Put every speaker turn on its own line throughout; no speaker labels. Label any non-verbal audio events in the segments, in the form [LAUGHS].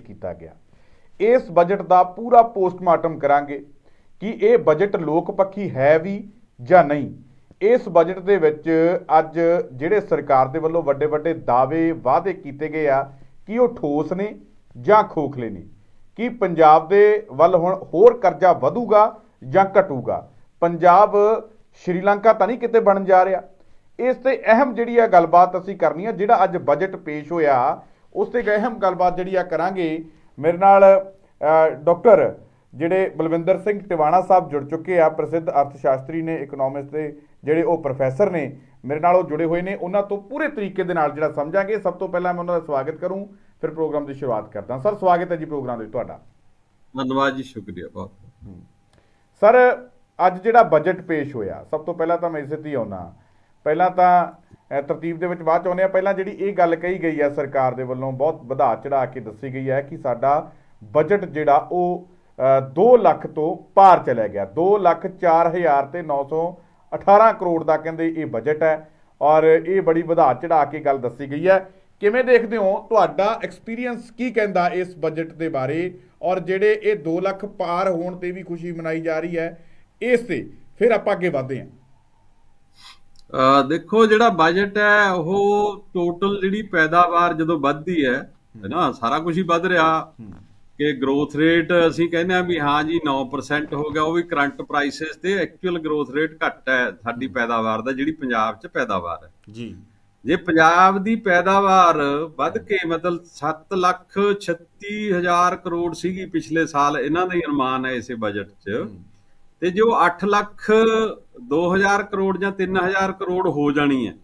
ਕੀਤਾ ਗਿਆ। ਇਸ ਬਜਟ ਦਾ ਪੂਰਾ ਪੋਸਟਮਾਰਟਮ ਕਰਾਂਗੇ ਕਿ ਇਹ ਬਜਟ ਲੋਕ ਪੱਖੀ ਹੈ ਵੀ ਜਾਂ ਨਹੀਂ। ਇਸ ਬਜਟ ਦੇ ਵਿੱਚ ਅੱਜ ਜਿਹੜੇ ਸਰਕਾਰ ਦੇ ਵੱਲੋਂ ਵੱਡੇ ਵੱਡੇ ਦਾਅਵੇ ਵਾਅਦੇ ਕੀਤੇ ਗਏ ਆ, ਕਿ ਉਹ ਠੋਸ ਨੇ ਜਾਂ ਖੋਖਲੇ ਨੇ? ਕਿ ਪੰਜਾਬ ਦੇ ਵੱਲ ਹੁਣ ਹੋਰ ਕਰਜ਼ਾ ਵਧੂਗਾ ਜਾਂ ਘਟੂਗਾ? ਪੰਜਾਬ ਸ਼੍ਰੀਲੰਕਾ ਤਾਂ ਨਹੀਂ ਕਿਤੇ ਬਣਨ ਜਾ ਰਿਹਾ। ਇਸ ਤੇ ਅਹਿਮ ਜਿਹੜੀ ਆ ਗੱਲਬਾਤ ਅਸੀਂ ਕਰਨੀ ਆ, ਜਿਹੜਾ ਅੱਜ ਬਜਟ ਪੇਸ਼ ਹੋਇਆ ਉਸ ਤੇ ਅਹਿਮ ਗੱਲਬਾਤ ਜਿਹੜੀ ਆ ਕਰਾਂਗੇ। ਮੇਰੇ ਨਾਲ ਡਾਕਟਰ ਜਿਹੜੇ ਬਲਵਿੰਦਰ ਸਿੰਘ ਟਿਵਾਣਾ ਸਾਹਿਬ ਜੁੜ ਚੁੱਕੇ ਆ ਪ੍ਰਸਿੱਧ ਅਰਥ ਸ਼ਾਸਤਰੀ ਨੇ ਇਕਨੋਮਿਕਸ ਦੇ ਜਿਹੜੇ ਉਹ ਪ੍ਰੋਫੈਸਰ ਨੇ ਮੇਰੇ ਨਾਲ ਉਹ ਜੁੜੇ ਹੋਏ ਨੇ। ਉਹਨਾਂ ਤੋਂ ਪੂਰੇ ਤਰੀਕੇ ਦੇ ਨਾਲ ਜਿਹੜਾ ਸਮਝਾਂਗੇ। ਸਭ ਤੋਂ ਪਹਿਲਾਂ ਮੈਂ ਉਹਨਾਂ ਦਾ ਸਵਾਗਤ ਕਰੂੰ ਫਿਰ ਪ੍ਰੋਗਰਾਮ ਦੀ ਸ਼ੁਰੂਆਤ ਕਰਦਾ ਸਰ ਸਵਾਗਤ ਹੈ ਜੀ ਪ੍ਰੋਗਰਾਮ ਦੇ ਵਿੱਚ ਤੁਹਾਡਾ।
ਧੰਨਵਾਦ ਜੀ ਸ਼ੁਕਰੀਆ ਬਹੁਤ
ਸਰ ਅੱਜ ਜਿਹੜਾ ਬਜਟ ਪੇਸ਼ ਹੋਇਆ ਸਭ ਤੋਂ ਪਹਿਲਾਂ ਤਾਂ ਮੈਂ ਇਸੇ ਤੇ ਹੀ ਆਉਣਾ ਪਹਿਲਾਂ ਤਾਂ ਤਰਤੀਬ ਦੇ ਵਿੱਚ ਬਾਅਦ ਚ ਆਉਂਦੇ ਆ ਪਹਿਲਾਂ ਜਿਹੜੀ ਇਹ ਗੱਲ ਕਹੀ ਗਈ ਹੈ ਸਰਕਾਰ ਦੇ ਵੱਲੋਂ, ਬਹੁਤ ਵਧਾ ਚੜਾ ਕੇ ਦੱਸੀ ਗਈ ਹੈ ਕਿ ਸਾਡਾ ਬਜਟ ਜਿਹੜਾ ਉਹ 2 ਲੱਖ ਤੋਂ ਪਾਰ ਚਲਾ ਗਿਆ। 2 ਲੱਖ 4000 ਤੇ 918 ਕਰੋੜ ਦਾ ਕਹਿੰਦੇ ਇਹ ਬਜਟ ਹੈ। ਔਰ ਇਹ ਬੜੀ ਵਧਾ ਚੜਾ ਕੇ ਗੱਲ ਦੱਸੀ ਗਈ ਹੈ। ਕਿਵੇਂ ਦੇਖਦੇ ਹੋ? ਤੁਹਾਡਾ ਐਕਸਪੀਰੀਅੰਸ ਕੀ ਕਹਿੰਦਾ ਇਸ ਬਜਟ ਦੇ ਬਾਰੇ? ਔਰ ਜਿਹੜੇ ਇਹ 2 ਲੱਖ ਪਾਰ ਹੋਣ ਤੇ ਵੀ ਖੁਸ਼ੀ ਮਨਾਈ ਜਾ ਰਹੀ ਹੈ, ਇਸ ਤੇ ਫਿਰ ਆਪਾਂ ਅੱਗੇ ਵਧਦੇ ਹਾਂ।
ਦੇਖੋ ਜਿਹੜਾ ਬਜਟ ਹੈ ਉਹ ਟੋਟਲ ਜਿਹੜੀ ਪੈਦਾਵਾਰ ਜਦੋਂ ਵੱਧਦੀ ਹੈ ਹੈਨਾ ਸਾਰਾ ਕੁਝ ਹੀ ਵੱਧ ਰਿਹਾ। ਕਿ ਗਰੋਥ ਰੇਟ ਅਸੀਂ ਕਹਿੰਦੇ ਆ ਵੀ ਹਾਂ ਜੀ 9% ਹੋ ਗਿਆ ਉਹ ਵੀ ਕਰੰਟ ਪ੍ਰਾਈਸਸ ਤੇ ਐਕਚੁਅਲ ਗਰੋਥ ਰੇਟ ਘੱਟ ਹੈ ਸਾਡੀ ਪੈਦਾਵਾਰ ਦਾ ਜਿਹੜੀ ਪੰਜਾਬ 'ਚ ਪੈਦਾਵਾਰ ਹੈ।
ਜੀ।
ਜੇ ਪੰਜਾਬ ਦੀ ਪੈਦਾਵਾਰ ਵੱਧ ਕੇ ਮਤਲਬ 7 ਲੱਖ 36 ਹਜ਼ਾਰ ਕਰੋੜ ਸੀਗੀ ਪਿਛਲੇ ਸਾਲ ਇਹਨਾਂ ਦਾ ਹੀ ਅਨੁਮਾਨ ਹੈ ਇਸੇ ਬਜਟ 'ਚ। ਤੇ ਜੋ 8 ਲੱਖ 2000 ਕਰੋੜ ਜਾਂ 3000 ਕਰੋੜ ਹੋ ਜਾਣੀ ਹੈ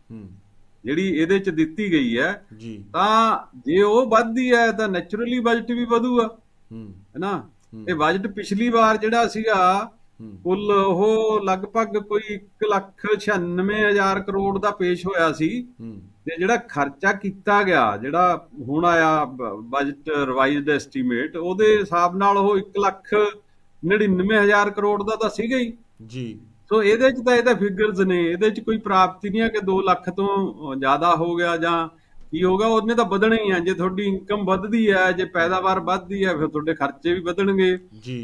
ਜਿਹੜੀ ਇਹਦੇ ਚ ਦਿੱਤੀ ਗਈ ਹੈ ਤਾਂ ਜੇ ਉਹ ਵੱਧਦੀ ਹੈ ਤਾਂ ਨੇਚਰਲੀ ਬਜਟ ਵੀ ਵਧੂਗਾ।
ਹੂੰ।
ਹੈਨਾ? ਇਹ ਬਜਟ ਪਿਛਲੀ ਵਾਰ ਜਿਹੜਾ ਸੀਗਾ ਕੁੱਲ ਉਹ ਲਗਭਗ ਕੋਈ 1 ਲੱਖ 96000 ਕਰੋੜ ਦਾ ਪੇਸ਼ ਹੋਇਆ ਸੀ। ਤੇ ਜਿਹੜਾ ਖਰਚਾ ਕੀਤਾ ਗਿਆ ਜਿਹੜਾ ਹੁਣ ਆਇਆ ਬਜਟ ਰਿਵਾਈਜ਼ਡ ਐਸਟੀਮੇਟ ਉਹਦੇ ਹਿਸਾਬ ਨਾਲ ਉਹ 1 ਲੱਖ 99000 ਕਰੋੜ ਦਾ ਤਾਂ ਸੀਗਾ ਹੀ।
ਜੀ।
ਸੋ ਇਹਦੇ ਚ ਤਾਂ ਇਹਦੇ ਫਿਗਰਸ ਨੇ। ਇਹਦੇ ਚ ਕੋਈ ਪ੍ਰਾਪਤੀ ਨਹੀਂ ਹੈ ਕਿ 2 ਲੱਖ ਤੋਂ ਜ਼ਿਆਦਾ ਹੋ ਗਿਆ ਜਾਂ ਕੀ ਹੋਗਾ ਉਹਨੇ ਤਾਂ ਵਧਣਾ ਹੀ ਆ। ਜੇ ਤੁਹਾਡੀ ਇਨਕਮ ਵੱਧਦੀ ਹੈ ਜੇ ਪੈਦਾਵਾਰ ਵੱਧਦੀ ਹੈ ਫਿਰ ਤੁਹਾਡੇ ਖਰਚੇ ਵੀ ਵਧਣਗੇ।
ਜੀ।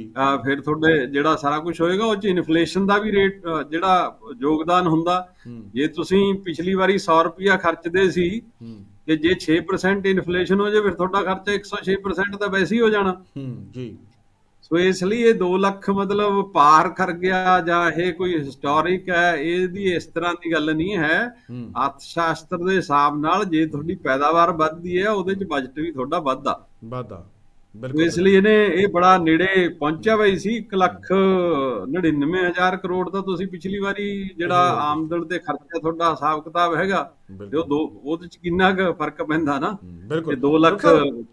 ਫਿਰ ਤੁਹਾਡੇ ਜਿਹੜਾ ਸਾਰਾ ਕੁਝ ਹੋਏਗਾ ਉਹ ਚ ਇਨਫਲੇਸ਼ਨ ਦਾ ਵੀ ਰੇਟ ਜਿਹੜਾ ਯੋਗਦਾਨ ਹੁੰਦਾ। ਜੇ ਤੁਸੀਂ ਪਿਛਲੀ ਵਾਰੀ 100 ਰੁਪਿਆ ਖਰਚਦੇ ਸੀ ਤੇ ਜੇ 6% ਇਨਫਲੇਸ਼ਨ ਹੋ ਜਾਵੇ ਫਿਰ ਤੁਹਾਡਾ ਖਰਚਾ 106% ਤਾਂ ਵੈਸੇ ਹੀ ਹੋ ਜਾਣਾ।
ਹੂੰ ਜੀ।
ਸੋ ਇਸ ਲਈ ਇਹ 2 ਲੱਖ ਮਤਲਬ ਪਾਰ ਕਰ ਗਿਆ ਜਾਂ ਇਹ ਕੋਈ ਹਿਸਟੋਰਿਕ ਹੈ ਇਹਦੀ ਇਸ ਤਰ੍ਹਾਂ ਦੀ ਗੱਲ ਨਹੀਂ ਹੈ। ਅਰਥ ਸ਼ਾਸਤਰ ਦੇ ਹਿਸਾਬ ਨਾਲ ਜੇ ਤੁਹਾਡੀ ਪੈਦਾਵਾਰ ਵੱਧਦੀ ਹੈ ਉਹਦੇ ਚ ਬਜਟ ਵੀ ਤੁਹਾਡਾ ਵੱਧਦਾ।
ਵਾਧਾ
ਬਿਲਕੁਲ। ਇਸ ਲਈ ਇਹਨੇ ਇਹ ਬੜਾ ਨੇੜੇ ਪਹੁੰਚਿਆ ਹੋਈ ਸੀ 1 ਲੱਖ 99000 ਕਰੋੜ ਦਾ ਤੁਸੀਂ ਪਿਛਲੀ ਵਾਰੀ ਜਿਹੜਾ ਆਮਦਨ ਤੇ ਖਰਚਾ ਤੁਹਾਡਾ ਹਿਸਾਬ ਕਿਤਾਬ ਹੈਗਾ ਤੇ ਉਹ ਦੋ ਉਹਦੇ ਚ ਕਿੰਨਾ ਕੁ ਫ਼ਰਕ ਪੈਂਦਾ ਨਾ?
ਬਿਲਕੁਲ।
2 ਲੱਖ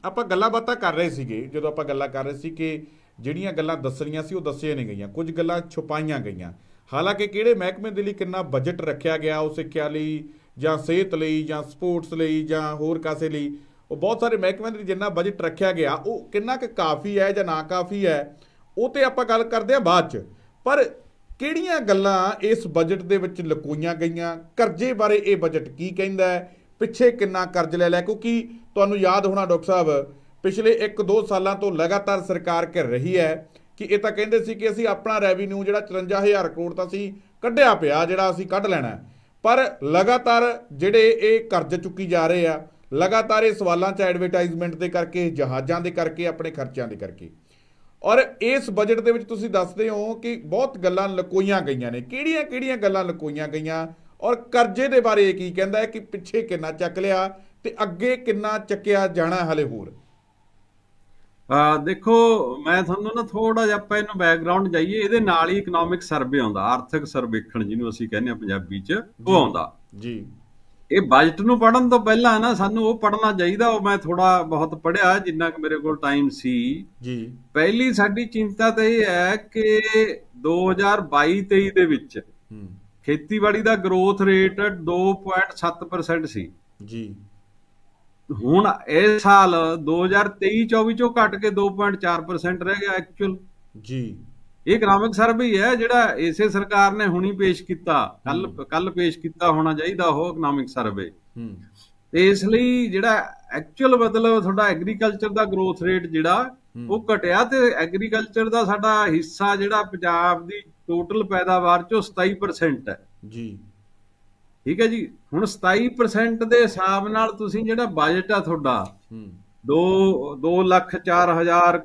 ਆਪਾਂ ਗੱਲਾਂ ਬਾਤਾਂ ਕਰ ਰਹੇ ਸੀਗੇ ਜਦੋਂ ਆਪਾਂ ਗੱਲਾਂ ਕਰ ਰਹੇ ਸੀ ਕਿ ਜਿਹੜੀਆਂ ਗੱਲਾਂ ਦੱਸਣੀਆਂ ਸੀ ਉਹ ਦੱਸੀਆਂ ਨਹੀਂ ਗਈਆਂ। ਕੁਝ ਗੱਲਾਂ ਛੁਪਾਈਆਂ ਗਈਆਂ। ਹਾਲਾਂਕਿ ਕਿਹੜੇ ਮਹਿਕਮੇ ਦੇ ਲਈ ਕਿੰਨਾ ਬਜਟ ਰੱਖਿਆ ਗਿਆ ਉਹ ਸਿੱਖਿਆ ਲਈ ਜਾਂ ਸਿਹਤ ਲਈ ਜਾਂ ਸਪੋਰਟਸ ਲਈ ਜਾਂ ਹੋਰ ਕਾਸੇ ਲਈ, ਉਹ ਬਹੁਤ ਸਾਰੇ ਮਹਿਕਮਿਆਂ ਦੇ ਲਈ ਜਿੰਨਾ ਬਜਟ ਰੱਖਿਆ ਗਿਆ, ਉਹ ਕਿੰਨਾ ਕੁ ਕਾਫੀ ਹੈ ਜਾਂ ਨਾ ਕਾਫੀ ਹੈ, ਉਹ ਤੇ ਆਪਾਂ ਗੱਲ ਕਰਦੇ ਹਾਂ ਬਾਅਦ 'ਚ। ਪਰ ਕਿਹੜੀਆਂ ਗੱਲਾਂ ਇਸ ਬਜਟ ਦੇ ਵਿੱਚ ਲਕੋਈਆਂ ਗਈਆਂ? ਕਰਜ਼ੇ ਬਾਰੇ ਇਹ ਬਜਟ ਕੀ ਕਹਿੰਦਾ ਹੈ? ਪਿੱਛੇ ਕਿੰਨਾ ਕਰਜ਼ ਲੈ ਲਿਆ? ਕਿਉਂਕਿ ਤੁਹਾਨੂੰ ਯਾਦ ਹੋਣਾ ਡਾਕਟਰ ਸਾਹਿਬ ਪਿਛਲੇ 1-2 ਸਾਲਾਂ ਤੋਂ ਲਗਾਤਾਰ ਸਰਕਾਰ ਕਰ ਰਹੀ ਹੈ ਕਿ ਇਹ ਤਾਂ ਕਹਿੰਦੇ ਸੀ ਕਿ ਅਸੀਂ ਆਪਣਾ ਰੈਵਨਿਊ ਜਿਹੜਾ 54000 ਕਰੋੜ ਤਾਂ ਅਸੀਂ ਕੱਢਿਆ ਪਿਆ, ਜਿਹੜਾ ਅਸੀਂ ਕੱਢ ਲੈਣਾ ਪਰ ਲਗਾਤਾਰ ਜਿਹੜੇ ਇਹ ਕਰਜ਼ ਚੁੱਕੀ ਜਾ ਰਹੇ ਆ, ਲਗਾਤਾਰ ਇਹ ਸਵਾਲਾਂ 'ਚ ਐਡਵਰਟਾਈਜ਼ਮੈਂਟ ਦੇ ਕਰਕੇ, ਜਹਾਜ਼ਾਂ ਦੇ ਕਰਕੇ, ਆਪਣੇ ਖਰਚਿਆਂ ਦੇ ਕਰਕੇ। ਔਰ ਇਸ ਬਜਟ ਦੇ ਵਿੱਚ ਤੁਸੀਂ ਦੱਸਦੇ ਹੋ ਕਿ ਬਹੁਤ ਗੱਲਾਂ ਲਕੋਈਆਂ ਗਈਆਂ ਨੇ। ਕਿਹੜੀਆਂ-ਕਿਹੜੀਆਂ ਗੱਲਾਂ ਲਕੋਈਆਂ ਗਈਆਂ? ਔਰ ਕਰਜ਼ੇ ਦੇ ਬਾਰੇ ਕੀ ਕਹਿੰਦਾ ਹੈ ਕਿ ਪਿੱਛੇ ਕਿੰਨਾ ਚੱਕ ਲਿਆ ਤੇ ਅੱਗੇ ਕਿੰਨਾ ਚੱਕਿਆ ਜਾਣਾ ਹਲੇ ਹੋਰ?
ਦੇਖੋ ਮੈਂ ਤੁਹਾਨੂੰ ਨਾ ਥੋੜਾ ਜਿਹਾ ਆਪਾਂ ਇਹਨੂੰ ਬੈਕਗ੍ਰਾਉਂਡ ਜਾਈਏ ਇਹਦੇ ਨਾਲ ਹੀ ਇਕਨੋਮਿਕ ਸਰਵੇ ਆਉਂਦਾ ਆਰਥਿਕ ਸਰਵੇਖਣ ਜਿਹਨੂੰ ਅਸੀਂ ਕਹਿੰਦੇ ਆ ਪੰਜਾਬੀ 'ਚ ਉਹ ਆਉਂਦਾ।
ਜੀ।
ਇਹ ਬਜਟ ਨੂੰ ਪੜਨ ਤੋਂ ਪਹਿਲਾਂ ਨਾ ਸਾਨੂੰ ਉਹ ਪੜਨਾ ਚਾਹੀਦਾ ਉਹ ਮੈਂ ਥੋੜਾ ਬਹੁਤ ਪੜਿਆ ਜਿੰਨਾ ਕਿ ਮੇਰੇ ਕੋਲ ਟਾਈਮ ਸੀ।
ਜੀ।
ਪਹਿਲੀ ਸਾਡੀ ਚਿੰਤਾ ਤਾਂ ਇਹ ਹੈ ਕਿ 2022-23 ਦੇ ਵਿੱਚ ਖੇਤੀਬਾੜੀ ਦਾ ਗਰੋਥ ਰੇਟ 2.7% ਸੀ।
ਜੀ।
ਹੁਣ ਇਸ ਸਾਲ 2023-24 ਚੋਂ ਘਟ ਕੇ 2.4% ਰਹਿ ਗਿਆ ਐਕਚੁਅਲ
ਜੀ।
ਇਹ ਇਕਨੋਮਿਕ ਸਰਵੇ ਹੈ ਜਿਹੜਾ ਇਸੇ ਸਰਕਾਰ ਨੇ ਹੁਣੀ ਪੇਸ਼ ਕੀਤਾ। ਕੱਲ ਕੱਲ ਪੇਸ਼ ਕੀਤਾ ਹੋਣਾ ਚਾਹੀਦਾ ਉਹ ਇਕਨੋਮਿਕ ਸਰਵੇ
ਹੂੰ।
ਤੇ ਇਸ ਲਈ ਜਿਹੜਾ ਐਕਚੁਅਲ ਮਤਲਬ ਤੁਹਾਡਾ ਐਗਰੀਕਲਚਰ ਦਾ ਗਰੋਥ ਰੇਟ ਜਿਹੜਾ ਉਹ ਘਟਿਆ ਤੇ ਐਗਰੀਕਲਚਰ ਦਾ ਸਾਡਾ ਹਿੱਸਾ ਜਿਹੜਾ ਪੰਜਾਬ ਦੀ ਟੋਟਲ ਪੈਦਾਵਾਰ ਚੋਂ 27% ਹੈ।
ਜੀ।
ਠੀਕ ਹੈ ਜੀ? ਹੁਣ 27% ਦੇ ਹਿਸਾਬ ਨਾਲ ਤੁਸੀਂ ਜਿਹੜਾ ਬਜਟ ਆ ਤੁਹਾਡਾ
ਹੂੰ।
2 2 ਲੱਖ 4000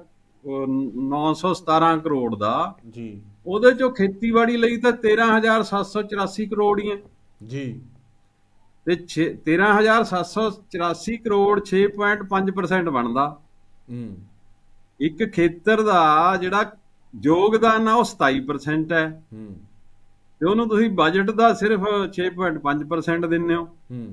917 ਕਰੋੜ ਦਾ।
ਜੀ।
ਉਹਦੇ ਚੋਂ ਖੇਤੀਬਾੜੀ ਲਈ ਤਾਂ 13784 ਕਰੋੜ ਹੀ ਹੈ।
ਜੀ।
ਤੇ 13784 ਕਰੋੜ 6.5% ਬਣਦਾ।
ਹੂੰ।
ਇੱਕ ਖੇਤਰ ਦਾ ਜਿਹੜਾ ਯੋਗਦਾਨ ਆ ਉਹ 27% ਹੈ।
ਹੂੰ।
ਤੇ ਉਹਨੂੰ ਤੁਸੀਂ ਬਜਟ ਦਾ ਸਿਰਫ 6.5% ਦਿੰਦੇ ਹੋ।
ਹੂੰ।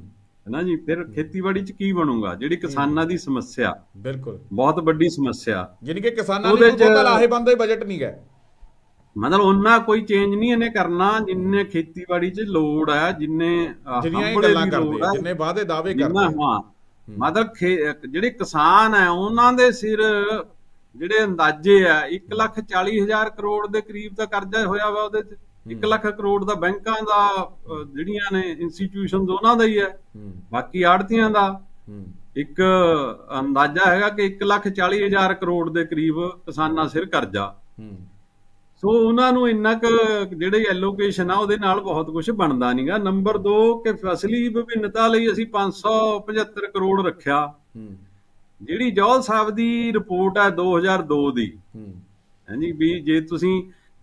ਹੈਨਾ ਜੀ? ਫਿਰ ਖੇਤੀਬਾੜੀ 'ਚ ਕੀ ਬਣੂਗਾ? ਜਿਹੜੀ ਕਿਸਾਨਾਂ ਦੀ ਸਮੱਸਿਆ।
ਬਿਲਕੁਲ।
ਬਹੁਤ ਵੱਡੀ ਸਮੱਸਿਆ।
ਯਾਨੀ ਕਿ ਕਿਸਾਨਾਂ ਲਈ ਬਹੁਤਾ ਲਾਹੇਵੰਦ ਬਜਟ ਨਹੀਂ ਹੈ।
ਮਤਲਬ ਉਹਨਾਂ ਕੋਈ ਚੇਂਜ ਨਹੀਂ ਇਹਨੇ ਕਰਨਾ ਜਿੰਨੇ ਖੇਤੀਬਾੜੀ 'ਚ ਲੋੜ ਹੈ ਜਿੰਨੇ
ਜਿਹੜੀਆਂ ਇਹ ਗੱਲਾਂ
ਦੀ ਲੋੜ
ਕਰਦੇ ਜਿੰਨੇ ਵਾਅਦੇ ਦਾਅਵੇ ਕਰਦੇ।
ਹਾਂ। ਮਤਲਬ ਜਿਹੜੇ ਕਿਸਾਨ ਹੈ ਉਹਨਾਂ ਦੇ ਸਿਰ ਜਿਹੜੇ ਅੰਦਾਜ਼ੇ ਆ 1 ਲੱਖ 40 ਹਜ਼ਾਰ ਕਰੋੜ ਦੇ ਕਰੀਬ ਦਾ ਕਰਜ਼ਾ ਹੋਇਆ ਵਾ ਉਹਦੇ 'ਚ। 1 ਲੱਖ ਕਰੋੜ ਦਾ ਬੈਂਕਾਂ ਦਾ ਜਿਹੜੀਆਂ ਨੇ ਇੰਸਟੀਟਿਊਸ਼ਨਸ ਉਹਨਾਂ ਦਾ ਹੀ ਹੈ। ਬਾਕੀ ਆੜਤੀਆਂ ਦਾ। ਇੱਕ ਅੰਦਾਜ਼ਾ ਹੈਗਾ ਕਿ 1 ਲੱਖ 40 ਹਜ਼ਾਰ ਕਰੋੜ ਦੇ ਕਰੀਬ ਕਿਸਾਨਾਂ ਸਿਰ ਕਰਜ਼ਾ। ਸੋ ਉਹਨਾਂ ਨੂੰ ਇੰਨਾ ਕੁ ਜਿਹੜੇ ਐਲੋਕੇਸ਼ਨ ਆ ਉਹਦੇ ਨਾਲ ਬਹੁਤ ਕੁਝ ਬਣਦਾ ਨਹੀਂਗਾ ਨੰਬਰ 2 ਕਿ ਫਸਲੀ ਵਿਭਿੰਨਤਾ ਲਈ ਅਸੀਂ 575 ਕਰੋੜ ਰੱਖਿਆ। ਜਿਹੜੀ ਜੌਲ ਸਾਹਿਬ ਦੀ ਰਿਪੋਰਟ ਹੈ 2002 ਦੀ ਹਾਂਜੀ ਵੀ ਜੇ ਤੁਸੀਂ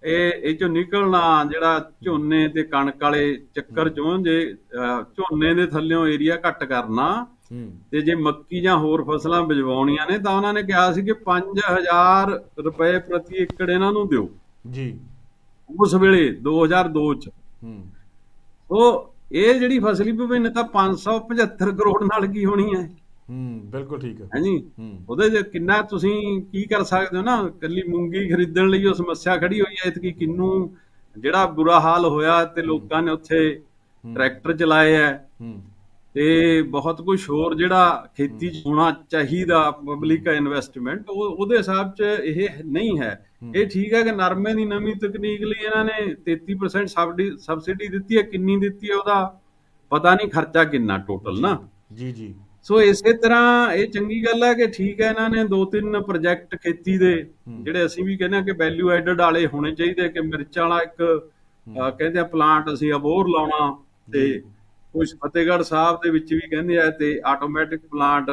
ਇਹ ਇਹ ਚੋਂ ਨਿਕਲਣਾ ਜਿਹੜਾ ਝੋਨੇ ਤੇ ਕਣਕ ਵਾਲੇ ਚੱਕਰ ਚੋਂ ਜੇ ਝੋਨੇ ਦੇ ਥੱਲਿਓਂ ਏਰੀਆ ਘੱਟ ਕਰਨਾ ਤੇ ਜੇ ਮੱਕੀ ਜਾਂ ਹੋਰ ਫਸਲਾਂ ਬਿਜਵਾਉਣੀਆਂ ਨੇ ਤਾਂ ਉਹਨਾਂ ਨੇ ਕਿਹਾ ਸੀ ਕਿ 5000 ਰੁਪਏ ਪ੍ਰਤੀ ਏਕੜ ਇਹਨਾਂ ਨੂੰ ਦਿਓ।
ਜੀ।
ਉਸ ਵੇਲੇ 2002 ਚ। ਉਹ ਇਹ ਜਿਹੜੀ ਫਸਲੀ ਵਿਭਿੰਨਤਾ 575 ਕਰੋੜ ਨਾਲ ਕੀ ਹੋਣੀ ਹੈ?
ਹੂੰ ਬਿਲਕੁਲ ਠੀਕ ਹੈ।
ਹਾਂਜੀ? ਉਹਦੇ 'ਚ ਕਿੰਨਾ ਤੁਸੀਂ ਕੀ ਕਰ ਸਕਦੇ ਹੋ ਨਾ ਕੱਲੀ ਮੂੰਗੀ ਖਰੀਦਣ ਲਈ ਉਹ ਸਮੱਸਿਆ ਖੜੀ ਹੋਈ ਹੈ ਇਤਕੀ ਕਿੰਨੂ ਜਿਹੜਾ ਬੁਰਾ ਹਾਲ ਹੋਇਆ ਤੇ ਲੋਕਾਂ ਨੇ ਉੱਥੇ ਟਰੈਕਟਰ ਚਲਾਏ ਐ ਤੇ ਬਹੁਤ ਕੁਝ ਹੋਰ ਜਿਹੜਾ ਖੇਤੀ 'ਚ ਹੋਣਾ ਚਾਹੀਦਾ ਪਬਲਿਕ ਇਨਵੈਸਟਮੈਂਟ ਉਹ ਉਹਦੇ ਹਿਸਾਬ 'ਚ ਇਹ ਨਹੀਂ ਹੈ। ਇਹ ਠੀਕ ਹੈ ਕਿ ਨਰਮੇ ਦੀ ਨਵੀਂ ਤਕਨੀਕ ਲਈ ਇਹਨਾਂ ਨੇ 33% ਸਬਸਿਡੀ ਸਬਸਿਡੀ ਦਿੱਤੀ ਹੈ ਕਿੰਨੀ ਦਿੱਤੀ ਹੈ ਉਹਦਾ? ਪਤਾ ਨਹੀਂ ਖਰਚਾ ਕਿੰਨਾ ਟੋਟਲ ਨਾ।
ਜੀ ਜੀ।
ਸੋ ਇਸੇ ਤਰ੍ਹਾਂ ਇਹ ਚੰਗੀ ਗੱਲ ਹੈ ਕਿ ਠੀਕ ਹੈ ਇਹਨਾਂ ਨੇ ਦੋ ਤਿੰਨ ਪ੍ਰੋਜੈਕਟ ਖੇਤੀ ਦੇ ਜਿਹੜੇ ਅਸੀਂ ਵੀ ਕਹਿੰਦੇ ਆ ਕਿ ਵੈਲਿਊ ਐਡਡ ਵਾਲੇ ਹੋਣੇ ਚਾਹੀਦੇ ਕਿ ਮਿਰਚਾਂ ਵਾਲਾ ਇੱਕ ਕਹਿੰਦੇ ਆ ਪਲਾਂਟ ਅਸੀਂ ਅਬੋਰ ਲਾਉਣਾ ਤੇ ਕੁਝ ਫਤਿਹਗੜ੍ਹ ਸਾਹਿਬ ਦੇ ਵਿੱਚ ਵੀ ਕਹਿੰਦੇ ਆ ਤੇ ਆਟੋਮੈਟਿਕ ਪਲਾਂਟ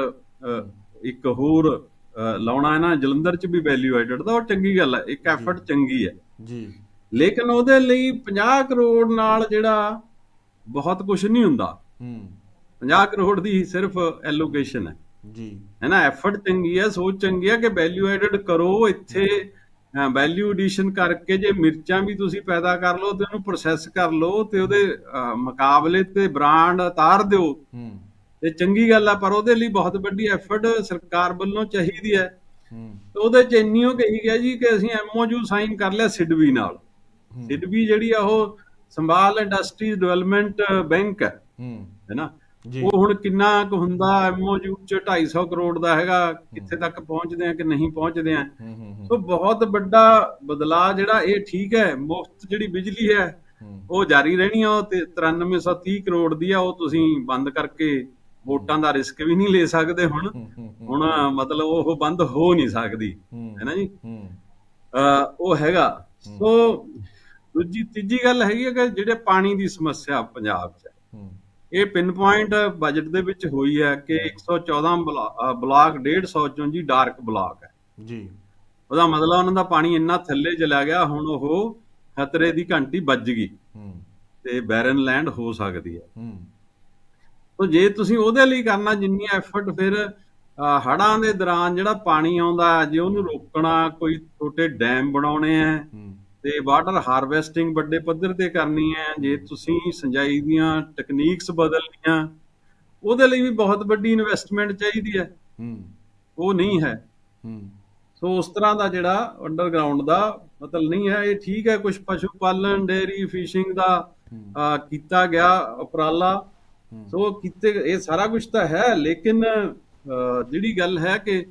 ਇੱਕ ਹੋਰ ਲਾਉਣਾ ਹੈ ਨਾ ਜਲੰਧਰ ਚ ਵੀ ਵੈਲਿਊ ਐਡਡ ਦਾ ਉਹ ਚੰਗੀ ਗੱਲ ਹੈ ਇੱਕ ਐਫਰਟ ਚੰਗੀ ਹੈ
ਜੀ।
ਲੇਕਿਨ ਉਹਦੇ ਲਈ 50 ਕਰੋੜ ਨਾਲ ਜਿਹੜਾ ਬਹੁਤ ਕੁਝ ਨਹੀਂ ਹੁੰਦਾ।
ਹੂੰ।
50 ਕਰੋੜ ਦੀ ਸਿਰਫ ਐਲੋਕੇਸ਼ਨ ਹੈ।
ਜੀ।
ਹੈ ਨਾ ਐਫਰਟ ਚੰਗੀ ਹੈ ਸੋਚ ਚੰਗੀ ਹੈ ਕਿ ਵੈਲਿਊ ਐਡਡ ਕਰੋ ਇੱਥੇ ਵੈਲਿਊ ਐਡੀਸ਼ਨ ਕਰਕੇ ਜੇ ਮਿਰਚਾਂ ਵੀ ਤੁਸੀਂ ਪੈਦਾ ਕਰ ਲਓ ਤੇ ਉਹਨੂੰ ਪ੍ਰੋਸੈਸ ਕਰ ਲਓ ਤੇ ਉਹਦੇ ਮੁਕਾਬਲੇ ਤੇ ਬ੍ਰਾਂਡ ਉਤਾਰ ਦਿਓ।
ਹੂੰ।
ਤੇ ਚੰਗੀ ਗੱਲ ਆ ਪਰ ਉਹਦੇ ਲਈ ਬਹੁਤ ਵੱਡੀ ਐਫਰਟ ਸਰਕਾਰ ਵੱਲੋਂ ਚਾਹੀਦੀ ਹੈ।
ਹੂੰ।
ਤੇ ਉਹਦੇ ਚ ਇੰਨੀਓ ਕਹੀ ਗਿਆ ਜੀ ਕਿ ਅਸੀਂ ਐਮਓਯੂ ਸਾਈਨ ਕਰ ਲਿਆ ਸਿਡਬੀ ਨਾਲ।
ਹੂੰ।
ਸਿਡਬੀ ਜਿਹੜੀ ਆ ਉਹ ਸੰਭਾਲ ਇੰਡਸਟਰੀ ਡਿਵੈਲਪਮੈਂਟ ਬੈਂਕ ਹੈ।
ਹੂੰ।
ਹੈ ਨਾ
ਜੀ।
ਉਹ ਹੁਣ ਕਿੰਨਾ ਕੁ ਹੁੰਦਾ ਐਮਓਯੂ ਚ 250 ਕਰੋੜ ਦਾ ਹੈਗਾ ਕਿੱਥੇ ਤੱਕ ਪਹੁੰਚਦੇ ਆ ਕਿ ਨਹੀਂ ਪਹੁੰਚਦੇ ਆ। ਸੋ ਬਹੁਤ ਵੱਡਾ ਬਦਲਾਅ ਜਿਹੜਾ ਇਹ ਠੀਕ ਹੈ ਮੁਫਤ ਜਿਹੜੀ ਬਿਜਲੀ ਹੈ ਉਹ ਜਾਰੀ ਰਹਿਣੀ ਆ ਤੇ 9330 ਕਰੋੜ ਦੀ ਆ ਉਹ ਤੁਸੀਂ ਬੰਦ ਕਰਕੇ ਵੋਟਾਂ ਦਾ ਰਿਸਕ ਵੀ ਨਹੀਂ ਲੈ ਸਕਦੇ ਹੁਣ। ਹੁਣ ਮਤਲਬ ਉਹ ਬੰਦ ਹੋ ਨਹੀਂ ਸਕਦੀ
ਹੂੰ
ਨਾ ਜੀ? ਉਹ ਹੈਗਾ। ਸੋ ਦੂਜੀ ਤੀਜੀ ਗੱਲ ਹੈਗੀ ਹੈ ਕਿ ਜਿਹੜੇ ਪਾਣੀ ਦੀ ਸਮੱਸਿਆ ਪੰਜਾਬ 'ਚ ਇਹ ਪਿਨ ਪੁਆਇੰਟ ਬਜਟ ਦੇ ਵਿੱਚ ਹੋਈ ਹੈ ਕਿ 114 ਬਲਾ- ਅਹ ਬਲਾਕ 150 ਚੋਂ ਜੀ ਡਾਰਕ ਬਲਾਕ ਹੈ।
ਜੀ।
ਉਹਦਾ ਮਤਲਬ ਉਹਨਾਂ ਦਾ ਪਾਣੀ ਇੰਨਾ ਥੱਲੇ ਚਲਾ ਗਿਆ ਹੁਣ ਉਹ ਖਤਰੇ ਦੀ ਘੰਟੀ ਵੱਜ ਗਈ।
ਹੂੰ।
ਤੇ ਬੈਰਨ ਲੈਂਡ ਹੋ ਸਕਦੀ ਹੈ।
ਹੂੰ।
ਸੋ ਜੇ ਤੁਸੀਂ ਉਹਦੇ ਲਈ ਕਰਨਾ ਜਿੰਨੀ ਐਫਰਟ ਫਿਰ ਹੜ੍ਹਾਂ ਦੇ ਦੌਰਾਨ ਜਿਹੜਾ ਪਾਣੀ ਆਉਂਦਾ ਜੇ ਉਹਨੂੰ ਰੋਕਣਾ ਕੋਈ ਛੋਟੇ ਡੈਮ ਬਣਾਉਣੇ ਆ
ਹੂੰ।
ਤੇ ਵਾਟਰ ਹਾਰਵੈਸਟਿੰਗ ਵੱਡੇ ਪੱਧਰ ਤੇ ਕਰਨੀ ਹੈ ਜੇ ਤੁਸੀਂ ਸਿੰਜਾਈ ਦੀਆਂ ਟੈਕਨੀਕਸ ਬਦਲਣੀਆਂ ਉਹਦੇ ਲਈ ਵੀ ਬਹੁਤ ਵੱਡੀ ਇਨਵੈਸਟਮੈਂਟ ਚਾਹੀਦੀ ਹੈ।
ਹੂੰ।
ਉਹ ਨਹੀਂ ਹੈ।
ਹੂੰ।
ਸੋ ਉਸ ਤਰ੍ਹਾਂ ਦਾ ਜਿਹੜਾ ਅੰਡਰਗਰਾਉਂਡ ਦਾ ਮਤਲਬ ਨਹੀਂ ਹੈ ਇਹ ਠੀਕ ਹੈ ਕੁਝ ਪਸ਼ੂ ਪਾਲਣ ਡੇਰੀ ਫਿਸ਼ਿੰਗ ਦਾ ਕੀਤਾ ਗਿਆ ਉਪਰਾਲਾ। ਸੋ ਕੀਤੇ ਇਹ ਸਾਰਾ ਕੁਝ ਤਾਂ ਹੈ ਲੇਕਿਨ ਜਿਹੜੀ ਗੱਲ ਹੈ ਕਿ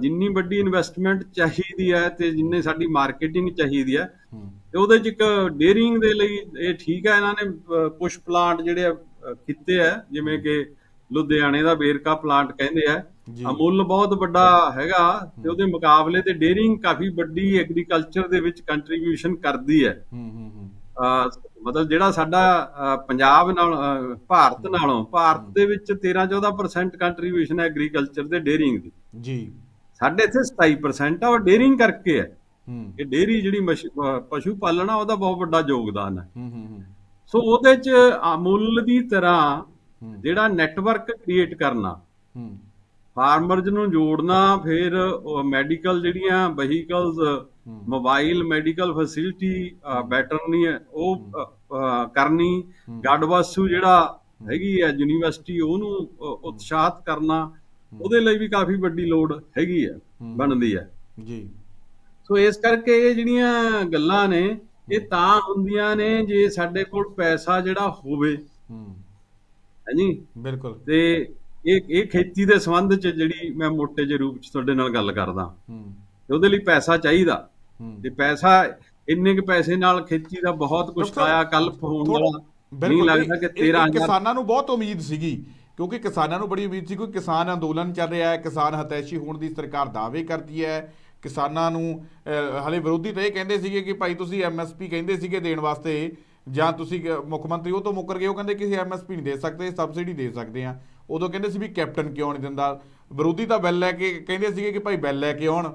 ਜਿੰਨੀ ਵੱਡੀ ਇਨਵੈਸਟਮੈਂਟ ਚਾਹੀਦੀ ਹੈ ਤੇ ਜਿੰਨੇ ਸਾਡੀ ਮਾਰਕੀਟਿੰਗ ਚਾਹੀਦੀ ਹੈ
ਹੂੰ।
ਤੇ ਉਹਦੇ ਚ ਇੱਕ ਡੇਅਰਿੰਗ ਦੇ ਲਈ ਇਹ ਠੀਕ ਹੈ ਇਹਨਾਂ ਨੇ ਕੁਝ ਪਲਾਂਟ ਜਿਹੜੇ ਕੀਤੇ ਆ ਜਿਵੇਂ ਕਿ ਲੁਧਿਆਣੇ ਦਾ ਵੇਰਕਾ ਪਲਾਂਟ ਕਹਿੰਦੇ ਆ। ਅਮੁੱਲ ਬਹੁਤ ਵੱਡਾ ਹੈਗਾ ਤੇ ਉਹਦੇ ਮੁਕਾਬਲੇ ਤੇ ਡੇਅਰਿੰਗ ਕਾਫੀ ਵੱਡੀ ਐਗਰੀਕਲਚਰ ਦੇ ਵਿੱਚ ਕੰਟਰੀਬਿਊਸ਼ਨ ਕਰਦੀ ਹੈ।
ਹੂੰ ਹੂੰ ਹੂੰ।
ਮਤਲਬ ਜਿਹੜਾ ਸਾਡਾ ਪੰਜਾਬ ਨਾਲ ਭਾਰਤ ਨਾਲੋਂ ਭਾਰਤ ਦੇ ਵਿੱਚ 13-14% ਕੰਟਰੀਬਿਊਸ਼ਨ ਹੈ ਐਗਰੀਕਲਚਰ ਤੇ ਡੇਅਰਿੰਗ ਦੀ।
ਜੀ।
ਸਾਡੇ ਇੱਥੇ 27% ਆ ਉਹ ਡੇਅਰਿੰਗ ਕਰਕੇ ਹੈ। ਇਹ ਡੇਅਰੀ ਜਿਹੜੀ ਪਸ਼ੂ ਪਾਲਣ ਆ ਉਹਦਾ ਬਹੁਤ ਵੱਡਾ ਯੋਗਦਾਨ ਹੈ। ਸੋ ਉਹਦੇ ਚ ਅਮੁੱਲ ਦੀ ਤਰ੍ਹਾਂ ਜਿਹੜਾ ਨੈਟਵਰਕ ਕ੍ਰੀਏਟ ਕਰਨਾ ਫਾਰਮਰਜ਼ ਨੂੰ ਜੋੜਨਾ ਫਿਰ ਮੈਡੀਕਲ ਜਿਹੜੀਆਂ ਵਹੀਕਲਸ ਮੋਬਾਈਲ ਮੈਡੀਕਲ ਫੈਸਿਲਿਟੀ ਬੈਟਰਨੀ ਉਹ ਅ, ਅ, ਕਰਨੀ। ਗੜਵਾਸੂ ਜਿਹੜਾ ਹੈਗੀ ਹੈ ਯੂਨੀਵਰਸਿਟੀ ਉਹਨੂੰ ਉਤਸ਼ਾਹਤ ਕਰਨਾ ਉਹਦੇ ਲਈ ਵੀ ਕਾਫੀ ਵੱਡੀ ਲੋੜ ਹੈਗੀ ਹੈ ਬਣਦੀ ਹੈ।
ਜੀ।
ਸੋ ਇਸ ਕਰਕੇ ਇਹ ਜਿਹੜੀਆਂ ਗੱਲਾਂ ਨੇ ਇਹ ਤਾਂ ਹੁੰਦੀਆਂ ਨੇ ਜੇ ਸਾਡੇ ਕੋਲ ਪੈਸਾ ਜਿਹੜਾ ਹੋਵੇ।
ਹੂੰ।
ਹਾਂਜੀ
ਬਿਲਕੁਲ।
ਤੇ ਇਹ ਇਹ ਖੇਤੀ ਦੇ ਸੰਬੰਧ ਚ ਜਿਹੜੀ ਮੈਂ ਮੋٹے ਜਿਹੇ ਰੂਪ ਚ ਤੁਹਾਡੇ ਨਾਲ ਗੱਲ ਕਰਦਾ।
ਹੂੰ।
ਤੇ ਉਹਦੇ ਲਈ ਪੈਸਾ ਚਾਹੀਦਾ। ਤੇ ਪੈਸਾ ਇੰਨੇ ਕੁ ਪੈਸੇ ਨਾਲ ਖੇਤੀ ਦਾ ਬਹੁਤ ਕੁਝ ਆਇਆ ਕੱਲ ਹੋਣ ਵਾਲਾ। ਨਹੀਂ ਲੱਗਦਾ ਕਿ
ਇਹ- ਇਹ
13000
ਕਿਸਾਨਾਂ ਨੂੰ ਬਹੁਤ ਉਮੀਦ ਸੀਗੀ ਕਿਉਂਕਿ ਕਿਸਾਨਾਂ ਨੂੰ ਬੜੀ ਉਮੀਦ ਸੀ ਕੋਈ ਕਿਸਾਨ ਅੰਦੋਲਨ ਚੱਲ ਰਿਹਾ ਹੈ ਕਿਸਾਨ ਹਤੈਸ਼ੀ ਹੋਣ ਦੀ ਸਰਕਾਰ ਦਾਅਵੇ ਕਰਦੀ ਹੈ। ਕਿਸਾਨਾਂ ਨੂੰ ਹਲੇ ਵਿਰੋਧੀ ਤਾਂ ਇਹ ਕਹਿੰਦੇ ਸੀਗੇ ਕਿ ਭਾਈ ਤੁਸੀਂ ਐਮਐਸਪੀ ਕਹਿੰਦੇ ਸੀਗੇ ਦੇਣ ਵਾਸਤੇ ਜਾਂ ਤੁਸੀਂ ਕ- ਮੁੱਖ ਮੰਤਰੀ ਉਹ ਤੋਂ ਮੁੱਕਰ ਗਏ ਉਹ ਕਹਿੰਦੇ ਕਿ ਐਮਐਸਪੀ ਨਹੀਂ ਦੇ ਸਕਦੇ ਸਬਸਿਡੀ ਦੇ ਸਕਦੇ ਆ ਉਦੋਂ ਕਹਿੰਦੇ ਸੀ ਵੀ ਕੈਪਟਨ ਕਿਉਂ ਨਹੀਂ ਦਿੰਦਾ? ਵਿਰੋਧੀ ਤਾਂ ਬਿੱਲ ਲੈ ਕੇ ਕਹਿੰਦੇ ਸੀਗੇ ਕਿ ਭਾਈ ਬਿੱਲ ਲੈ ਕੇ ਆਉਣ।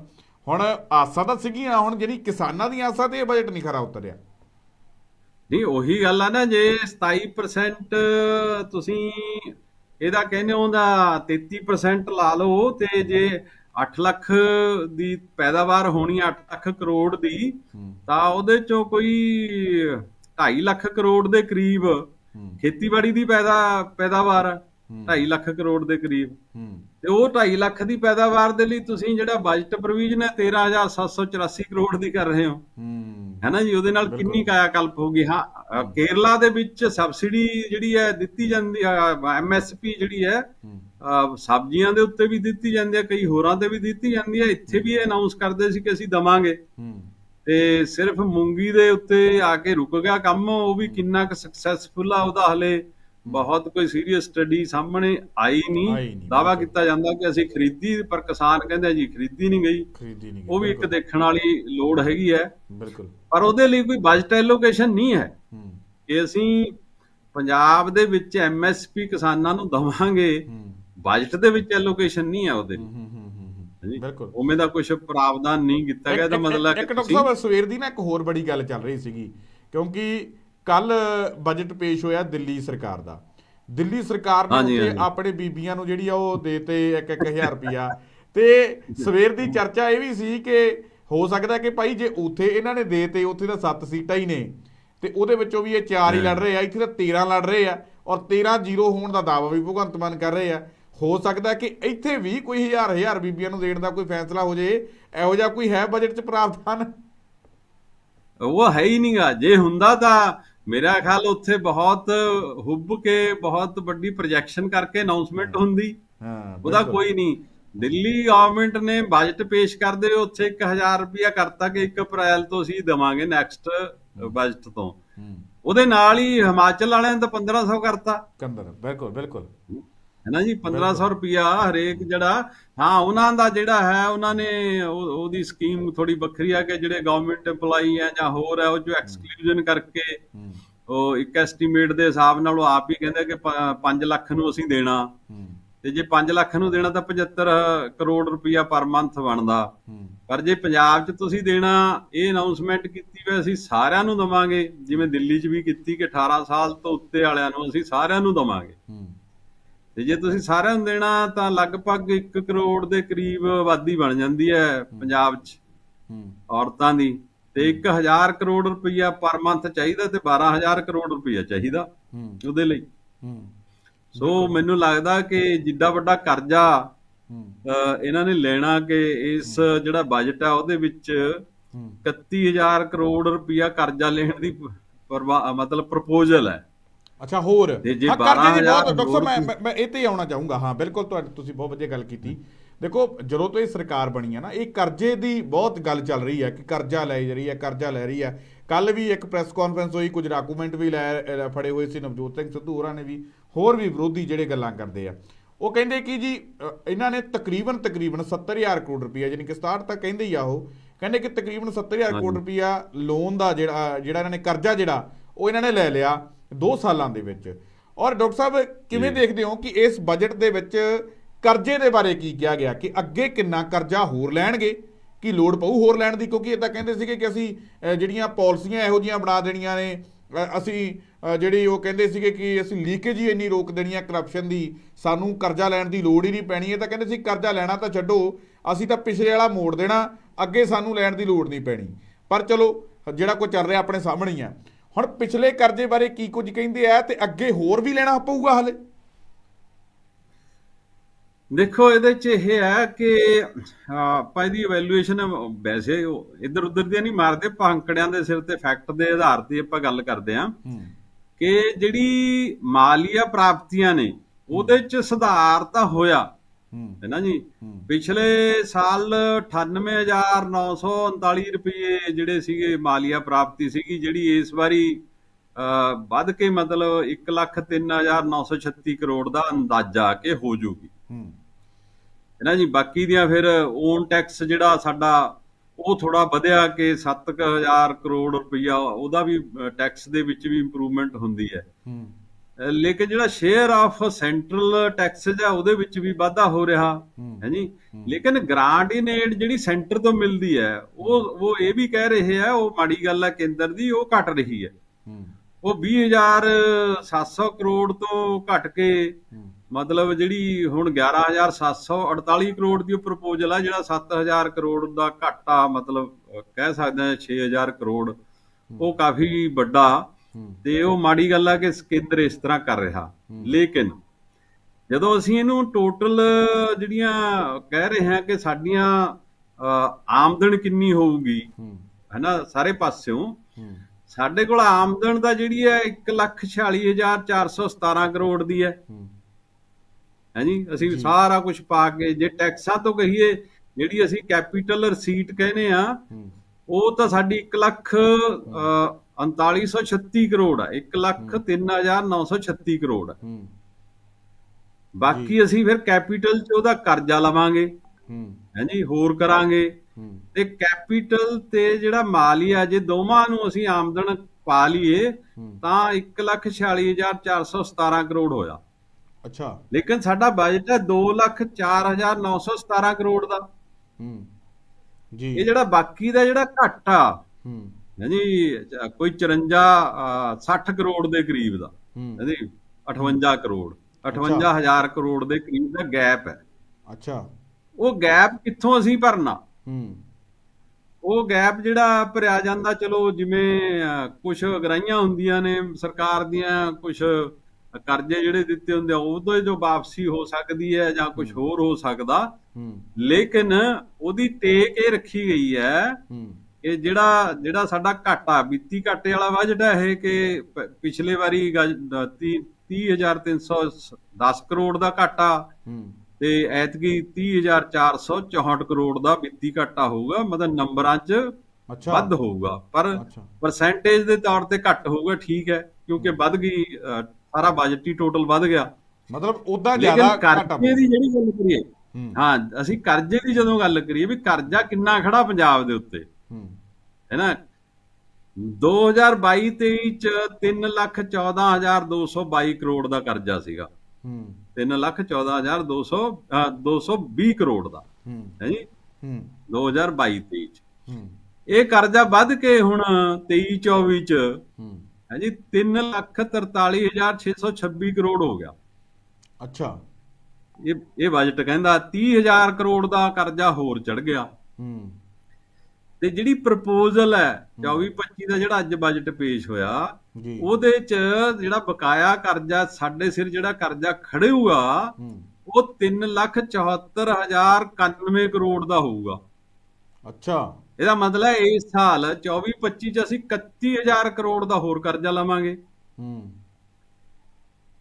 ਹੁਣ ਆਸਾਂ ਤਾਂ ਸੀਗੀਆਂ ਹੁਣ ਜਿਹੜੀ ਕਿਸਾਨਾਂ ਦੀਆਂ ਆਸਾਂ ਤੇ ਇਹ ਬਜਟ ਨਹੀਂ ਖਰਾ ਉਤਰਿਆ।
ਨਹੀਂ ਉਹੀ ਗੱਲ ਆ ਨਾ ਜੇ 27% ਤੁਸੀਂ ਇਹਦਾ ਕਹਿੰਦੇ ਹੋ ਦਾ 33% ਲਾ ਲਓ ਤੇ ਜੇ 8 ਲੱਖ ਦੀ ਪੈਦਾਵਾਰ ਹੋਣੀ 8 ਲੱਖ ਕਰੋੜ ਦੀ ਤਾਂ ਉਹਦੇ ਚੋਂ ਕੋਈ 2.5 ਲੱਖ ਕਰੋੜ ਦੇ ਕਰੀਬ ਖੇਤੀਬਾੜੀ ਦੀ ਪੈਦਾ ਪੈਦਾਵਾਰ 2.5 ਲੱਖ ਕਰੋੜ ਦੇ ਕਰੀਬ। ਤੇ ਉਹ 2.5 ਲੱਖ ਦੀ ਪੈਦਾਵਾਰ ਦੇ ਲਈ ਤੁਸੀਂ ਜਿਹੜਾ ਬਜਟ ਪ੍ਰੋਵੀਜ਼ਨ ਹੈ 13784 ਕਰੋੜ ਦੀ ਕਰ ਰਹੇ ਹੋ।
ਹੂੰ।
ਹੈ ਨਾ ਜੀ? ਉਹਦੇ ਨਾਲ ਕਿੰਨੀ ਕਾਇਆ ਕਲਪ ਹੋਗੀ ਹਾਂ। ਕੇਰਲਾ ਦੇ ਵਿੱਚ ਸਬਸਿਡੀ ਜਿਹੜੀ ਹੈ ਦਿੱਤੀ ਜਾਂਦੀ ਐਮਐਸਪੀ ਜਿਹੜੀ ਹੈ ਸਬਜ਼ੀਆਂ ਦੇ ਉੱਤੇ ਵੀ ਦਿੱਤੀ ਜਾਂਦੀ ਹੈ ਕਈ ਹੋਰਾਂ ਤੇ ਵੀ ਦਿੱਤੀ ਜਾਂਦੀ ਹੈ। ਇੱਥੇ ਵੀ ਇਹ ਅਨਾਉਂਸ ਕਰਦੇ ਸੀ ਕਿ ਅਸੀਂ ਦਵਾਂਗੇ। ਤੇ ਸਿਰਫ ਮੂੰਗੀ ਦੇ ਉੱਤੇ ਆ ਕੇ ਰੁਕ ਗਿਆ ਕੰਮ। ਉਹ ਵੀ ਕਿੰਨਾ ਕੁ ਸਕਸੈਸਫੁਲ ਆ ਉਹਦਾ ਹਲੇ ਬਹੁਤ ਕੋਈ ਸੀਰੀਅਸ ਸਟੱਡੀ ਸਾਹਮਣੇ ਆਈ ਨਹੀਂ। ਦਾਵਾ। ਕੀਤਾ ਜਾਂਦਾ ਕਿ ਅਸੀਂ ਖਰੀਦੀ ਪਰ ਕਿਸਾਨ ਕਹਿੰਦੇ ਜੀ ਖਰੀਦੀ ਨਹੀਂ ਗਈ।
ਖਰੀਦੀ ਨਹੀਂ ਗਈ,
ਉਹ ਵੀ ਇੱਕ ਦੇਖਣ ਵਾਲੀ ਲੋੜ ਹੈਗੀ ਹੈ।
ਬਿਲਕੁਲ।
ਪਰ ਉਹਦੇ ਲਈ ਕੋਈ ਬਜਟ ਐਲੋਕੇਸ਼ਨ ਨਹੀਂ ਹੈ। ਕਿ ਅਸੀਂ ਪੰਜਾਬ ਦੇ ਵਿੱਚ ਐਮਐਸਪੀ ਕਿਸਾਨਾਂ ਨੂੰ ਦਵਾਂਗੇ ਬਜਟ ਦੇ ਵਿੱਚ ਐਲੋਕੇਸ਼ਨ ਨਹੀਂ ਹੈ ਉਹਦੇ
ਹੂੰ, ਹੂੰ ਹੂੰ, ਹੂੰ ਹੂੰ।
ਹਾਂਜੀ।
ਬਿਲਕੁਲ।
ਉਵੇਂ ਦਾ ਕੁਝ ਪ੍ਰਾਵਧਾਨ ਨਹੀਂ ਕੀਤਾ ਗਿਆ
ਇੱਕ-
ਮਤਲਬ
ਇੱਕ
ਕਿ
ਡਾਕਟਰ ਸਾਹਿਬ ਸਵੇਰ ਦੀ ਨਾ ਇੱਕ ਹੋਰ ਬੜੀ ਗੱਲ ਚੱਲ ਰਹੀ ਸੀਗੀ। ਕਿਉਂਕਿ ਕੱਲ ਬਜਟ ਪੇਸ਼ ਹੋਇਆ ਦਿੱਲੀ ਸਰਕਾਰ ਦਾ। ਦਿੱਲੀ ਸਰਕਾਰ ਨੇ। ਆਪਣੇ ਬੀਬੀਆਂ ਨੂੰ ਜਿਹੜੀ ਆ ਉਹ ਦੇਤੇ 1-1000 ਰੁਪਿਆ ਤੇ ਸਵੇਰ ਦੀ ਚਰਚਾ ਇਹ ਵੀ ਸੀ ਕਿ ਹੋ ਸਕਦਾ ਕਿ ਭਾਈ ਜੇ ਉੱਥੇ ਇਹਨਾਂ ਨੇ ਦੇਤੇ ਉੱਥੇ ਤਾਂ 7 ਸੀਟਾਂ ਹੀ ਨੇ। ਤੇ ਉਹਦੇ ਵਿੱਚੋਂ ਵੀ ਇਹ 4 ਹੀ ਲੜ ਰਹੇ ਆ ਇੱਥੇ ਤਾਂ 13 ਲੜ ਰਹੇ ਆ ਔਰ 13 ਜ਼ੀਰੋ ਹੋਣ ਦਾ ਦਾਅਵਾ ਵੀ ਭਗਵੰਤ ਮਾਨ ਕਰ ਰਹੇ ਆ। ਹੋ ਸਕਦਾ ਕਿ ਇੱਥੇ ਵੀ ਕੋਈ ਹਜ਼ਾਰ ਹਜ਼ਾਰ ਬੀਬੀਆਂ ਨੂੰ ਦੇਣ ਦਾ ਕੋਈ ਫੈਸਲਾ ਹੋ ਜੇ ਇਹੋ ਜਿਹਾ ਕੋਈ ਹੈ ਬਜਟ 'ਚ ਪ੍ਰਾਵਧਾਨ?
ਉਹ ਹੈ ਹੀ ਨਹੀਂਗਾ ਜੇ ਹੁੰਦਾ ਤਾਂ ਮੇਰਾ ਖਿਆਲ ਉੱਥੇ ਬਹੁਤ ਹੁੱਬ ਕੇ ਬਹੁਤ ਵੱਡੀ ਪ੍ਰੋਜੈਕਸ਼ਨ ਕਰਕੇ ਅਨਾਉਂਸਮੈਂਟ ਹੁੰਦੀ।
ਹਾਂ
ਉਹਦਾ। ਕੋਈ ਨਹੀਂ। ਦਿੱਲੀ ਗਵਰਨਮੈਂਟ ਨੇ ਬਜਟ ਪੇਸ਼ ਕਰਦੇ ਹੋਏ ਉੱਥੇ 1000 ਰੁਪਇਆ ਕਰਤਾ ਕਿ 1 ਅਪ੍ਰੈਲ ਤੋਂ ਅਸੀਂ ਦੇਵਾਂਗੇ ਨੈਕਸਟ ਬਜਟ ਤੋਂ। ਉਹਦੇ ਨਾਲ ਹੀ ਹਿਮਾਚਲ ਵਾਲਿਆਂ ਨੇ ਤਾਂ 1500 ਕਰਤਾ।
ਕੰਦਰ ਬਿਲਕੁਲ ਬਿਲਕੁਲ।
ਹੈ ਨਾ ਜੀ? 1500 ਰੁਪਿਆ ਹਰੇਕ ਜਿਹੜਾ ਹਾਂ ਉਹਨਾਂ ਦਾ ਜਿਹੜਾ ਹੈ ਉਹਨਾਂ ਨੇ ਉਹ- ਉਹਦੀ ਸਕੀਮ ਥੋੜੀ ਵੱਖਰੀ ਆ ਕਿ ਜਿਹੜੇ ਗਵਰਨਮੈਂਟ EMPLOYE ਆ ਜਾਂ ਹੋਰ ਹੈ ਉਹ ਜੋ ਐਕਸਕਲੂਜਨ ਕਰਕੇ
ਹੂੰ।
ਉਹ ਇੱਕ ਐਸਟੀਮੇਟ ਦੇ ਹਿਸਾਬ ਨਾਲ ਉਹ ਆਪ ਹੀ ਕਹਿੰਦੇ ਕਿ 5 ਲੱਖ ਨੂੰ ਅਸੀਂ ਦੇਣਾ।
ਹੂੰ।
ਤੇ ਜੇ 5 ਲੱਖ ਨੂੰ ਦੇਣਾ ਤਾਂ 75 ਕਰੋੜ ਰੁਪਇਆ ਪਰ ਮੰਥ ਬਣਦਾ।
ਹੂੰ।
ਪਰ ਜੇ ਪੰਜਾਬ 'ਚ ਤੁਸੀਂ ਦੇਣਾ ਇਹ ਅਨਾਉਂਸਮੈਂਟ ਕੀਤੀ ਵੀ ਅਸੀਂ ਸਾਰਿਆਂ ਨੂੰ ਦਵਾਂਗੇ। ਜਿਵੇਂ ਦਿੱਲੀ 'ਚ ਵੀ ਕੀਤੀ ਕਿ 18 ਸਾਲ ਤੋਂ ਉੱਤੇ ਵਾਲਿਆਂ ਨੂੰ ਅਸੀਂ ਸਾਰਿਆਂ ਨੂੰ ਦਵਾਂਗੇ।
ਹੂੰ।
ਤੇ ਜੇ ਤੁਸੀਂ ਸਾਰਿਆਂ ਨੂੰ ਦੇਣਾ ਤਾਂ ਲਗਭਗ 1 ਕਰੋੜ ਦੇ ਕਰੀਬ ਆਬਾਦੀ ਬਣ ਜਾਂਦੀ ਹੈ ਪੰਜਾਬ 'ਚ।
ਹੂੰ।
ਔਰਤਾਂ ਦੀ। ਤੇ 1000 ਕਰੋੜ ਰੁਪਈਆ ਪਰ ਮੰਥ ਚਾਹੀਦਾ ਤੇ 12000 ਕਰੋੜ ਰੁਪਈਆ ਚਾਹੀਦਾ
ਹੂੰ।
ਉਹਦੇ ਲਈ।
ਹੂੰ।
ਸੋ ਮੈਨੂੰ ਲੱਗਦਾ ਕਿ ਜਿੱਡਾ ਵੱਡਾ ਕਰਜ਼ਾ ਇਹਨਾਂ ਨੇ ਲੈਣਾ ਕਿ ਇਸ ਜਿਹੜਾ ਬਜਟ ਆ ਉਹਦੇ ਵਿੱਚ
ਹੂੰ।
31000 ਕਰੋੜ ਰੁਪਈਆ ਕਰਜ਼ਾ ਲੈਣ ਦੀ ਮਤਲਬ ਪ੍ਰਪੋਜ਼ਲ ਹੈ।
ਅੱਛਾ ਹੋਰ।
ਜੇ
ਹਾਂ, ਕਰਜ਼ੇ ਦੀ
12,000
ਬਹੁਤ ਡਾਕਟਰ ਮੈਂ ਮੈਂ- ਇਹ ਤੇ ਆਉਣਾ ਚਾਹੂੰਗਾ। ਹਾਂ ਬਿਲਕੁਲ ਤੁਹਾਡੀ ਤੁਸੀਂ ਬਹੁਤ ਵਧੀਆ ਗੱਲ ਕੀਤੀ। ਦੇਖੋ ਜਦੋਂ ਤੋਂ ਇਹ ਸਰਕਾਰ ਬਣੀ ਹੈ ਨਾ ਇਹ ਕਰਜ਼ੇ ਦੀ ਬਹੁਤ ਗੱਲ ਚੱਲ ਰਹੀ ਹੈ ਕਿ ਕਰਜ਼ਾ ਲੈ ਰਹੀ ਹੈ ਕਰਜ਼ਾ ਲੈ ਰਹੀ ਹੈ ਕੱਲ ਵੀ ਇੱਕ ਪ੍ਰੈਸ ਕਾਨਫਰੰਸ ਹੋਈ ਕੁਝ ਡਾਕੂਮੈਂਟ ਵੀ ਲੈ ਫੜੇ ਹੋਏ ਸੀ ਨਵਜੋਤ ਸਿੰਘ ਸਿੱਧੂ ਹੋਰਾਂ ਨੇ ਵੀ ਹੋਰ ਵੀ ਵਿਰੋਧੀ ਜਿਹੜੇ ਗੱਲਾਂ ਕਰਦੇ ਆ। ਉਹ ਕਹਿੰਦੇ ਕਿ ਜੀ ਇਹਨਾਂ ਨੇ ਤਕਰੀਬਨ ਤਕਰੀਬਨ 70000 ਕਰੋੜ ਰੁਪਈਆ ਯਾਨੀ ਕਿ 67 ਤਾਂ ਕਹਿੰਦੇ ਹੀ ਆ ਉਹ ਕਹਿੰਦੇ ਕਿ ਤਕਰੀਬਨ 70000 ਕਰੋੜ ਰੁਪਈਆ ਲੋਨ ਦਾ ਜਿਹੜਾ ਜਿਹੜਾ ਇਹਨਾਂ ਨੇ ਕਰਜ਼ਾ ਜਿਹੜਾ ਉਹ ਇਹਨਾਂ ਨੇ ਲੈ ਲਿਆ। 2 ਸਾਲਾਂ ਦੇ ਵਿੱਚ। ਔਰ ਡਾਕਟਰ ਸਾਹਿਬ ਕਿਵੇਂ ਦੇਖਦੇ ਹੋ ਕਿ ਇਸ ਬਜਟ ਦੇ ਵਿੱਚ ਕਰਜ਼ੇ ਦੇ ਬਾਰੇ ਕੀ ਕਿਹਾ ਗਿਆ? ਕਿ ਅੱਗੇ ਕਿੰਨਾ ਕਰਜ਼ਾ ਹੋਰ ਲੈਣਗੇ? ਕਿ ਲੋੜ ਪਊ ਹੋਰ ਲੈਣ ਦੀ? ਕਿਉਂਕਿ ਇਹ ਤਾਂ ਕਹਿੰਦੇ ਸੀਗੇ ਕਿ ਅਸੀਂ ਜਿਹੜੀਆਂ ਪਾਲਿਸੀਆਂ ਇਹੋ ਜੀਆਂ ਬਣਾ ਦੇਣੀਆਂ ਨੇ ਅਸੀਂ ਜਿਹੜੀ ਉਹ ਕਹਿੰਦੇ ਸੀਗੇ ਕਿ ਅਸੀਂ ਲੀਕੇਜ ਹੀ ਇੰਨੀ ਰੋਕ ਦੇਣੀ ਆ ਕਰਪਸ਼ਨ ਦੀ। ਸਾਨੂੰ ਕਰਜ਼ਾ ਲੈਣ ਦੀ ਲੋੜ ਹੀ ਨਹੀਂ ਪੈਣੀ। ਇਹ ਤਾਂ ਕਹਿੰਦੇ ਸੀ ਕਰਜ਼ਾ ਲੈਣਾ ਤਾਂ ਛੱਡੋ। ਅਸੀਂ ਤਾਂ ਪਿਛਲੇ ਵਾਲਾ ਮੋੜ ਦੇਣਾ। ਅੱਗੇ ਸਾਨੂੰ ਲੈਣ ਦੀ ਲੋੜ ਨਹੀਂ ਪੈਣੀ। ਪਰ ਚਲੋ ਜਿਹੜਾ ਕੁਝ ਚੱਲ ਰਿਹਾ ਆਪਣੇ ਸਾਹਮਣੇ ਹੀ ਆ। ਹੁਣ ਪਿਛਲੇ ਕਰਜ਼ੇ ਬਾਰੇ ਕੀ ਕੁਝ ਕਹਿੰਦੇ ਆ ਤੇ ਅੱਗੇ ਹੋਰ ਵੀ ਲੈਣਾ ਪਊਗਾ ਹਲੇ?
ਦੇਖੋ ਇਹਦੇ ਚ ਇਹ ਹੈ ਕਿ ਆਪਾਂ ਇਹਦੀ ਇਵੈਲੂਏਸ਼ਨ ਵੈਸੇ ਇੱਧਰ ਉੱਧਰ ਦੀਆਂ ਨਹੀਂ ਮਾਰਦੇ ਪੰਕੜਿਆਂ ਦੇ ਸਿਰ ਤੇ ਫੈਕਟ ਦੇ ਆਧਾਰ ਤੇ ਆਪਾਂ ਗੱਲ ਕਰਦੇ ਆਂ ਕਿ ਜਿਹੜੀ ਮਾਲੀਆ ਪ੍ਰਾਪਤੀਆਂ ਨੇ ਉਹਦੇ ਚ ਸੁਧਾਰ ਤਾਂ ਹੋਇਆ।
ਹੂੰ।
ਨਾ ਜੀ? ਪਿਛਲੇ ਸਾਲ 98939 ਰੁਪਏ ਜਿਹੜੇ ਸੀਗੇ ਮਾਲੀਆ ਪ੍ਰਾਪਤੀ ਸੀਗੀ ਜਿਹੜੀ ਇਸ ਵਾਰੀ ਵੱਧ ਕੇ ਮਤਲਬ 103936 ਕਰੋੜ ਦਾ ਅੰਦਾਜ਼ਾ ਕਿ ਹੋ ਜੂਗੀ।
ਹੂੰ।
ਨਾ ਜੀ? ਬਾਕੀ ਦੀਆਂ ਫਿਰ ਓਨ ਟੈਕਸ ਜਿਹੜਾ ਸਾਡਾ ਉਹ ਥੋੜਾ ਵਧਿਆ ਕਿ 7000 ਕਰੋੜ ਰੁਪਈਆ ਉਹਦਾ ਵੀ ਟੈਕਸ ਦੇ ਵਿੱਚ ਵੀ ਇੰਪਰੂਵਮੈਂਟ ਹੁੰਦੀ ਹੈ। ਲੇਕਿਨ ਜਿਹੜਾ ਸ਼ੇਅਰ ਆਫ ਸੈਂਟਰਲ ਟੈਕਸਸ ਆ ਉਹਦੇ ਵਿੱਚ ਵੀ ਵਾਧਾ ਹੋ ਰਿਹਾ
ਹੂੰ।
ਜੀ? ਲੇਕਿਨ ਗ੍ਰਾਂਟ ਇਨ ਏਡ ਜਿਹੜੀ ਸੈਂਟਰ ਤੋਂ ਮਿਲਦੀ ਹੈ ਉਹ ਉਹ ਇਹ ਵੀ ਕਹਿ ਰਹੇ ਆ ਉਹ ਮਾੜੀ ਗੱਲ ਹੈ ਕੇਂਦਰ ਦੀ ਉਹ ਘਟ ਰਹੀ ਹੈ। ਉਹ 20700 ਕਰੋੜ ਤੋਂ ਘਟ ਕੇ ਮਤਲਬ ਜਿਹੜੀ ਹੁਣ 11748 ਕਰੋੜ ਦੀ ਪ੍ਰਪੋਜ਼ਲ ਆ ਜਿਹੜਾ 7000 ਕਰੋੜ ਦਾ ਘਾਟਾ ਮਤਲਬ ਕਹਿ ਸਕਦੇ ਆ 6000 ਕਰੋੜ ਉਹ ਕਾਫੀ ਵੱਡਾ। ਤੇ ਉਹ ਮਾੜੀ ਗੱਲ ਆ ਕਿ ਕੇਂਦਰ ਇਸ ਤਰ੍ਹਾਂ ਕਰ ਰਿਹਾ। ਲੇਕਿਨ ਜਦੋਂ ਅਸੀਂ ਇਹਨੂੰ ਟੋਟਲ ਜਿਹੜੀਆਂ ਕਹਿ ਰਹੇ ਹਾਂ ਕਿ ਸਾਡੀਆਂ ਆਮਦਨ ਕਿੰਨੀ ਹੋਊਗੀ ਹੈਨਾ ਸਾਰੇ ਪਾਸਿਓਂ ਸਾਡੇ ਕੋਲ ਆਮਦਨ ਦਾ ਜਿਹੜੀ ਹੈ 146417 ਕਰੋੜ ਦੀ ਹੈ।
ਹੂੰ
ਹੈ ਜੀ। ਅਸੀਂ ਸਾਰਾ ਕੁਝ ਪਾ ਕੇ ਜੇ ਟੈਕਸਾਂ ਤੋਂ ਕਹੀਏ ਜਿਹੜੀ ਅਸੀਂ ਕੈਪੀਟਲ ਰਸੀਟ ਕਹਿੰਦੇ ਆ ਉਹ ਤਾਂ ਸਾਡੀ 1 ਲੱਖ 3936 ਕਰੋੜ ਆ 1 ਲੱਖ 3936 ਕਰੋੜ ਆ।
ਹੂੰ।
ਬਾਕੀ ਅਸੀਂ ਫਿਰ ਕੈਪੀਟਲ 'ਚ ਉਹਦਾ ਕਰਜ਼ਾ ਲਵਾਂਗੇ।
ਹੂੰ।
ਹੈ ਜੀ? ਹੋਰ ਕਰਾਂਗੇ। ਤੇ ਕੈਪੀਟਲ ਤੇ ਜਿਹੜਾ ਮਾਲੀਆ ਜੇ ਦੋਵਾਂ ਨੂੰ ਅਸੀਂ ਆਮਦਨ ਪਾ ਲਈਏ ਤਾਂ 146417 ਕਰੋੜ ਹੋਇਆ।
ਅੱਛਾ।
ਲੇਕਿਨ ਸਾਡਾ ਬਜਟ ਹੈ 204917 ਕਰੋੜ ਦਾ।
ਹੂੰ। ਜੀ।
ਇਹ ਜਿਹੜਾ ਬਾਕੀ ਦਾ ਜਿਹੜਾ ਘਾਟਾ
ਹੂੰ।
ਹੈ ਜੀ ਅ, ਕੋਈ 54 ਅ, 60 ਕਰੋੜ ਦੇ ਕਰੀਬ ਦਾ
ਹੂੰ।
ਹੈ ਜੀ 58 ਕਰੋੜ 58000 ਕਰੋੜ ਦੇ ਕਰੀਬ ਦਾ ਗੈਪ ਹੈ।
ਅੱਛਾ।
ਉਹ ਗੈਪ ਕਿੱਥੋਂ ਅਸੀਂ ਭਰਨਾ?
ਹੂੰ।
ਉਹ ਗੈਪ ਜਿਹੜਾ ਭਰਿਆ ਜਾਂਦਾ ਚਲੋ ਜਿਵੇਂ ਕੁਝ ਅਗਰਾਈਆਂ ਹੁੰਦੀਆਂ ਨੇ ਸਰਕਾਰ ਦੀਆਂ ਕੁਝ ਕਰਜ਼ੇ ਜਿਹੜੇ ਦਿੱਤੇ ਹੁੰਦੇ ਆ ਉਹਦੋਂ ਜੋ ਵਾਪਸੀ ਹੋ ਸਕਦੀ ਹੈ ਜਾਂ ਕੁਝ ਹੋਰ ਹੋ ਸਕਦਾ।
ਹੂੰ।
ਲੇਕਿਨ ਉਹਦੀ ਟੇਕ ਇਹ ਰੱਖੀ ਗਈ ਹੈ।
ਹੂੰ
ਕਿ ਜਿਹੜਾ ਜਿਹੜਾ ਸਾਡਾ ਘਾਟਾ ਵਿੱਤੀ ਘਾਟੇ ਵਾਲਾ ਵਜਟ ਹੈ ਇਹ ਕਿ ਪਿਛਲੇ ਵਾਰੀ 30310 ਕਰੋੜ ਦਾ ਘਾਟਾ ਤੇ ਐਤਕੀ 30464 ਕਰੋੜ ਦਾ ਵਿੱਤੀ ਘਾਟਾ ਹੋਊਗਾ ਮਤਲਬ ਨੰਬਰਾਂ 'ਚ ਵੱਧ ਹੋਊਗਾ। ਪਰ ਪਰਸੈਂਟੇਜ ਦੇ ਤੌਰ ਤੇ ਘੱਟ ਹੋਊਗਾ ਠੀਕ ਹੈ ਕਿਉਂਕਿ ਵੱਧ ਗਈ ਸਾਰਾ ਬਜਟ ਹੀ ਟੋਟਲ ਵੱਧ ਗਿਆ।
ਮਤਲਬ ਉਦਾਂ ਜ਼ਿਆਦਾ ਘਾਟਾ
ਦੀ ਜਿਹੜੀ ਗੱਲ ਕਰੀਏ
ਹਾਂ
ਅਸੀਂ ਕਰਜ਼ੇ ਦੀ ਜਦੋਂ ਗੱਲ ਕਰੀਏ ਵੀ ਕਰਜ਼ਾ ਕਿੰਨਾ ਖੜਾ ਪੰਜਾਬ ਦੇ ਉੱਤੇ।
ਹੂੰ
ਨਾ? 2022-23 ਚ 314222 ਕਰੋੜ ਦਾ ਕਰਜ਼ਾ ਸੀਗਾ।
ਹੂੰ।
314222 ਅ, 220 ਕਰੋੜ ਦਾ।
ਹੈ।
ਜੀ?
ਹੂੰ।
2022-23 ਚ।
ਹੂੰ।
ਇਹ ਕਰਜ਼ਾ ਵੱਧ ਕੇ ਹੁਣ 23-24 ਚ
ਹੂੰ।
ਹੈ ਜੀ? 343626 ਕਰੋੜ ਹੋ ਗਿਆ।
ਅੱਛਾ।
ਇਹ ਇਹ ਬਜਟ ਕਹਿੰਦਾ 30000 ਕਰੋੜ ਦਾ ਕਰਜ਼ਾ ਹੋਰ ਚੜ ਗਿਆ।
ਹੂੰ।
ਤੇ ਜਿਹੜੀ ਪ੍ਰਪੋਜ਼ਲ ਹੈ 24-25 ਦਾ ਜਿਹੜਾ ਅੱਜ ਬਜਟ ਪੇਸ਼ ਹੋਇਆ ਉਹਦੇ ਚ ਜਿਹੜਾ ਬਕਾਇਆ ਕਰਜ਼ਾ ਸਾਡੇ ਸਿਰ ਜਿਹੜਾ ਕਰਜ਼ਾ ਖੜੇਊਗਾ ਉਹ 374091 ਕਰੋੜ ਦਾ ਹੋਊਗਾ।
ਅੱਛਾ।
ਇਹਦਾ ਮਤਲਬ ਹੈ ਇਸ ਸਾਲ 24-25 ਚ ਅਸੀਂ 31000 ਕਰੋੜ ਦਾ ਹੋਰ ਕਰਜ਼ਾ ਲਵਾਂਗੇ।
ਹੂੰ।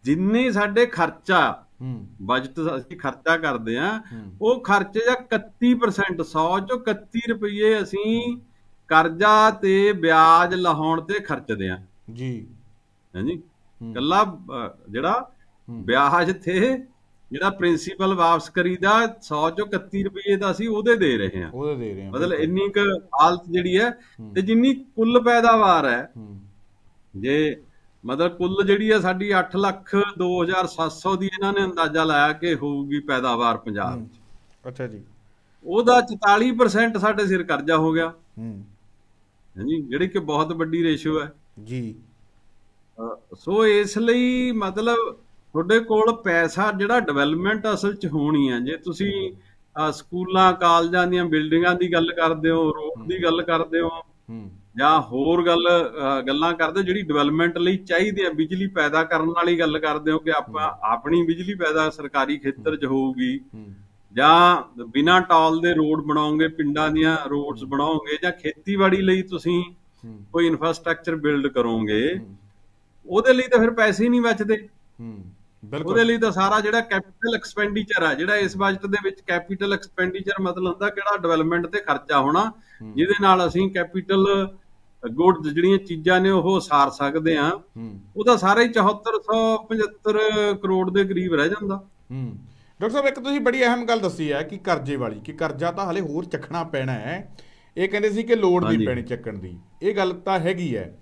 ਜਿੰਨੇ ਸਾਡੇ ਖਰਚਾ ਬਜਟ ਅਸੀਂ ਖਰਚਾ ਕਰਦੇ ਆ ਉਹ ਖਰਚੇ ਦਾ 31% 100 ਚੋਂ 31 ਰੁਪਏ ਅਸੀਂ ਕਰਜ਼ਾ ਤੇ ਵਿਆਜ ਲਾਉਣ ਤੇ ਖਰਚਦੇ ਆ
ਜੀ।
ਹਾਂਜੀ। ਕੱਲਾ ਜਿਹੜਾ ਵਿਆਜ ਤੇ ਜਿਹੜਾ ਪ੍ਰਿੰਸੀਪਲ ਵਾਪਸ ਕਰੀਦਾ 100 ਚੋਂ 31 ਰੁਪਏ ਦਾ ਅਸੀਂ ਉਹਦੇ ਦੇ ਰਹੇ ਹਾਂ।
ਉਹਦੇ ਦੇ ਰਹੇ ਹਾਂ
ਮਤਲਬ ਇੰਨੀ ਕੁ ਹਾਲਤ ਜਿਹੜੀ ਹੈ ਤੇ ਜਿੰਨੀ ਕੁੱਲ ਪੈਦਾਵਾਰ ਹੂੰ। ਜੇ ਮਤਲਬ ਕੁੱਲ ਜਿਹੜੀ ਹੈ ਸਾਡੀ 8 ਲੱਖ 2700 ਦੀ ਇਹਨਾਂ ਨੇ ਅੰਦਾਜ਼ਾ ਲਾਇਆ ਕਿ ਹੋਊਗੀ ਪੈਦਾਵਾਰ ਪੰਜਾਬ 'ਚ।
ਅੱਛਾ ਜੀ।
ਉਹਦਾ 44% ਸਾਡੇ ਸਿਰ ਕਰਜ਼ਾ ਹੋ ਗਿਆ।
ਹੂੰ।
ਹਾਂਜੀ ਜਿਹੜੀ ਕਿ ਬਹੁਤ ਵੱਡੀ ਰੇਸ਼ੋ ਹੈ।
ਜੀ।
ਸੋ ਇਸ ਲਈ ਮਤਲਬ ਤੁਹਾਡੇ ਕੋਲ ਪੈਸਾ ਜਿਹੜਾ ਡਿਵੈਲਪਮੈਂਟ ਅਸਲ 'ਚ ਹੋਣੀ ਹੈ ਜੇ ਤੁਸੀਂ ਸਕੂਲਾਂ ਕਾਲਜਾਂ ਦੀਆਂ ਬਿਲਡਿੰਗਾਂ ਦੀ ਗੱਲ ਕਰਦੇ ਹੋ ਰੋਡ ਦੀ ਗੱਲ ਕਰਦੇ ਹੋ
ਹੂੰ।
ਜਾਂ ਹੋਰ ਗੱਲ ਗੱਲਾਂ ਕਰਦੇ ਜਿਹੜੀ ਡਿਵੈਲਪਮੈਂਟ ਲਈ ਚਾਹੀਦੀ ਹੈ ਬਿਜਲੀ ਪੈਦਾ ਕਰਨ ਵਾਲੀ ਗੱਲ ਕਰਦੇ ਹੋ ਕਿ ਆਪਾਂ ਆਪਣੀ ਬਿਜਲੀ ਪੈਦਾ ਸਰਕਾਰੀ ਖੇਤਰ 'ਚ ਹੋਊਗੀ। ਜਾਂ ਬਿਨਾਂ ਟਾਲ ਦੇ ਰੋਡ ਬਣਾਓਗੇ ਪਿੰਡਾਂ ਦੀਆਂ ਰੋਡਸ ਬਣਾਓਗੇ ਜਾਂ ਖੇਤੀਬਾੜੀ ਲਈ ਤੁਸੀਂ ਕੋਈ ਇਨਫਰਾਸਟ੍ਰਕਚਰ ਬਿਲਡ ਕਰੋਗੇ ਉਹਦੇ ਲਈ ਤਾਂ ਫਿਰ ਪੈਸੇ ਹੀ ਨਹੀਂ ਬਚਦੇ।
ਬਿਲਕੁਲ।
ਉਹਦੇ ਲਈ ਤਾਂ ਸਾਰਾ ਜਿਹੜਾ ਕੈਪੀਟਲ ਐਕਸਪੈਂਡੀਚਰ ਆ ਜਿਹੜਾ ਇਸ ਬਜਟ ਦੇ ਵਿੱਚ ਕੈਪੀਟਲ ਐਕਸਪੈਂਡੀਚਰ ਮਤਲਬ ਹੁੰਦਾ ਕਿਹੜਾ ਡਿਵੈਲਪਮੈਂਟ ਤੇ ਖਰਚਾ ਹੋਣਾ ਜਿਹਦੇ ਨਾਲ ਅਸੀਂ ਕੈਪੀਟਲ ਗੁੱਡਸ ਜਿਹੜੀਆਂ ਚੀਜ਼ਾਂ ਨੇ ਉਹ ਸਾਰ ਸਕਦੇ ਆ ਉਹਦਾ ਸਾਰਾ ਹੀ 7475 ਕਰੋੜ ਦੇ ਕਰੀਬ ਰਹਿ ਜਾਂਦਾ।
ਹੂੰ। ਡਾਕਟਰ ਸਾਹਿਬ ਇੱਕ ਤੁਸੀਂ ਬੜੀ ਅਹਿਮ ਗੱਲ ਦੱਸੀ ਹੈ ਕਿ ਕਰਜ਼ੇ ਵਾਲੀ ਕਿ ਕਰਜ਼ਾ ਤਾਂ ਹਲੇ ਹੋਰ ਚੱਕਣਾ ਪੈਣਾ ਹੈ। ਇਹ ਕਹਿੰਦੇ ਸੀ ਕਿ ਲੋੜ ਨਹੀਂ। ਪੈਣੀ ਚੱਕਣ ਦੀ। ਇਹ ਗੱਲ ਤਾਂ ਹੈਗੀ ਹੈ।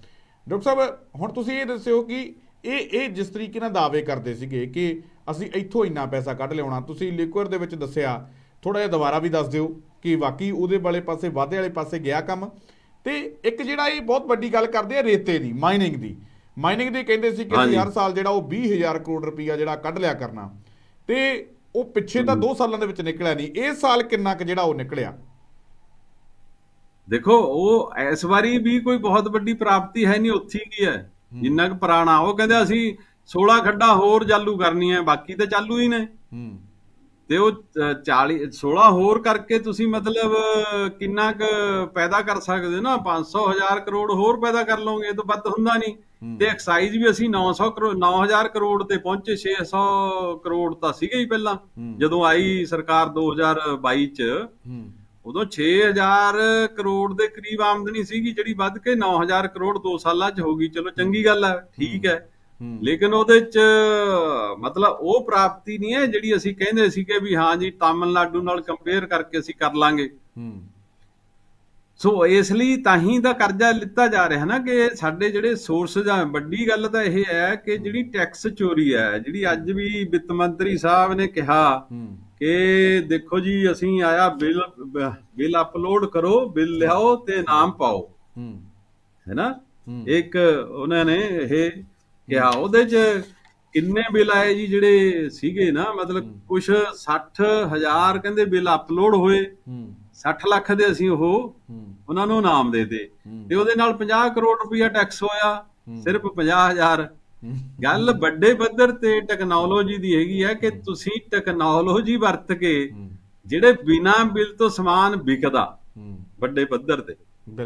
ਡਾਕਟਰ ਸਾਹਿਬ ਹੁਣ ਤੁਸੀਂ ਇਹ ਦੱਸਿਓ ਕਿ ਇਹ ਇਹ ਜਿਸ ਤਰੀਕੇ ਨਾਲ ਦਾਅਵੇ ਕਰਦੇ ਸੀਗੇ ਕਿ ਅਸੀਂ ਇੱਥੋਂ ਇੰਨਾ ਪੈਸਾ ਕੱਢ ਲਿਆਉਣਾ ਤੁਸੀਂ ਲਿਕੁਇਡ ਦੇ ਵਿੱਚ ਦੱਸਿਆ। ਥੋੜਾ ਜਿਹਾ ਦੁਬਾਰਾ ਵੀ ਦੱਸ ਦਿਓ ਕਿ ਵਾਕਈ ਉਹਦੇ ਵਾਲੇ ਪਾਸੇ ਵਾਧੇ ਵਾਲੇ ਪਾਸੇ ਗਿਆ ਕੰਮ? ਤੇ ਇੱਕ ਜਿਹੜਾ ਇਹ ਬਹੁਤ ਵੱਡੀ ਗੱਲ ਕਰਦੇ ਆ ਰੇਤੇ ਦੀ ਮਾਈਨਿੰਗ ਦੀ। ਮਾਈਨਿੰਗ ਦੀ ਕਹਿੰਦੇ ਸੀ ਕਿ। ਹਰ ਸਾਲ ਜਿਹੜਾ ਉਹ 20000 ਕਰੋੜ ਰੁਪਈਆ ਜਿਹੜਾ ਕੱਢ ਲਿਆ ਕਰਨਾ। ਤੇ ਉਹ ਪਿੱਛੇ ਤਾਂ 2 ਸਾਲਾਂ ਦੇ ਵਿੱਚ ਨਿਕਲਿਆ ਨਹੀਂ। ਇਸ ਸਾਲ ਕਿੰਨਾ ਕੁ ਜਿਹੜਾ ਉਹ ਨਿਕਲਿਆ?
ਦੇਖੋ ਉਹ ਇਸ ਵਾਰੀ ਵੀ ਕੋਈ ਬਹੁਤ ਵੱਡੀ ਪ੍ਰਾਪਤੀ ਹੈ ਨਹੀਂ ਉੱਥੇ ਹੀ ਕੀ ਹੈ। ਜਿੰਨਾ ਕੁ ਪੁਰਾਣਾ ਉਹ ਕਹਿੰਦੇ ਅਸੀਂ 16 ਖੱਡਾਂ ਹੋਰ ਚਾਲੂ ਕਰਨੀਆਂ ਬਾਕੀ ਤਾਂ ਚਾਲੂ ਹੀ ਨੇ।
ਹੂੰ।
ਤੇ ਉਹ ਅ, 40 16 ਹੋਰ ਕਰਕੇ ਤੁਸੀਂ ਮਤਲਬ ਕਿੰਨਾ ਕੁ ਪੈਦਾ ਕਰ ਸਕਦੇ ਨਾ? 500 1000 ਕਰੋੜ ਹੋਰ ਪੈਦਾ ਕਰ ਲਓਗੇ ਤੋਂ ਵੱਧ ਹੁੰਦਾ ਨਹੀਂ। ਤੇ ਐਕਸਾਈਜ਼ ਵੀ ਅਸੀਂ 900 ਕਰੋੜ 9000 ਕਰੋੜ ਤੇ ਪਹੁੰਚੇ 600 ਕਰੋੜ ਤਾਂ ਸੀਗੇ ਹੀ ਪਹਿਲਾਂ। ਜਦੋਂ ਆਈ ਸਰਕਾਰ 2022 ਚ ਉਦੋਂ 6000 ਕਰੋੜ ਦੇ ਕਰੀਬ ਆਮਦਨੀ ਸੀਗੀ ਜਿਹੜੀ ਵੱਧ ਕੇ 9000 ਕਰੋੜ 2 ਸਾਲਾਂ ਚ ਹੋ ਗਈ। ਚਲੋ ਚੰਗੀ ਗੱਲ ਹੈ ਠੀਕ ਹੂੰ। ਲੇਕਿਨ ਉਹਦੇ ਚ ਮਤਲਬ ਉਹ ਪ੍ਰਾਪਤੀ ਨਹੀਂ ਹੈ ਜਿਹੜੀ ਅਸੀਂ ਕਹਿੰਦੇ ਸੀਗੇ ਵੀ ਹਾਂ ਜੀ ਤਾਮਿਲਨਾਡੂ ਨਾਲ ਕੰਪੇਅਰ ਕਰਕੇ ਅਸੀਂ ਕਰ ਲਾਂਗੇ। ਸੋ ਇਸ ਲਈ ਤਾਂ ਹੀ ਦਾ ਕਰਜ਼ਾ ਲਿੱਤਾ ਜਾ ਰਿਹਾ ਨਾ ਕਿ ਸਾਡੇ ਜਿਹੜੇ ਸੋਰਸਸ ਆ ਵੱਡੀ ਗੱਲ ਤਾਂ ਇਹ ਹੈ ਕਿ ਜਿਹੜੀ ਟੈਕਸ ਚੋਰੀ ਹੈ ਜਿਹੜੀ ਅੱਜ ਵੀ ਵਿੱਤ ਮੰਤਰੀ ਸਾਹਿਬ ਨੇ ਕਿਹਾ ਕਿ ਦੇਖੋ ਜੀ ਅਸੀਂ ਆਇਆ ਬਿੱਲ ਬਿੱਲ ਅਪਲੋਡ ਕਰੋ ਬਿੱਲ ਲਿਆਓ ਤੇ ਨਾਮ ਪਾਓ।
ਹੂੰ।
ਹੈਨਾ
ਹੂੰ।
ਇੱਕ ਉਹਨਾਂ ਨੇ ਇਹ ਕਿਹਾ ਉਹਦੇ ਚ ਕਿੰਨੇ ਬਿੱਲ ਆਏ ਜੀ ਜਿਹੜੇ ਸੀਗੇ ਨਾ ਮਤਲਬ ਕੁਝ 60000 ਕਹਿੰਦੇ ਬਿੱਲ ਅਪਲੋਡ ਹੋਏ
ਹੂੰ।
60 ਲੱਖ ਦੇ ਅਸੀਂ ਉਹ ਉਹਨਾਂ ਨੂੰ ਨਾਮ ਦੇ ਦੇ ਤੇ ਉਹਦੇ ਨਾਲ 50 ਕਰੋੜ ਰੁਪਇਆ ਟੈਕਸ ਹੋਇਆ ਸਿਰਫ 50000
ਹੂੰ।
ਗੱਲ ਵੱਡੇ ਪੱਧਰ ਤੇ ਟੈਕਨੋਲੋਜੀ ਦੀ ਹੈਗੀ ਹੈ ਕਿ ਤੁਸੀਂ ਟੈਕਨੋਲੋਜੀ ਵਰਤ ਕੇ ਜਿਹੜੇ ਬਿਨਾ ਬਿੱਲ ਤੋਂ ਸਮਾਨ ਵਿਕਦਾ ਵੱਡੇ ਪੱਧਰ ਤੇ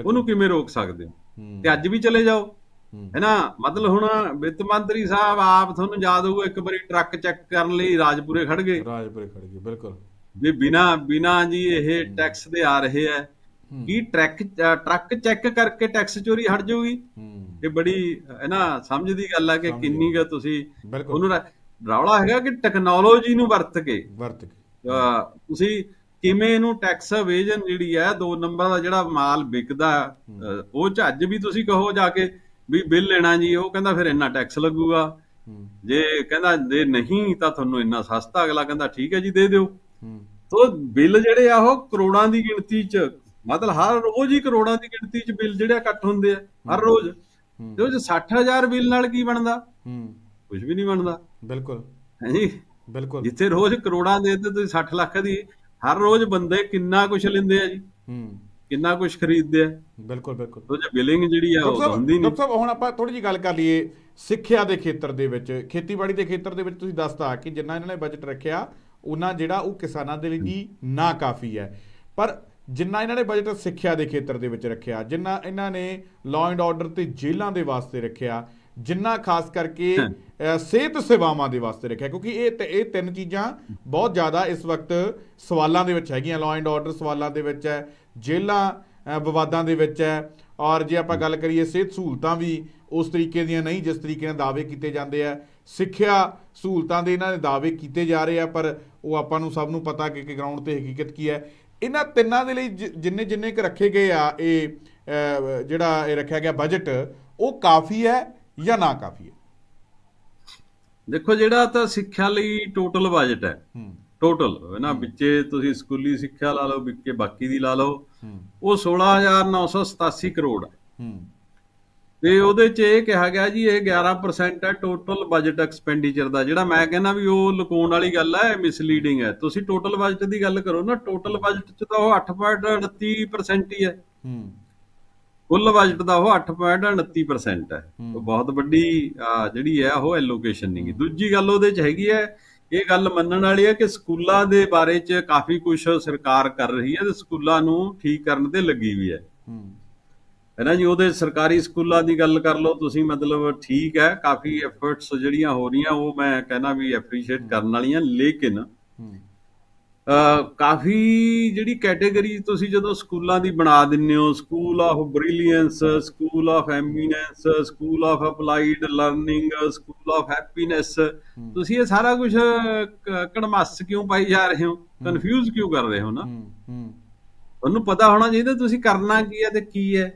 ਉਹਨੂੰ ਕਿਵੇਂ ਰੋਕ ਸਕਦੇ ਹੋ। ਤੇ ਅੱਜ ਵੀ ਚਲੇ ਜਾਓ। ਹੈਨਾ ਮਤਲਬ ਹੁਣ ਵਿੱਤ ਮੰਤਰੀ ਸਾਹਿਬ ਆਪ ਤੁਹਾਨੂੰ ਯਾਦ ਹੋਊਗਾ ਇੱਕ ਵਾਰੀ ਟਰੱਕ ਚੈੱਕ ਕਰਨ ਲਈ ਰਾਜਪੁਰੇ ਖੜ ਗਏ।
ਰਾਜਪੁਰੇ ਖੜ ਗਏ ਬਿਲਕੁਲ।
ਵੀ ਬਿਨਾ ਬਿਨਾ ਜੀ ਇਹ ਟੈਕਸ ਦੇ ਆ ਰਹੇ ਹੈ। ਕੀ ਟਰੱਕ ਟਰੱਕ ਚੈੱਕ ਕਰਕੇ ਟੈਕਸ ਚੋਰੀ ਹਟ ਜਾਊਗੀ? ਇਹ ਬੜੀ ਹੈ ਨਾ ਸਮਝ ਦੀ ਗੱਲ ਹੈ ਕਿ ਕਿੰਨੀ ਕੁ ਤੁਸੀਂ ਉਹਨੂੰ ਰੌਲਾ ਹੈਗਾ ਕਿ ਟੈਕਨੋਲੋਜੀ ਨੂੰ ਵਰਤ ਕੇ?
ਵਰਤ ਕੇ।
ਤੁਸੀਂ ਕਿਵੇਂ ਇਹਨੂੰ ਟੈਕਸ ਅਵੇਜਨ ਜਿਹੜੀ ਹੈ ਦੋ ਨੰਬਰ ਦਾ ਜਿਹੜਾ ਮਾਲ ਵਿਕਦਾ ਉਹ ਚ ਅੱਜ ਵੀ ਤੁਸੀਂ ਕਹੋ ਜਾ ਕੇ ਵੀ ਬਿੱਲ ਲੈਣਾ ਜੀ ਉਹ ਕਹਿੰਦਾ ਫਿਰ ਇੰਨਾ ਟੈਕਸ ਲੱਗੂਗਾ। ਜੇ ਕਹਿੰਦਾ ਜੇ ਨਹੀਂ ਤਾਂ ਤੁਹਾਨੂੰ ਇੰਨਾ ਸਸਤਾ ਅਗਲਾ ਕਹਿੰਦਾ ਠੀਕ ਹੈ ਜੀ ਦੇ ਦਿਓ। ਤੋ ਬਿੱਲ ਜਿਹੜੇ ਆ ਉਹ ਕਰੋੜਾਂ ਦੀ ਗਿਣਤੀ ਚ ਮਤਲਬ ਹਰ ਰੋਜ਼ ਹੀ ਕਰੋੜਾਂ ਦੀ ਗਿਣਤੀ ਚ ਬਿੱਲ ਜਿਹੜੇ ਇਕੱਠ ਹੁੰਦੇ ਆ ਹਰ ਰੋਜ਼। ਤੇ ਉਹ ਚ 60000 ਬਿੱਲ ਨਾਲ ਕੀ ਬਣਦਾ?
ਹੂੰ।
ਕੁਝ ਵੀ ਨਹੀਂ ਬਣਦਾ।
ਬਿਲਕੁਲ।
ਹਾਂਜੀ
ਬਿਲਕੁਲ।
ਜਿੱਥੇ ਰੋਜ਼ ਕਰੋੜਾਂ ਦੇ ਤੇ ਤੁਸੀਂ 60 ਲੱਖ ਦੀ ਹਰ ਰੋਜ਼ ਬੰਦੇ ਕਿੰਨਾ ਕੁਝ ਲੈਂਦੇ ਆ ਜੀ।
ਹੂੰ।
ਕਿੰਨਾ ਕੁਝ ਖਰੀਦਦੇ ਆ?
ਬਿਲਕੁਲ ਬਿਲਕੁਲ।
ਉਹ ਜੇ ਬਿਲਿੰਗ ਜਿਹੜੀ ਆ ਉਹ ਹੁੰਦੀ ਨਹੀਂ।
ਡਾਕਟਰ ਸਾਹਿਬ ਹੁਣ ਆਪਾਂ ਥੋੜੀ ਜੀ ਗੱਲ ਕਰ ਲਈਏ ਸਿੱਖਿਆ ਦੇ ਖੇਤਰ ਦੇ ਵਿੱਚ ਖੇਤੀਬਾੜੀ ਦੇ ਖੇਤਰ ਦੇ ਵਿੱਚ ਤੁਸੀਂ ਦੱਸਤਾ ਕਿ ਜਿੰਨਾ ਇਹਨਾਂ ਨੇ ਬਜਟ ਰੱਖਿਆ ਉਹਨਾਂ ਜਿਹੜਾ ਉਹ ਕਿਸਾਨਾਂ ਦੇ ਲਈ ਨਾ ਕਾਫੀ ਹੈ। ਪਰ ਜਿੰਨਾ ਇਹਨਾਂ ਨੇ ਬਜਟ ਸਿੱਖਿਆ ਦੇ ਖੇਤਰ ਦੇ ਵਿੱਚ ਰੱਖਿਆ ਜਿੰਨਾ ਇਹਨਾਂ ਨੇ ਲਾਅ ਐਂਡ ਆਰਡਰ ਤੇ ਜੇਲ੍ਹਾਂ ਦੇ ਵਾਸਤੇ ਰੱਖਿਆ ਜਿੰਨਾ ਖਾਸ ਕਰਕੇ ਸਿਹਤ ਸੇਵਾਵਾਂ ਦੇ ਵਾਸਤੇ ਰੱਖਿਆ ਕਿਉਂਕਿ ਇਹ ਇਹ ਤਿੰਨ ਚੀਜ਼ਾਂ ਬਹੁਤ ਜ਼ਿਆਦਾ ਇਸ ਵਕਤ ਸਵਾਲਾਂ ਦੇ ਵਿੱਚ ਹੈਗੀਆਂ ਲਾਅ ਐਂਡ ਆਰਡਰ ਸਵਾਲਾਂ ਦੇ ਵਿੱਚ ਹੈ ਜੇਲ੍ਹਾਂ ਅ, ਵਿਵਾਦਾਂ ਦੇ ਵਿੱਚ ਹੈ। ਔਰ ਜੇ ਆਪਾਂ ਗੱਲ ਕਰੀਏ ਸਿਹਤ ਸਹੂਲਤਾਂ ਵੀ ਉਸ ਤਰੀਕੇ ਦੀਆਂ ਨਹੀਂ ਜਿਸ ਤਰੀਕੇ ਨਾਲ ਦਾਅਵੇ ਕੀਤੇ ਜਾਂਦੇ ਆ। ਸਿੱਖਿਆ ਸਹੂਲਤਾਂ ਦੇ ਇਹਨਾਂ ਦੇ ਦਾਅਵੇ ਕੀਤੇ ਜਾ ਰਹੇ ਆ ਪਰ ਉਹ ਆਪਾਂ ਨੂੰ ਸਭ ਨੂੰ ਪਤਾ ਕਿ ਗਰਾਊਂਡ ਤੇ ਹਕੀਕਤ ਕੀ ਹੈ। ਇਹਨਾਂ ਤਿੰਨਾਂ ਦੇ ਲਈ ਜਿੰਨੇ ਜਿੰਨੇ ਕ ਰੱਖੇ ਗਏ ਆ ਇਹ ਜਿਹੜਾ ਇਹ ਰੱਖਿਆ ਗਿਆ ਬਜਟ ਉਹ ਕਾਫੀ ਹੈ ਜਾਂ ਨਾ ਕਾਫੀ ਹੈ?
ਦੇਖੋ ਜਿਹੜਾ ਤਾਂ ਸਿੱਖਿਆ ਲਈ ਟੋਟਲ ਬਜਟ ਹੂੰ। ਟੋਟਲ ਨਾ ਵਿੱਚੇ ਤੁਸੀਂ ਸਕੂਲੀ ਸਿੱਖਿਆ ਲਾ ਲਓ ਵਿੱਚੇ ਬਾਕੀ ਦੀ ਲਾ ਲਓ। ਉਹ 16987 ਕਰੋੜ ਹੈ। ਤੇ ਉਹਦੇ ਚ ਇਹ ਕਿਹਾ ਗਿਆ ਜੀ ਇਹ 11% ਹੈ ਟੋਟਲ ਬਜਟ ਐਕਸਪੈਂਡੀਚਰ ਦਾ ਜਿਹੜਾ ਮੈਂ ਕਹਿੰਦਾ ਵੀ ਉਹ ਲੁਕਾਉਣ ਵਾਲੀ ਗੱਲ ਹੈ ਮਿਸਲੀਡਿੰਗ ਹੈ ਤੁਸੀਂ ਟੋਟਲ ਬਜਟ ਦੀ ਗੱਲ ਕਰੋ ਨਾ ਟੋਟਲ ਬਜਟ ਚ ਤਾਂ ਉਹ 8.29% ਹੀ ਹੈ
ਹੂੰ।
ਕੁੱਲ ਬਜਟ ਦਾ ਉਹ 8.29% ਹੈ। ਉਹ ਬਹੁਤ ਵੱਡੀ ਜਿਹੜੀ ਹੈ ਉਹ ਐਲੋਕੇਸ਼ਨ ਨਹੀਂ ਦੂਜੀ ਗੱਲ ਉਹਦੇ ਚ ਹੈਗੀ ਹੈ ਇਹ ਗੱਲ ਮੰਨਣ ਵਾਲੀ ਹੈ ਕਿ ਸਕੂਲਾਂ ਦੇ ਬਾਰੇ ਚ ਕਾਫੀ ਕੁਝ ਸਰਕਾਰ ਕਰ ਰਹੀ ਹੈ ਤੇ ਸਕੂਲਾਂ ਨੂੰ ਠੀਕ ਕਰਨ ਤੇ ਲੱਗੀ ਵੀ ਹੈ।
ਹੂੰ।
ਨਾ ਜੀ ਉਹਦੇ ਸਰਕਾਰੀ ਸਕੂਲਾਂ ਦੀ ਗੱਲ ਕਰ ਲਓ ਤੁਸੀਂ ਮਤਲਬ ਠੀਕ ਹੈ ਕਾਫੀ ਐਫਰਟਸ ਜਿਹੜੀਆਂ ਹੋ ਰਹੀਆਂ ਉਹ ਮੈਂ ਕਹਿੰਦਾ ਵੀ ਐਪਰੀਸ਼ੀਏਟ ਕਰਨ ਵਾਲੀਆਂ ਲੇਕਿਨ ਕਾਫੀ ਜਿਹੜੀ ਕੈਟਾਗਰੀ ਤੁਸੀਂ ਜਦੋਂ ਸਕੂਲਾਂ ਦੀ ਬਣਾ ਦਿੰਨੇ ਹੋ school of brilliance school of eminence school of applied learning school of happiness ਤੁਸੀਂ ਇਹ ਸਾਰਾ ਕੁਝ ਕੜਮੱਸ ਕਿਉਂ ਪਾਈ ਜਾ ਰਹੇ ਹੋ? ਕਨਫਿਊਜ਼ ਕਿਉਂ ਕਰ ਰਹੇ ਹੋ ਨਾ? ਤੁਹਾਨੂੰ ਪਤਾ ਹੋਣਾ ਚਾਹੀਦਾ ਤੁਸੀਂ ਕਰਨਾ ਕੀ ਹੈ ਤੇ ਕੀ ਹੈ।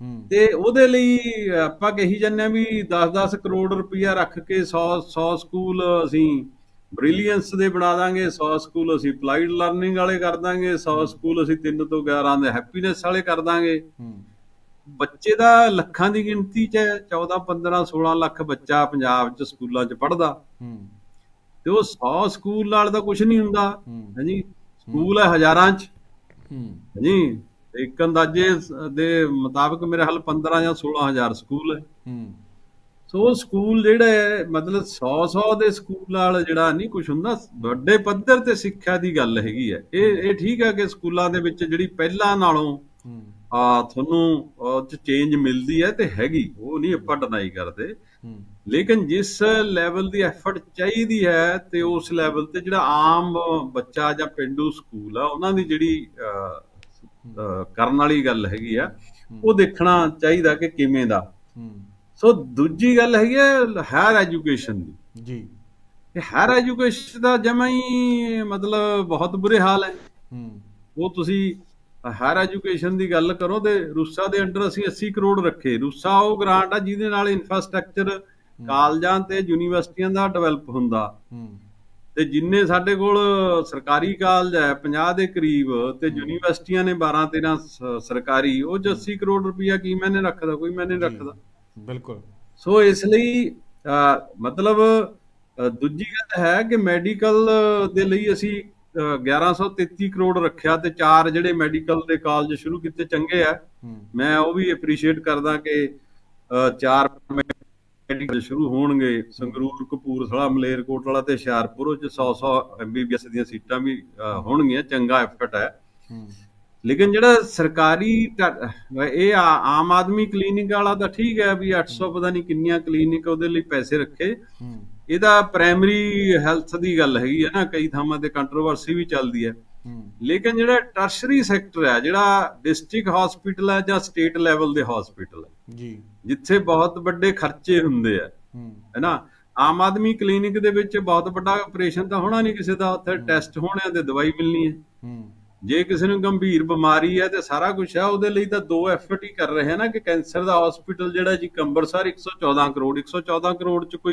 ਹੂੰ।
ਤੇ ਉਹਦੇ ਲਈ ਆਪਾਂ ਕਹੀ ਜਾਂਦੇ ਆ ਵੀ 10-10 ਕਰੋੜ ਰੁਪਇਆ ਰੱਖ ਕੇ 100 100 ਸਕੂਲ ਅਸੀਂ ਬ੍ਰਿਲੀਅੰਸ ਦੇ ਬਣਾ ਦਾਂਗੇ 100 ਸਕੂਲ ਅਸੀਂ ਅਪਲਾਈਡ ਲਰਨਿੰਗ ਵਾਲੇ ਕਰ ਦਾਂਗੇ 100 ਸਕੂਲ ਅਸੀਂ 3 ਤੋਂ 11 ਦੇ ਹੈਪੀਨੈਸ ਵਾਲੇ ਕਰ ਦਾਂਗੇ। ਬੱਚੇ ਦਾ ਲੱਖਾਂ ਦੀ ਗਿਣਤੀ 'ਚ ਹੈ 14 15 16 ਲੱਖ ਬੱਚਾ ਪੰਜਾਬ 'ਚ ਸਕੂਲਾਂ 'ਚ ਪੜਦਾ ਤੇ ਉਹ 100 ਸਕੂਲ ਨਾਲ ਤਾਂ ਕੁਝ ਨਹੀਂ ਹੁੰਦਾ। ਹਾਂਜੀ ਸਕੂਲ ਹੈ ਹਜ਼ਾਰਾਂ 'ਚ। ਹਾਂਜੀ ਇੱਕ ਅੰਦਾਜ਼ੇ ਦੇ ਮੁਤਾਬਕ ਮੇਰੇ ਹਾਲ 15 ਜਾਂ 16000 ਸਕੂਲ ਹੈ।
ਹੂੰ।
ਸੋ ਸਕੂਲ ਜਿਹੜਾ ਹੈ ਮਤਲਬ 100 100 ਦੇ ਸਕੂਲ ਨਾਲ ਜਿਹੜਾ ਨਹੀਂ ਕੁਝ ਹੁੰਦਾ ਵੱਡੇ ਪੱਧਰ ਤੇ ਸਿੱਖਿਆ ਦੀ ਗੱਲ ਹੈਗੀ ਹੈ। ਇਹ ਇਹ ਠੀਕ ਹੈ ਕਿ ਸਕੂਲਾਂ ਦੇ ਵਿੱਚ ਜਿਹੜੀ ਪਹਿਲਾਂ ਨਾਲੋਂ ਆ ਤੁਹਾਨੂੰ ਉਹ ਚ ਚੇਂਜ ਮਿਲਦੀ ਹੈ ਤੇ ਹੈਗੀ ਉਹ ਨਹੀਂ ਆਪਾਂ ਡਿਨਾਈ ਕਰਦੇ। ਲੇਕਿਨ ਜਿਸ ਲੈਵਲ ਦੀ ਐਫਰਟ ਚਾਹੀਦੀ ਹੈ ਤੇ ਉਸ ਲੈਵਲ ਤੇ ਜਿਹੜਾ ਆਮ ਬੱਚਾ ਜਾਂ ਪਿੰਡੂ ਸਕੂਲ ਆ ਉਹਨਾਂ ਦੀ ਜਿਹੜੀ ਕਰਨ ਵਾਲੀ ਗੱਲ ਹੈਗੀ ਆ ਉਹ ਦੇਖਣਾ ਚਾਹੀਦਾ ਕਿ ਕਿਵੇਂ ਦਾ। ਸੋ ਦੂਜੀ ਗੱਲ ਹੈਗੀ ਹੈ ਹਾਇਰ ਐਜੂਕੇਸ਼ਨ ਦੀ।
ਜੀ।
ਇਹ ਹਾਇਰ ਐਜੂਕੇਸ਼ਨ ਦਾ ਜਮਾ ਹੀ ਮਤਲਬ ਬਹੁਤ ਬੁਰੇ ਹਾਲ ਹੈ।
ਹੂੰ।
ਉਹ ਤੁਸੀਂ ਹਾਇਰ ਐਜੂਕੇਸ਼ਨ ਦੀ ਗੱਲ ਕਰੋ ਤੇ ਰੂਸਾ ਦੇ ਅੰਡਰ ਅਸੀਂ 80 ਕਰੋੜ ਰੱਖੇ। ਰੂਸਾ ਉਹ ਗ੍ਰਾਂਟ ਆ ਜਿਹਦੇ ਨਾਲ ਇਨਫਰਾਸਟ੍ਰਕਚਰ ਕਾਲਜਾਂ ਤੇ ਯੂਨੀਵਰਸਿਟੀਆਂ ਦਾ ਡਿਵੈਲਪ ਹੁੰਦਾ।
ਹੂੰ।
ਤੇ ਜਿੰਨੇ ਸਾਡੇ ਕੋਲ ਸਰਕਾਰੀ ਕਾਲਜ ਹੈ 50 ਦੇ ਕਰੀਬ ਤੇ ਯੂਨੀਵਰਸਿਟੀਆਂ ਨੇ 12 13 ਸ- ਸਰਕਾਰੀ ਉਹ 'ਚ 80 ਕਰੋੜ ਰੁਪਇਆ ਕੀ ਮੈਨੇ ਰੱਖਦਾ ਕੋਈ ਮੈਨੇ ਰੱਖਦਾ।
ਬਿਲਕੁਲ।
ਸੋ ਇਸ ਲਈ ਮਤਲਬ ਦੂਜੀ ਗੱਲ ਹੈ ਕਿ ਮੈਡੀਕਲ ਦੇ ਲਈ ਅਸੀਂ ਅਹ, 1133 ਕਰੋੜ ਰੱਖਿਆ ਤੇ ਚਾਰ ਜਿਹੜੇ ਮੈਡੀਕਲ ਦੇ ਕਾਲਜ ਸ਼ੁਰੂ ਕੀਤੇ ਚੰਗੇ ਆ। ਮੈਂ ਉਹ ਵੀ ਐਪਰੀਸ਼ੀਏਟ ਕਰਦਾ ਕਿ ਚਾਰ ਮੈਡੀਕਲ ਸ਼ੁਰੂ ਹੋਣਗੇ। ਸੰਗਰੂਰ ਕਪੂਰਥਲਾ ਮਲੇਰਕੋਟਲਾ ਤੇ ਹੁਸ਼ਿਆਰਪੁਰ ਉਹ ਚ 100 100 ਐਮਬੀਬੀਐਸ ਦੀਆਂ ਸੀਟਾਂ ਵੀ ਹੋਣਗੀਆਂ। ਚੰਗਾ ਐਫਰਟ ਹੂੰ। ਲੇਕਿਨ ਜਿਹੜਾ ਸਰਕਾਰੀ ਇਹ ਆਮ ਆਦਮੀ ਕਲੀਨਿਕ ਵਾਲਾ ਤਾਂ ਠੀਕ ਹੈ ਵੀ 800 ਪਤਾ ਨਹੀਂ ਕਿੰਨੀਆਂ ਕਲੀਨਿਕ ਉਹਦੇ ਲਈ ਪੈਸੇ ਰੱਖੇ। ਇਹਦਾ ਪ੍ਰਾਇਮਰੀ ਹੈਲਥ ਦੀ ਗੱਲ ਹੈਗੀ ਹੈ ਨਾ ਕਈ ਥਾਵਾਂ ਤੇ ਕੰਟਰੋਵਰਸੀ ਵੀ ਚੱਲਦੀ ਹੈ। ਲੇਕਿਨ ਜਿਹੜਾ ਟਰਸ਼ਰੀ ਸੈਕਟਰ ਹੈ ਜਿਹੜਾ ਡਿਸਟ੍ਰਿਕਟ ਹਸਪੀਟਲ ਹੈ ਜਾਂ ਸਟੇਟ ਲੈਵਲ ਦੇ ਹਸਪੀਟਲ ਹੈ
ਜੀ।
ਜਿੱਥੇ ਬਹੁਤ ਵੱਡੇ ਖਰਚੇ ਹੁੰਦੇ ਆ
ਹੂੰ।
ਹੈਨਾ ਆਮ ਆਦਮੀ ਕਲੀਨਿਕ ਦੇ ਵਿੱਚ ਬਹੁਤ ਵੱਡਾ ਆਪਰੇਸ਼ਨ ਤਾਂ ਹੋਣਾ ਨਹੀਂ ਕਿਸੇ ਦਾ ਉੱਥੇ ਟੈਸਟ ਹੋਣੇ ਤੇ ਦਵਾਈ ਮਿਲਣੀ ਹੂੰ। ਜੇ ਕਿਸੇ ਨੂੰ ਗੰਭੀਰ ਬਿਮਾਰੀ ਹੈ ਤੇ ਸਾਰਾ ਕੁਝ ਹੈ ਉਹਦੇ ਲਈ ਤਾਂ ਦੋ ਐਫਰਟ ਹੀ ਕਰ ਰਹੇ ਆ ਨਾ ਕਿ ਕੈਂਸਰ ਦਾ ਹਸਪੀਟਲ ਜਿਹੜਾ ਜੀ ਕੰਬਰਸਰ 114 ਕਰੋੜ 114 ਕਰੋੜ ਚ ਕੋਈ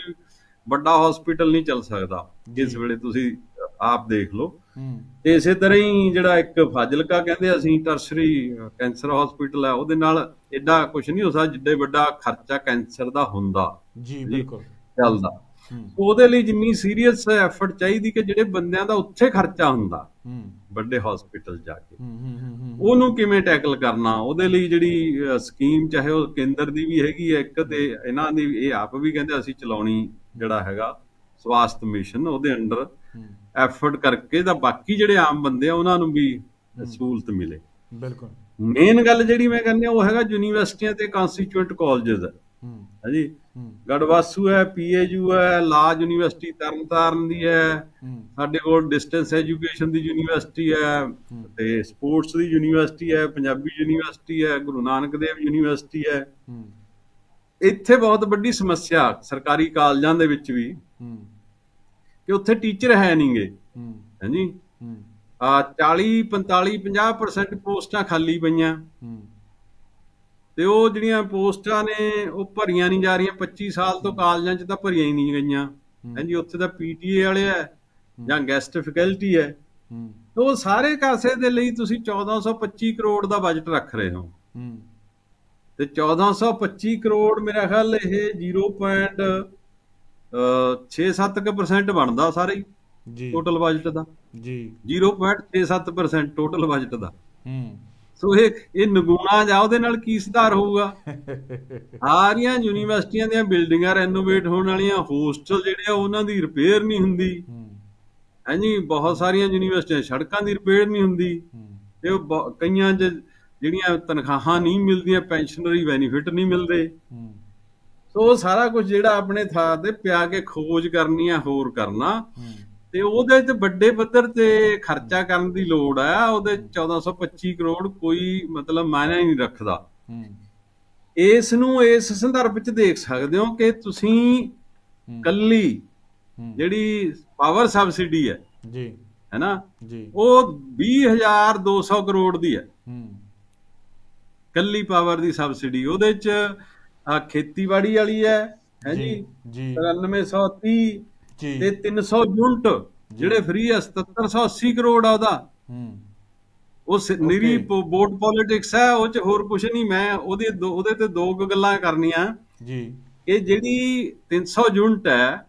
ਵੱਡਾ ਹਸਪੀਟਲ ਨਹੀਂ ਚੱਲ ਸਕਦਾ। ਜਿਸ ਵੇਲੇ ਤੁਸੀਂ ਆਪ ਦੇਖ ਲਓ।
ਹੂੰ।
ਤੇ ਇਸੇ ਤਰ੍ਹਾਂ ਹੀ ਜਿਹੜਾ ਇੱਕ ਫਾਜ਼ਿਲਕਾ ਕਹਿੰਦੇ ਅਸੀਂ ਟਰਸ਼ਰੀ ਕੈਂਸਰ ਹਸਪੀਟਲ ਹੈ ਉਹਦੇ ਨਾਲ ਐਡਾ ਕੁਝ ਨਹੀਂ ਹੋ ਸਕਦਾ ਜਿੱਡੇ ਵੱਡਾ ਖਰਚਾ ਕੈਂਸਰ ਦਾ ਹੁੰਦਾ।
ਜੀ ਬਿਲਕੁਲ।
ਚੱਲਦਾ।
ਹੂੰ
ਉਹਦੇ ਲਈ ਜਿੰਨੀ ਸੀਰੀਅਸ ਐਫਰਟ ਚਾਹੀਦੀ ਕਿ ਜਿਹੜੇ ਬੰਦਿਆਂ ਦਾ ਉੱਥੇ ਖਰਚਾ ਹੁੰਦਾ ਵੱਡੇ ਹਸਪੀਟਲ ਜਾ ਕੇ। ਉਹਨੂੰ ਕਿਵੇਂ ਟੈਕਲ ਕਰਨਾ? ਉਹਦੇ ਲਈ ਜਿਹੜੀ ਸਕੀਮ ਚਾਹੇ ਉਹ ਕੇਂਦਰ ਦੀ ਵੀ ਹੈਗੀ ਹੈ ਇੱਕ ਤੇ ਇਹਨਾਂ ਦੀ ਇਹ ਆਪ ਵੀ ਕਹਿੰਦੇ ਅਸੀਂ ਚਲਾਉਣੀ ਜਿਹੜਾ ਹੈਗਾ ਸਵਾਸਥ ਮਿਸ਼ਨ ਉਹਦੇ ਅੰਡਰ ਐਫਰਟ ਕਰਕੇ ਤਾਂ ਬਾਕੀ ਜਿਹੜੇ ਆਮ ਬੰਦੇ ਆ ਉਹਨਾਂ ਨੂੰ ਵੀ ਸਹੂਲਤ ਮਿਲੇ।
ਬਿਲਕੁਲ।
ਮੇਨ ਗੱਲ ਜਿਹੜੀ ਮੈਂ ਕਹਿੰਦੀ ਉਹ ਹੈਗਾ ਯੂਨੀਵਰਸਿਟੀਆਂ ਤੇ ਕਨਸਟੀਟਿਊਐਂਟ ਕਾਲਜਸ ਹਾਂਜੀ। ਗੜਵਾਸੂ ਹੈ ਪੀਏਯੂ ਹੈ ਲਾ ਯੂਨੀਵਰਸਿਟੀ ਤਰਨਤਾਰਨ ਦੀ ਹੈ। ਸਾਡੇ ਕੋਲ ਡਿਸਟੈਂਸ ਐਜੂਕੇਸ਼ਨ ਦੀ ਯੂਨੀਵਰਸਿਟੀ ਹੈ ਤੇ ਸਪੋਰਟਸ ਦੀ ਯੂਨੀਵਰਸਿਟੀ ਹੈ ਪੰਜਾਬੀ ਯੂਨੀਵਰਸਿਟੀ ਹੈ ਗੁਰੂ ਨਾਨਕ ਦੇਵ ਯੂਨੀਵਰਸਿਟੀ ਹੈ। ਇੱਥੇ ਬਹੁਤ ਵੱਡੀ ਸਮੱਸਿਆ ਸਰਕਾਰੀ ਕਾਲਜਾਂ ਦੇ ਵਿੱਚ ਵੀ ਕਿ ਉੱਥੇ ਟੀਚਰ ਹੈ ਨਹੀਂਗੇ। ਹਾਂਜੀ ਆ 40 45 50% ਪੋਸਟਾਂ ਖਾਲੀ ਪਈਆਂ। ਤੇ ਉਹ ਜਿਹੜੀਆਂ ਪੋਸਟਾਂ ਨੇ ਉਹ ਭਰੀਆਂ ਨਹੀਂ ਜਾ ਰਹੀਆਂ। 25 ਸਾਲ ਤੋਂ ਕਾਲਜਾਂ 'ਚ ਤਾਂ ਭਰੀਆਂ ਹੀ ਨਹੀਂ ਗਈਆਂ। ਹਾਂਜੀ ਉੱਥੇ ਤਾਂ ਪੀਟੀਏ ਵਾਲੇ ਆ ਜਾਂ ਗੈਸਟ ਫੈਕਲਟੀ ਹੈ। ਉਹ ਸਾਰੇ ਕਾਸੇ ਦੇ ਲਈ ਤੁਸੀਂ 1425 ਕਰੋੜ ਦਾ ਬਜਟ ਰੱਖ ਰਹੇ ਹੋ। ਤੇ 1425 ਕਰੋੜ ਮੇਰਾ ਖਿਆਲ ਇਹ 0.67% ਬਣਦਾ ਸਾਰੇ
ਜੀ।
ਟੋਟਲ ਬਜਟ ਦਾ।
ਜੀ।
0.67% ਟੋਟਲ ਬਜਟ ਦਾ।
ਹੂੰ।
ਸੋ ਇਹ ਇਹ ਨਗੂਣਾ ਜਾ ਉਹਦੇ ਨਾਲ ਕੀ ਸੁਧਾਰ ਹੋਊਗਾ? ਸਾਰੀਆਂ ਯੂਨੀਵਰਸਿਟੀਆਂ ਦੀਆਂ ਬਿਲਡਿੰਗਾਂ ਰੈਨੋਵੇਟ ਹੋਣ ਵਾਲੀਆਂ ਹੋਸਟਲ ਜਿਹੜੇ ਆ ਉਹਨਾਂ ਦੀ ਰਿਪੇਅਰ ਨਹੀਂ ਹੁੰਦੀ। ਹਾਂਜੀ ਬਹੁਤ ਸਾਰੀਆਂ ਯੂਨੀਵਰਸਿਟੀਆਂ ਸੜਕਾਂ ਦੀ ਰਿਪੇਅਰ ਨਹੀਂ ਹੁੰਦੀ। ਤੇ ਉਹ ਕਈਆਂ ਜਿਹੜੀਆਂ ਤਨਖਾਹਾਂ ਨਹੀਂ ਮਿਲਦੀਆਂ ਪੈਨਸ਼ਨਰੀ ਬੈਨੀਫਿਟ ਨਹੀਂ ਮਿਲਦੇ ਸੋ ਸਾਰਾ ਕੁਝ ਜਿਹੜਾ ਆਪਣੇ ਥਾਂ ਤੇ ਪਿਆ ਕੇ ਖੋਜ ਕਰਨੀ ਆ ਹੋਰ ਕਰਨਾ। ਤੇ ਉਹਦੇ ਤੇ ਵੱਡੇ ਪੱਧਰ ਤੇ ਖਰਚਾ ਕਰਨ ਦੀ ਲੋੜ ਆ ਉਹਦੇ 1425 ਕਰੋੜ ਕੋਈ ਮਤਲਬ ਮਾਇਨਾ ਹੀ ਨਹੀਂ ਰੱਖਦਾ।
ਹੂੰ।
ਇਸ ਨੂੰ ਇਸ ਸੰਦਰਭ ਵਿੱਚ ਦੇਖ ਸਕਦੇ ਹੋ ਕਿ ਤੁਸੀਂ
ਹੂੰ।
ਕੱਲੀ
ਹੂੰ।
ਜਿਹੜੀ ਪਾਵਰ ਸਬਸਿਡੀ ਹੈ
ਜੀ।
ਹੈਨਾ?
ਜੀ।
ਉਹ 20200 ਕਰੋੜ ਦੀ ਹੈ।
ਹੂੰ।
ਕੱਲੀ ਪਾਵਰ ਦੀ ਸਬਸਿਡੀ ਉਹਦੇ ਚ ਆ ਖੇਤੀਬਾੜੀ ਵਾਲੀ ਹੈ ਹੈ ਜੀ
ਜੀ?
9330
ਜੀ
ਤੇ 300 ਯੂਨਿਟ ਜਿਹੜੇ ਫ੍ਰੀ ਆ 7780 ਕਰੋੜ ਆ ਉਹਦਾ।
ਹੂੰ।
ਉਹ ਨਿਰੀ ਬੋਰਡ ਪੋਲਿਟਿਕਸ ਹੈ ਉਹ ਚ ਹੋਰ ਕੁਝ ਨਹੀਂ ਮੈਂ ਉਹਦੇ ਉਹਦੇ ਤੇ ਦੋ ਗੱਲਾਂ ਕਰਨੀਆਂ।
ਜੀ।
ਕਿ ਜਿਹੜੀ 300 ਯੂਨਿਟ ਹੈ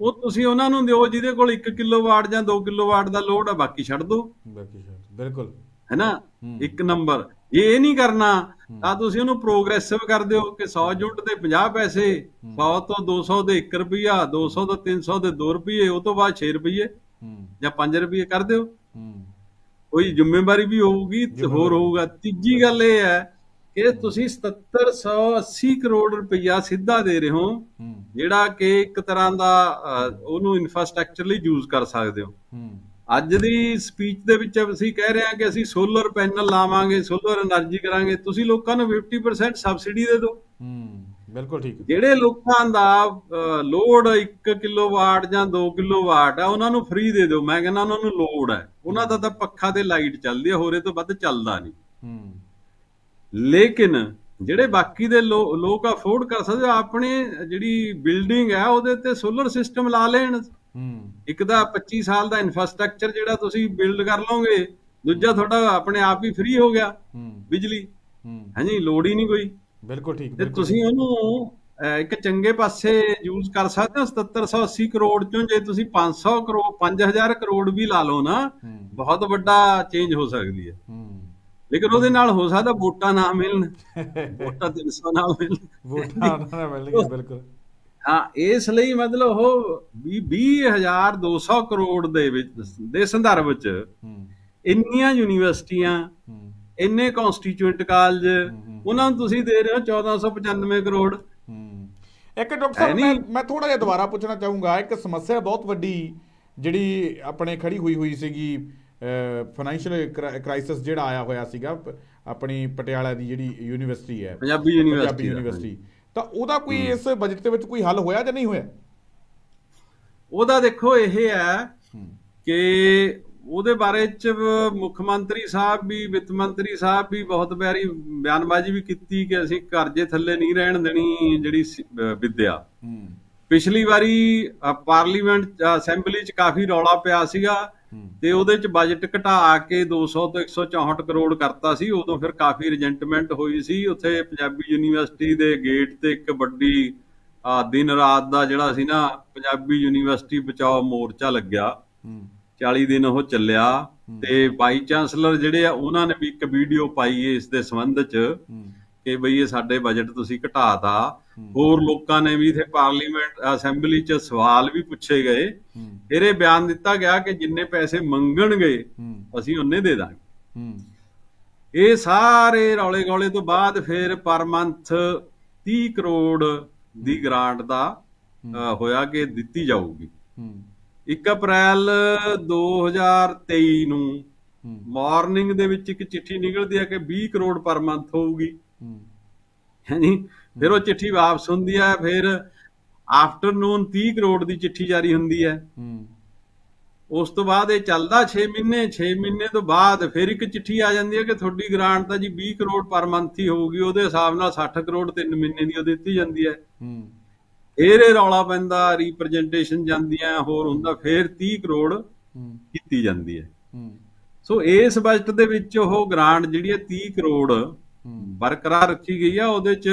ਉਹ ਤੁਸੀਂ ਉਹਨਾਂ ਨੂੰ ਦਿਓ ਜਿਹਦੇ ਕੋਲ 1 ਕਿਲੋਵਾਟ ਜਾਂ 2 ਕਿਲੋਵਾਟ ਦਾ ਲੋਡ ਆ ਬਾਕੀ ਛੱਡ ਦਿਓ
ਬਾਕੀ ਸ਼ਾਇਦ ਬਿਲਕੁਲ।
ਹੈਨਾ। ਇੱਕ ਨੰਬਰ। ਜੇ ਇਹ ਨਹੀਂ ਕਰਨਾ। ਤਾਂ ਤੁਸੀਂ ਉਹਨੂੰ ਪ੍ਰੋਗਰੈਸਿਵ ਕਰ ਦਿਓ ਕਿ 100 ਯੂਨਿਟ ਦੇ 50 ਪੈਸੇ 100 ਤੋਂ 200 ਦੇ 1 ਰੁਪਿਆ 200 ਤੋਂ 300 ਦੇ 2 ਰੁਪਏ ਉਹ ਤੋਂ ਬਾਅਦ 6 ਰੁਪਏ ਜਾਂ 5 ਰੁਪਏ ਕਰ ਦਿਓ। ਕੋਈ ਜ਼ਿੰਮੇਵਾਰੀ ਵੀ ਹੋਊਗੀ ਤੇ ਹੋਰ ਹੋਊਗਾ। ਤੀਜੀ ਗੱਲ ਇਹ ਹੈ ਕਿ ਤੁਸੀਂ 7780 ਕਰੋੜ ਰੁਪਈਆ ਸਿੱਧਾ ਦੇ ਰਹੇ ਹੋ ਜਿਹੜਾ ਕਿ ਇੱਕ ਤਰ੍ਹਾਂ ਦਾ ਉਹਨੂੰ ਇਨਫਰਾਸਟ੍ਰਕਚਰ ਲਈ ਯੂਜ਼ ਕਰ ਸਕਦੇ ਹੂੰ। ਅੱਜ ਦੀ ਸਪੀਚ ਦੇ ਵਿੱਚ ਅਸੀਂ ਕਹਿ ਰਹੇ ਹਾਂ ਕਿ ਅਸੀਂ ਸੋਲਰ ਪੈਨਲ ਲਾਵਾਂਗੇ ਸੋਲਰ એનર્ਜੀ ਕਰਾਂਗੇ। ਤੁਸੀਂ ਲੋਕਾਂ ਨੂੰ 50% ਸਬਸਿਡੀ ਦੇ ਦਿਓ।
ਹੂੰ ਬਿਲਕੁਲ ਠੀਕ।
ਜਿਹੜੇ ਲੋਕਾਂ ਦਾ ਲੋਡ 1 ਕਿਲੋਵਾਟ ਜਾਂ 2 ਕਿਲੋਵਾਟ ਆ ਉਹਨਾਂ ਨੂੰ ਫ੍ਰੀ ਦੇ ਦਿਓ। ਮੈਂ ਕਹਿੰਦਾ ਉਹਨਾਂ ਨੂੰ ਲੋਡ ਹੈ। ਉਹਨਾਂ ਦਾ ਤਾਂ ਪੱਖਾ ਤੇ ਲਾਈਟ ਚੱਲਦੀ ਹੈ ਹੋਰੇ ਤੋਂ ਵੱਧ ਚੱਲਦਾ ਨਹੀਂ। ਲੇਕਿਨ ਜਿਹੜੇ ਬਾਕੀ ਦੇ ਲੋਕ ਅਫੋਰਡ ਕਰ ਸਕਦੇ ਆਪਣੇ ਜਿਹੜੀ ਬਿਲਡਿੰਗ ਹੈ ਉਹਦੇ ਤੇ ਸੋਲਰ ਸਿਸਟਮ ਲਾ ਲੈਣ। ਇੱਕ ਤਾਂ 25 ਸਾਲ ਦਾ ਇਨਫਰਾਸਟ੍ਰਕਚਰ ਜਿਹੜਾ ਤੁਸੀਂ ਬਿਲਡ ਕਰ ਲਓਗੇ ਦੂਜਾ ਤੁਹਾਡਾ ਆਪਣੇ ਆਪ ਹੀ ਫ੍ਰੀ ਹੋ ਗਿਆ
ਹੂੰ।
ਬਿਜਲੀ। ਹਾਂਜੀ ਲੋੜ ਹੀ ਨਹੀਂ ਕੋਈ।
ਬਿਲਕੁਲ ਠੀਕ
ਤੇ ਤੁਸੀਂ ਉਹਨੂੰ ਇੱਕ ਚੰਗੇ ਪਾਸੇ ਯੂਜ਼ ਕਰ ਸਕਦੇ ਹੋ 7780 ਕਰੋੜ ਚੋਂ ਜੇ ਤੁਸੀਂ 500 ਕਰੋੜ 5000 ਕਰੋੜ ਵੀ ਲਾ ਲਓ ਨਾ ਬਹੁਤ ਵੱਡਾ ਚੇਂਜ ਹੋ ਸਕਦੀ ਹੈ।
ਹੂੰ।
ਲੇਕਿਨ ਉਹਦੇ ਨਾਲ ਹੋ ਸਕਦਾ ਵੋਟਾਂ ਨਾ ਮਿਲਣ। [LAUGHS] ਵੋਟਾਂ 300 ਨਾ ਮਿਲਣ।
ਵੋਟਾਂ ਨਾ ਮਿਲਣਗੀਆਂ ਬਿਲਕੁਲ।
ਹਾਂ ਇਸ ਲਈ ਮਤਲਬ ਉਹ 20200 ਕਰੋੜ ਦੇ ਵਿੱਚ ਦੇ ਸੰਦਰਭ ਵਿੱਚ ਇੰਨੀਆਂ ਯੂਨੀਵਰਸਿਟੀਆਂ ਇੰਨੇ ਕਨਸਟੀਚੂਐਂਟ ਕਾਲਜ। ਉਹਨਾਂ ਨੂੰ ਤੁਸੀਂ ਦੇ ਰਹੇ ਹੋ 1495 ਕਰੋੜ
ਇੱਕ ਡਾਕਟਰ ਸਾਹਿਬ ਮੈਂ? ਮੈਂ ਥੋੜਾ ਜਿਹਾ ਦੁਬਾਰਾ ਪੁੱਛਣਾ ਚਾਹੂੰਗਾ ਇੱਕ ਸਮੱਸਿਆ ਬਹੁਤ ਵੱਡੀ ਜਿਹੜੀ ਆਪਣੇ ਖੜੀ ਹੋਈ ਹੋਈ ਸੀਗੀ ਫਾਈਨੈਂਸ਼ੀਅਲ ਕ੍ਰਾਈਸਿਸ ਜਿਹੜਾ ਆਇਆ ਹੋਇਆ ਸੀਗਾ ਆਪਣੀ ਪਟਿਆਲਾ ਦੀ ਜਿਹੜੀ ਯੂਨੀਵਰਸਿਟੀ ਹੈ
ਪੰਜਾਬੀ। ਯੂਨੀਵਰਸਿਟੀ
ਤਾਂ ਉਹਦਾ ਕੋਈ ਇਸ ਬਜਟ ਦੇ ਵਿੱਚ ਕੋਈ ਹੱਲ ਹੋਇਆ ਜਾਂ ਨਹੀਂ ਹੋਇਆ?
ਉਹਦਾ ਦੇਖੋ ਇਹ ਹੈ ਕਿ ਉਹਦੇ ਬਾਰੇ ਚ ਮੁੱਖ ਮੰਤਰੀ ਸਾਹਿਬ ਵੀ ਵਿੱਤ ਮੰਤਰੀ ਸਾਹਿਬ ਵੀ ਬਹੁਤ ਪਿਆਰੀ ਬਿਆਨਬਾਜ਼ੀ ਵੀ ਕੀਤੀ ਕਿ ਅਸੀਂ ਕਰਜ਼ੇ ਥੱਲੇ ਨਹੀਂ ਰਹਿਣ ਦੇਣੀ ਜਿਹੜੀ ਵਿਦਿਆ। ਪਿਛਲੀ ਵਾਰੀ ਪਾਰਲੀਮੈਂਟ ਅਸੈਂਬਲੀ ਚ ਕਾਫੀ ਰੌਲਾ ਪਿਆ ਸੀਗਾ ਤੇ ਉਹਦੇ ਚ ਬਜਟ ਘਟਾ ਕੇ 200 ਤੋਂ 164 ਕਰੋੜ ਕਰਤਾ ਸੀ ਉਦੋਂ ਫਿਰ ਕਾਫੀ ਰਿਜੈਂਟਮੈਂਟ ਹੋਈ ਸੀ। ਉੱਥੇ ਪੰਜਾਬੀ ਯੂਨੀਵਰਸਿਟੀ ਦੇ ਗੇਟ ਤੇ ਇੱਕ ਵੱਡੀ ਦਿਨ ਰਾਤ ਦਾ ਜਿਹੜਾ ਸੀ ਨਾ ਪੰਜਾਬੀ ਯੂਨੀਵਰਸਿਟੀ ਬਚਾਓ ਮੋਰਚਾ ਲੱਗਿਆ।
ਹੂੰ।
40 ਦਿਨ ਉਹ ਚੱਲਿਆ। ਤੇ ਵਾਈਸ ਚਾਂਸਲਰ ਜਿਹੜੇ ਆ ਉਹਨਾਂ ਨੇ ਵੀ ਇੱਕ ਵੀਡੀਓ ਪਾਈ ਇਸ ਦੇ ਸੰਬੰਧ ਚ।
ਹੂੰ।
ਕਿ ਬਈ ਇਹ ਸਾਡੇ ਬਜਟ ਤੁਸੀਂ ਘਟਾਤਾ। ਹੋਰ ਲੋਕਾਂ ਨੇ ਵੀ ਇਥੇ ਪਾਰਲੀਮੈਂਟ ਅਸੈਂਬਲੀ ਚ ਸਵਾਲ ਵੀ ਪੁੱਛੇ ਗਏ। ਫਿਰ ਇਹ ਬਿਆਨ ਦਿੱਤਾ ਗਿਆ ਕਿ ਜਿੰਨੇ ਪੈਸੇ ਮੰਗਣਗੇ ਅਸੀਂ ਉਹਨੇ ਦੇ ਦਾਂਗੇ। ਇਹ ਸਾਰੇ ਰੌਲੇ ਗੌਲੇ ਤੋਂ ਬਾਅਦ ਫਿਰ ਪਰ ਮੰਥ 30 ਕਰੋੜ ਦੀ ਗ੍ਰਾਂਟ ਦਾ ਹੋਇਆ ਕਿ ਦਿੱਤੀ ਜਾਊਗੀ।
ਹੂੰ।
1 ਅਪ੍ਰੈਲ 2023 ਨੂੰ ਮਾਰਨਿੰਗ ਦੇ ਵਿੱਚ ਇੱਕ ਚਿੱਠੀ ਨਿਕਲਦੀ ਹੈ ਕਿ 20 ਕਰੋੜ ਪਰ ਮੰਥ ਹੋਊਗੀ। ਹਾਂਜੀ ਫਿਰ ਉਹ ਚਿੱਠੀ ਵਾਪਸ ਹੁੰਦੀ ਹੈ ਫਿਰ ਆਫਟਰਨੂਨ 30 ਕਰੋੜ ਦੀ ਚਿੱਠੀ ਜਾਰੀ ਹੁੰਦੀ ਹੈ।
ਹੂੰ।
ਉਸ ਤੋਂ ਬਾਅਦ ਇਹ ਚੱਲਦਾ 6 ਮਹੀਨੇ 6 ਮਹੀਨੇ ਤੋਂ ਬਾਅਦ ਫਿਰ ਇੱਕ ਚਿੱਠੀ ਆ ਜਾਂਦੀ ਹੈ ਕਿ ਤੁਹਾਡੀ ਗ੍ਰਾਂਟ ਤਾਂ ਜੀ 20 ਕਰੋੜ ਪਰ ਮੰਥ ਹੀ ਹੋਊਗੀ ਉਹਦੇ ਹਿਸਾਬ ਨਾਲ 60 ਕਰੋੜ 3 ਮਹੀਨੇ ਦੀ ਉਹ ਦਿੱਤੀ ਜਾਂਦੀ ਹੈ।
ਹੂੰ।
ਫਿਰ ਇਹ ਰੌਲਾ ਪੈਂਦਾ ਰਿਪਰੈਜ਼ੈਂਟੇਸ਼ਨ ਜਾਂਦੀਆਂ ਹੋਰ ਹੁੰਦਾ ਫਿਰ 30 ਕਰੋੜ ਕੀਤੀ ਜਾਂਦੀ ਹੈ।
ਹੂੰ।
ਸੋ ਇਸ ਬਜਟ ਦੇ ਵਿੱਚ ਉਹ ਗ੍ਰਾਂਟ ਜਿਹੜੀ ਹੈ 30 ਕਰੋੜ ਬਰਕਰਾਰ ਰੱਖੀ ਗਈ ਆ ਉਹਦੇ ਚ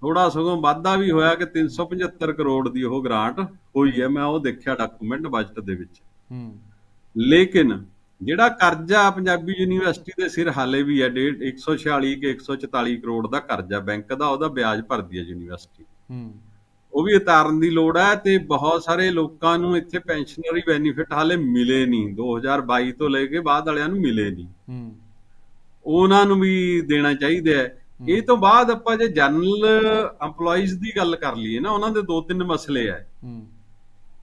ਥੋੜਾ ਸਗੋਂ ਵਾਧਾ ਵੀ ਹੋਇਆ ਕਿ 375 ਕਰੋੜ ਦੀ ਉਹ ਗ੍ਰਾਂਟ ਹੋਈ ਹੈ ਮੈਂ ਉਹ ਦੇਖਿਆ ਡਾਕੂਮੈਂਟ ਬਜਟ ਦੇ ਵਿੱਚ। ਲੇਕਿਨ ਜਿਹੜਾ ਕਰਜ਼ਾ ਪੰਜਾਬੀ ਯੂਨੀਵਰਸਿਟੀ ਦੇ ਸਿਰ ਹਾਲੇ ਵੀ ਹੈ ਡੇਢ 146 ਕਿ 144 ਕਰੋੜ ਦਾ ਕਰਜ਼ਾ ਬੈਂਕ ਦਾ ਉਹਦਾ ਵਿਆਜ ਭਰਦੀ ਹੈ ਯੂਨੀਵਰਸਿਟੀ। ਉਹ ਵੀ ਉਤਾਰਨ ਦੀ ਲੋੜ ਹੈ ਤੇ ਬਹੁਤ ਸਾਰੇ ਲੋਕਾਂ ਨੂੰ ਇੱਥੇ ਪੈਨਸ਼ਨਰੀ ਬੈਨੀਫਿਟ ਹਾਲੇ ਮਿਲੇ ਨਹੀਂ। 2022 ਤੋਂ ਲੈ ਕੇ ਬਾਅਦ ਵਾਲਿਆਂ ਨੂੰ ਮਿਲੇ ਨਹੀਂ। ਉਹਨਾਂ ਨੂੰ ਵੀ ਦੇਣਾ ਚਾਹੀਦਾ ਹੈ। ਇਹ ਤੋਂ ਬਾਅਦ ਆਪਾਂ ਜੇ ਜਨਰਲ EMPLOYEES ਦੀ ਗੱਲ ਕਰ ਲਈਏ ਨਾ ਉਹਨਾਂ ਦੇ ਦੋ ਤਿੰਨ ਮਸਲੇ ਆ।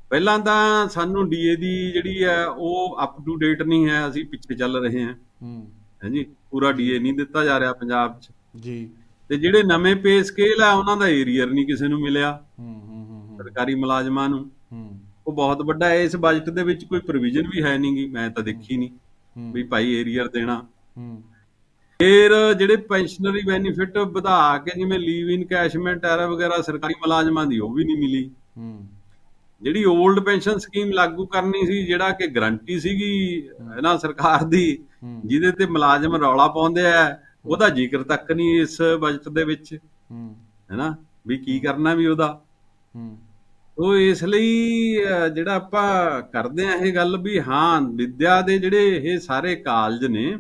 ਪਹਿਲਾਂ ਤਾਂ ਸਾਨੂੰ ਡੀਏ ਦੀ ਜਿਹੜੀ ਹੈ ਉਹ ਅਪ ਟੂ ਡੇਟ ਨਹੀਂ ਹੈ ਅਸੀਂ ਪਿੱਛੇ ਚੱਲ ਰਹੇ ਹਾਂ।
ਹੂੰ।
ਹਾਂਜੀ ਪੂਰਾ ਡੀਏ ਨਹੀਂ ਦਿੱਤਾ ਜਾ ਰਿਹਾ ਪੰਜਾਬ 'ਚ।
ਜੀ।
ਤੇ ਜਿਹੜੇ ਨਵੇਂ ਪੇ ਸਕੇਲ ਆ ਉਹਨਾਂ ਦਾ ਏਰੀਅਰ ਨਹੀਂ ਕਿਸੇ ਨੂੰ ਮਿਲਿਆ।
ਹੂੰ ਹੂੰ
ਸਰਕਾਰੀ ਮੁਲਾਜ਼ਮਾਂ ਨੂੰ।
ਹੂੰ।
ਉਹ ਬਹੁਤ ਵੱਡਾ ਹੈ ਇਸ ਬਜਟ ਦੇ ਵਿੱਚ ਕੋਈ ਪ੍ਰੋਵੀਜ਼ਨ ਵੀ ਹੈ ਨਹੀਂਗੀ ਮੈਂ ਤਾਂ ਦੇਖੀ ਨਹੀਂ ਵੀ ਭਾਈ ਏਰੀਅਰ ਦੇਣਾ।
ਹੂੰ।
ਫਿਰ ਜਿਹੜੇ ਪੈਨਸ਼ਨਰੀ ਬੈਨੀਫਿਟ ਵਧਾ ਕੇ ਜਿਵੇਂ ਲੀਵ ਇਨ ਕੈਸ਼ਮੈਂਟ ਐਰਾ ਵਗੈਰਾ ਸਰਕਾਰੀ ਮੁਲਾਜ਼ਮਾਂ ਦੀ ਉਹ ਵੀ ਨਹੀਂ ਮਿਲੀ।
ਹੂੰ।
ਜਿਹੜੀ 올ਡ ਪੈਨਸ਼ਨ ਸਕੀਮ ਲਾਗੂ ਕਰਨੀ ਸੀ ਜਿਹੜਾ ਕਿ ਗਰੰਟੀ ਸੀਗੀ ਨਾ ਸਰਕਾਰ ਦੀ ਜਿਹਦੇ ਤੇ ਮੁਲਾਜ਼ਮ ਰੌਲਾ ਪਾਉਂਦੇ ਆ ਉਹਦਾ ਜ਼ਿਕਰ ਤੱਕ ਨਹੀਂ ਇਸ ਬਜਟ ਦੇ ਵਿੱਚ।
ਹੂੰ।
ਹੈ ਨਾ ਵੀ ਕੀ ਕਰਨਾ ਵੀ ਉਹਦਾ।
ਹੂੰ।
ਉਹ ਇਸ ਲਈ ਜਿਹੜਾ ਆਪਾਂ ਕਰਦੇ ਆ ਇਹ ਗੱਲ ਵੀ ਹਾਂ ਵਿਦਿਆ ਦੇ ਜਿਹੜੇ ਇਹ ਸਾਰੇ ਕਾਲਜ ਨੇ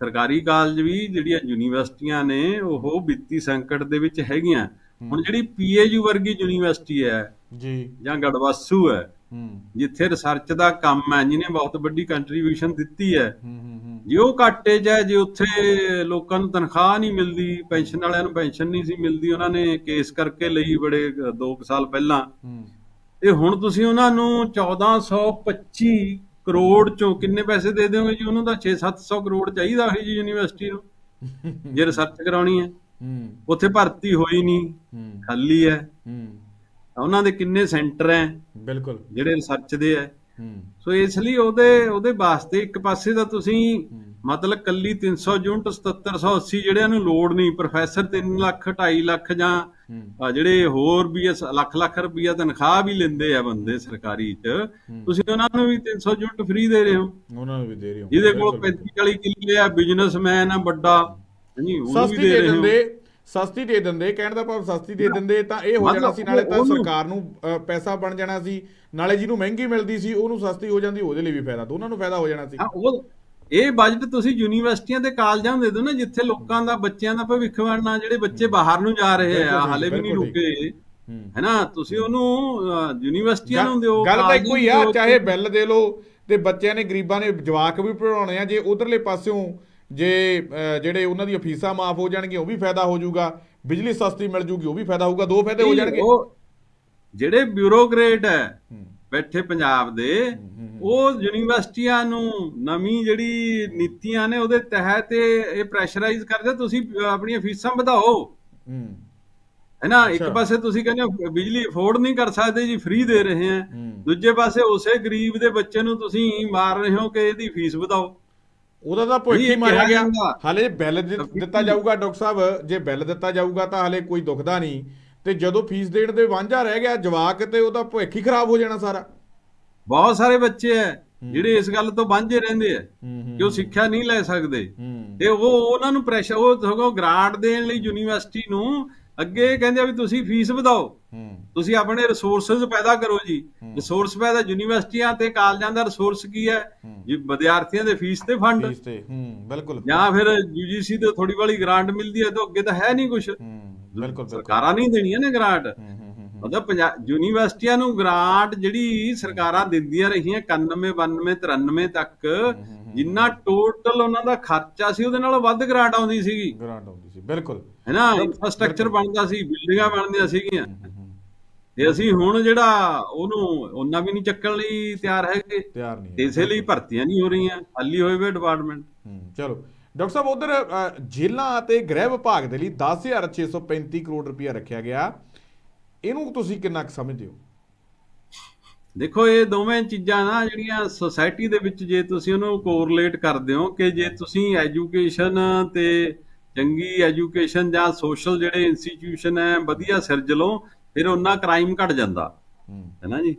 ਸਰਕਾਰੀ ਕਾਲਜ ਵੀ ਜਿਹੜੀਆਂ ਯੂਨੀਵਰਸਿਟੀਆਂ ਨੇ ਉਹ ਵਿੱਤੀ ਸੰਕਟ ਦੇ ਵਿੱਚ ਹੈਗੀਆਂ। ਹੁਣ ਜਿਹੜੀ ਪੀਏਯੂ ਵਰਗੀ ਯੂਨੀਵਰਸਿਟੀ ਹੈ
ਜੀ।
ਜਾਂ ਗੜਵਾਸੂ ਹੈ ਜਿੱਥੇ ਰਿਸਰਚ ਦਾ ਕੰਮ ਹੈ ਜਿਹਨੇ ਬਹੁਤ ਵੱਡੀ ਕੰਟਰੀਬਿਊਸ਼ਨ ਦਿੱਤੀ ਹੈ ਜੇ ਉਹ ਘਾਟੇ 'ਚ ਹੈ ਜੇ ਉੱਥੇ ਲੋਕਾਂ ਨੂੰ ਤਨਖਾਹ ਨਹੀਂ ਮਿਲਦੀ ਪੈਨਸ਼ਨ ਵਾਲਿਆਂ ਨੂੰ ਪੈਨਸ਼ਨ ਨਹੀਂ ਸੀ ਮਿਲਦੀ ਉਹਨਾਂ ਨੇ ਕੇਸ ਕਰਕੇ ਲਈ ਬੜੇ 2 ਸਾਲ ਪਹਿਲਾਂ। ਤੇ ਹੁਣ ਤੁਸੀਂ ਉਹਨਾਂ ਨੂੰ 1425 ਕਰੋੜ ਚੋਂ ਕਿੰਨੇ ਪੈਸੇ ਦੇ ਦਿਓਗੇ ਜੀ? ਉਹਨੂੰ ਤਾਂ 6-700 ਕਰੋੜ ਚਾਹੀਦਾ ਹੈ ਜੀ ਯੂਨੀਵਰਸਿਟੀ ਨੂੰ। ਜੇ ਰਿਸਰਚ ਕਰਾਉਣੀ ਹੈ। ਉੱਥੇ ਭਰਤੀ ਹੋਈ ਨਹੀਂ। ਖਾਲੀ ਹੈ। ਉਹਨਾਂ ਦੇ ਕਿੰਨੇ ਸੈਂਟਰ ਹੈ।
ਬਿਲਕੁਲ।
ਜਿਹੜੇ ਰਿਸਰਚ ਦੇ ਹੈ। ਸੋ ਇਸ ਲਈ ਉਹਦੇ ਉਹਦੇ ਵਾਸਤੇ ਇੱਕ ਪਾਸੇ ਤਾਂ ਤੁਸੀਂ ਮਤਲਬ ਕੱਲੀ 300 ਯੂਨਿਟ 7780 ਜਿਹੜਿਆਂ ਨੂੰ ਲੋੜ ਨਹੀਂ। ਪ੍ਰੋਫੈਸਰ 3 ਲੱਖ 2.5 ਲੱਖ ਜਾਂ ਆ ਜਿਹੜੇ ਹੋਰ ਵੀ ਇਸ ਲੱਖ ਲੱਖ ਰੁਪਈਆ ਤਨਖਾਹ ਵੀ ਲੈਂਦੇ ਆ ਬੰਦੇ ਸਰਕਾਰੀ 'ਚ ਤੁਸੀਂ ਉਹਨਾਂ ਨੂੰ ਵੀ 300 ਯੂਨਿਟ ਫ੍ਰੀ ਦੇ ਰਹੇ ਹੋ।
ਉਹਨਾਂ ਨੂੰ ਵੀ ਦੇ ਰਹੀ ਹਾਂ।
ਜਿਹਦੇ ਕੋਲ 35 40 ਕਿੱਲੇ ਆ ਬਿਜ਼ਨਸਮੈਨ ਆ ਵੱਡਾ ਹਾਂਜੀ ਉਹਨੂੰ ਵੀ ਦੇ ਰਹੇ ਹੋ।
ਦਿੰਦੇ ਸਸਤੀ ਦੇ ਦਿੰਦੇ ਕਹਿਣ ਦਾ ਭਾਵ ਸਸਤੀ ਦੇ ਦਿੰਦੇ ਤਾਂ ਇਹ ਹੋ ਜਾਣਾ ਸੀ ਨਾਲੇ ਤਾਂ ਸਰਕਾਰ ਨੂੰ ਪੈਸਾ ਬਣ ਜਾਣਾ ਸੀ ਨਾਲੇ ਜਿਹਨੂੰ ਮਹਿੰਗੀ ਮਿਲਦੀ ਸੀ ਉਹਨੂੰ ਸਸਤੀ ਹੋ ਜਾਂਦੀ ਉਹਦੇ ਲਈ ਵੀ ਫਾਇਦਾ ਦੋਨਾਂ ਨੂੰ ਫਾਇਦਾ ਹੋ ਜਾਣਾ ਸੀ।
ਹਾਂ, ਉਹ ਇਹ ਬਜਟ ਤੁਸੀਂ ਯੂਨੀਵਰਸਿਟੀਆਂ ਤੇ ਕਾਲਜਾਂ ਦੇ ਦਿਓ ਨਾ ਜਿੱਥੇ ਲੋਕਾਂ ਦਾ ਬੱਚਿਆਂ ਦਾ ਭਵਿੱਖ ਬਣਨਾ ਜਿਹੜੇ ਬੱਚੇ ਬਾਹਰ ਨੂੰ ਜਾ ਰਹੇ ਆ ਹਾਲੇ ਵੀ ਨਹੀਂ ਰੁਕੇ। ਹੈਨਾ ਤੁਸੀਂ ਉਹਨੂੰ ਯੂਨੀਵਰਸਿਟੀਆਂ ਨੂੰ ਦਿਓ
ਗੱਲ ਤਾਂ ਇੱਕੋ ਹੀ ਆ। ਚਾਹੇ ਬਿੱਲ ਦੇ ਲਓ ਤੇ ਬੱਚਿਆਂ ਨੇ ਗਰੀਬਾਂ ਨੇ ਜਵਾਕ ਵੀ ਪੜਾਉਣੇ ਆ ਜੇ ਉਧਰਲੇ ਪਾਸਿਓਂ ਜੇ ਜਿਹੜੇ ਉਹਨਾਂ ਦੀਆਂ ਫੀਸਾਂ ਮਾਫ ਹੋ ਜਾਣਗੀਆਂ ਉਹ ਵੀ ਫਾਇਦਾ ਹੋ ਜਾਊਗਾ ਬਿਜਲੀ ਸਸਤੀ ਮਿਲ ਜੂਗੀ ਉਹ ਵੀ ਫਾਇਦਾ ਹੋਊਗਾ ਦੋ ਫਾਇਦੇ ਹੋ ਜਾਣਗੇ।
ਜਿਹੜੇ ਬਿਊਰੋਕਰੇਟ ਹੂੰ, ਬੈਠੇ ਪੰਜਾਬ ਦੇ ਉਹ ਯੂਨੀਵਰਸਿਟੀਆਂ ਨੂੰ ਨਵੀਂ ਜਿਹੜੀ ਨੀਤੀਆਂ ਨੇ ਉਹਦੇ ਤਹਿਤ ਇਹ ਪ੍ਰੈਸ਼ਰਾਈਜ਼ ਕਰਦੇ ਤੁਸੀਂ ਆਪਣੀਆਂ ਫੀਸਾਂ ਵਧਾਓ।
ਹੂੰ।
ਹੈਨਾ ਇੱਕ। ਪਾਸੇ ਤੁਸੀਂ ਕਹਿੰਦੇ ਹੋ ਬਿਜਲੀ ਅਫੋਰਡ ਨਹੀਂ ਕਰ ਸਕਦੇ ਜੀ ਫ੍ਰੀ ਦੇ ਰਹੇ ਆ। ਦੂਜੇ ਪਾਸੇ ਉਸੇ ਗਰੀਬ ਦੇ ਬੱਚੇ ਨੂੰ ਤੁਸੀਂ ਮਾਰ ਰਹੇ ਹੋ ਕਿ ਇਹਦੀ ਫੀਸ ਵਧਾਓ।
ਉਹਦਾ ਤਾਂ
ਇਹ
ਮਾਰਿਆ ਗਿਆ। ਹਾਲੇ ਬਿੱਲ ਦਿੱਤਾ ਜਾਊਗਾ ਡਾਕਟਰ ਸਾਹਿਬ ਜੇ ਬਿੱਲ ਦਿੱਤਾ ਜਾਊਗਾ ਤਾਂ ਹਾਲੇ ਕੋਈ ਦੁਖਦਾ ਨਹੀਂ। ਤੇ ਜਦੋਂ ਫੀਸ ਦੇਣ ਦੇ ਵਾਂਝਾ ਰਹਿ ਗਿਆ ਜਵਾਕ ਤੇ ਉਹਦਾ ਭੁੱਖ ਹੀ ਖਰਾਬ ਹੋ ਜਾਣਾ ਸਾਰਾ।
ਬਹੁਤ ਸਾਰੇ ਬੱਚੇ ਐ ਜਿਹੜੇ ਇਸ ਗੱਲ ਤੋਂ ਵਾਂਝੇ ਰਹਿੰਦੇ ਐ
ਹੂੰ
ਕਿ ਉਹ ਸਿੱਖਿਆ ਨਹੀਂ ਲੈ ਸਕਦੇ। ਤੇ ਉਹ ਉਹਨਾਂ ਨੂੰ ਪ੍ਰੈਸ਼ਰ ਉਹ ਸਗੋਂ ਗ੍ਰਾਂਟ ਦੇਣ ਲਈ ਯੂਨੀਵਰਸਿਟੀ ਨੂੰ ਅੱਗੇ ਕਹਿੰਦੇ ਆ ਵੀ ਤੁਸੀਂ ਫੀਸ ਵਧਾਓ। ਤੁਸੀਂ ਆਪਣੇ ਰਿਸੋਰਸਸ ਪੈਦਾ ਕਰੋ ਜੀ। ਰਿਸੋਰਸ ਪੈਦਾ ਯੂਨੀਵਰਸਿਟੀਆਂ ਤੇ ਕਾਲਜਾਂ ਦਾ ਰਿਸੋਰਸ ਕੀ ਹੈ। ਜੀ ਵਿਦਿਆਰਥੀਆਂ ਦੇ ਫੀਸ ਤੇ ਫੰਡ
ਫੀਸ ਤੇ ਹੂੰ ਬਿਲਕੁਲ।
ਜਾਂ ਫਿਰ ਯੂਜੀਸੀ ਤੋਂ ਥੋੜੀ ਵਾਲੀ ਗ੍ਰਾਂਟ ਮਿਲਦੀ ਹੈ ਤਾਂ ਅੱਗੇ ਤਾਂ ਹੈ ਨਹੀਂ ਕੁਝ
ਬਿਲਕੁਲ
ਸਰਕਾਰਾਂ ਨਹੀਂ ਦੇਣੀਆਂ ਨੇ ਗ੍ਰਾਂਟ।
ਹੂੰ ਹੂੰ ਹੂੰ
ਮਤਲਬ ਯੂਨੀਵਰਸਿਟੀਆਂ ਨੂੰ ਗ੍ਰਾਂਟ ਜਿਹੜੀ ਸਰਕਾਰਾਂ ਦਿੰਦੀਆਂ ਰਹੀਆਂ 91 92 93 ਤੱਕ ਜਿੰਨਾ ਟੋਟਲ ਉਹਨਾਂ ਦਾ ਖਰਚਾ ਸੀ ਉਹਦੇ ਨਾਲੋਂ ਵੱਧ ਗ੍ਰਾਂਟ ਆਉਂਦੀ ਸੀਗੀ।
ਗ੍ਰਾਂਟ ਆਉਂਦੀ ਸੀ ਬਿਲਕੁਲ।
ਹੈਨਾ ਇਨਫਰਾਸਟ੍ਰਕਚਰ ਬਣਦਾ ਸੀ ਬਿਲਡਿੰਗਾਂ ਬਣਦੀਆਂ ਸੀਗੀਆਂ। ਤੇ ਅਸੀਂ ਹੁਣ ਜਿਹੜਾ ਉਹਨੂੰ ਉਹਨਾਂ ਵੀ ਨਹੀਂ ਚੱਕਣ ਲਈ ਤਿਆਰ ਹੈਗੇ।
ਤਿਆਰ ਨਹੀਂ ਹੈ।
ਇਸੇ ਲਈ ਭਰਤੀਆਂ ਨਹੀਂ ਹੋ ਰਹੀਆਂ ਖਾਲੀ ਹੋਏ ਵੇ ਡਿਪਾਰਟਮੈਂਟ
ਹੂੰ ਚਲੋ। ਡਾਕਟਰ ਸਾਹਿਬ ਉਧਰ ਜੇਲ੍ਹਾਂ ਅਤੇ ਗ੍ਰਹਿ ਵਿਭਾਗ ਦੇ ਲਈ 10635 ਕਰੋੜ ਰੁਪਇਆ ਰੱਖਿਆ ਗਿਆ। ਇਹਨੂੰ ਤੁਸੀਂ ਕਿੰਨਾ ਕੁ ਸਮਝਦੇ ਹੋ?
ਦੇਖੋ ਇਹ ਦੋਵੇਂ ਚੀਜ਼ਾਂ ਨਾ ਜਿਹੜੀਆਂ ਸੋਸਾਇਟੀ ਦੇ ਵਿੱਚ ਜੇ ਤੁਸੀਂ ਉਹਨੂੰ ਕੋਰਿਲੇਟ ਕਰਦੇ ਹੋ ਕਿ ਜੇ ਤੁਸੀਂ ਐਜੂਕੇਸ਼ਨ ਤੇ ਚੰਗੀ ਐਜੂਕੇਸ਼ਨ ਜਾਂ ਸੋਸ਼ਲ ਜਿਹੜੇ ਇੰਸਟੀਟਿਊਸ਼ਨ ਹੈ ਵਧੀਆ ਸਿਰਜ ਲਓ ਫਿਰ ਉਹਨਾਂ ਕ੍ਰਾਈਮ ਘਟ ਜਾਂਦਾ। ਹੈ। ਨਾ ਜੀ?